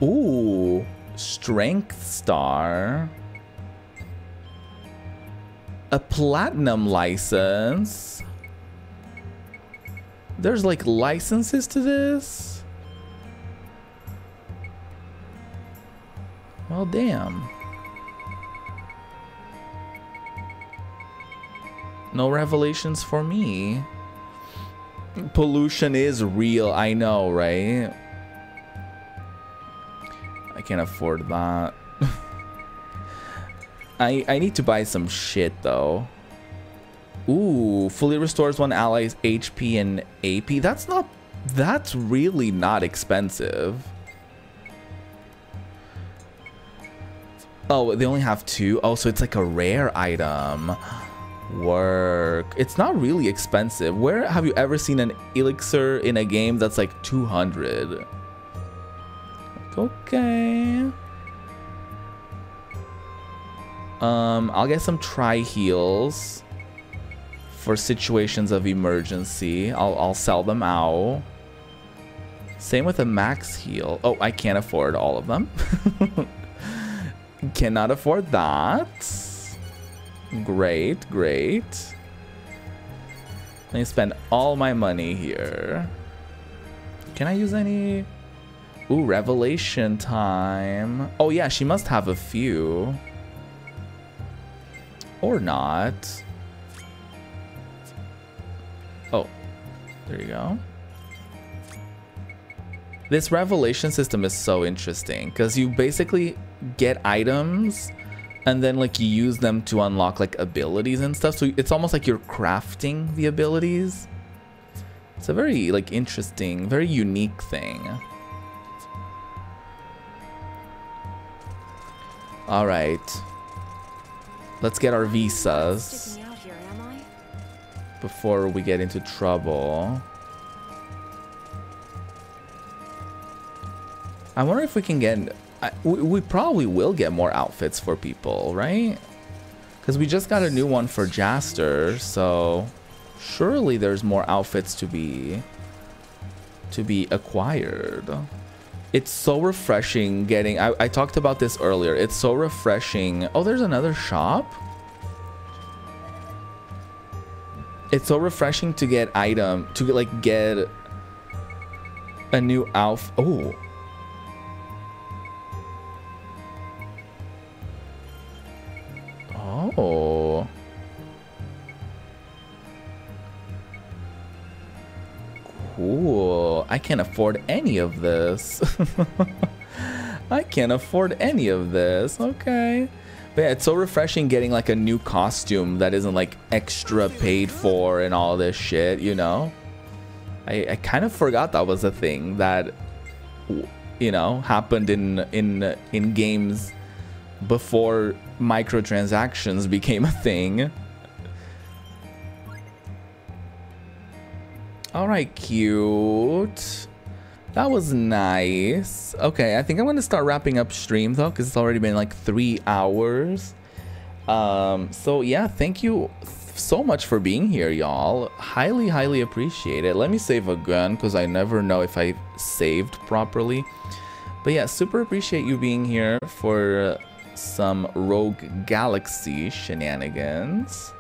Ooh, strength star. A platinum license. There's like licenses to this? Well, damn. No revelations for me. Pollution is real, I know, right? I can't afford that. I I need to buy some shit though. Ooh, fully restores one ally's HP and AP. That's not that's really not expensive. Oh, they only have two. Oh, so it's like a rare item. Work. It's not really expensive. Where have you ever seen an elixir in a game that's like 200? Okay. Um, I'll get some tri heals for situations of emergency. I'll I'll sell them out. Same with a max heal. Oh, I can't afford all of them. Cannot afford that. Great, great. Let me spend all my money here. Can I use any? Ooh, revelation time. Oh yeah, she must have a few. Or not. Oh, there you go. This revelation system is so interesting because you basically get items and then like you use them to unlock like abilities and stuff. So it's almost like you're crafting the abilities. It's a very like interesting, very unique thing. All right. Let's get our visas here, before we get into trouble. I wonder if we can get... I, we, we probably will get more outfits for people, right? Because we just got a new one for Jaster, so surely there's more outfits to be to be acquired. It's so refreshing getting... I, I talked about this earlier. It's so refreshing. Oh, there's another shop? It's so refreshing to get item... To like, get a new outfit. Oh. Oh. Cool. I can't afford any of this. I can't afford any of this. Okay. But yeah, it's so refreshing getting like a new costume that isn't like extra paid for and all this shit, you know? I, I kind of forgot that was a thing that, you know, happened in in in games before microtransactions became a thing. All right, cute. That was nice. Okay, I think I'm to start wrapping up stream though, because it's already been like three hours. Um, so yeah, thank you so much for being here, y'all. Highly, highly appreciate it. Let me save again, because I never know if I saved properly. But yeah, super appreciate you being here for some Rogue Galaxy shenanigans.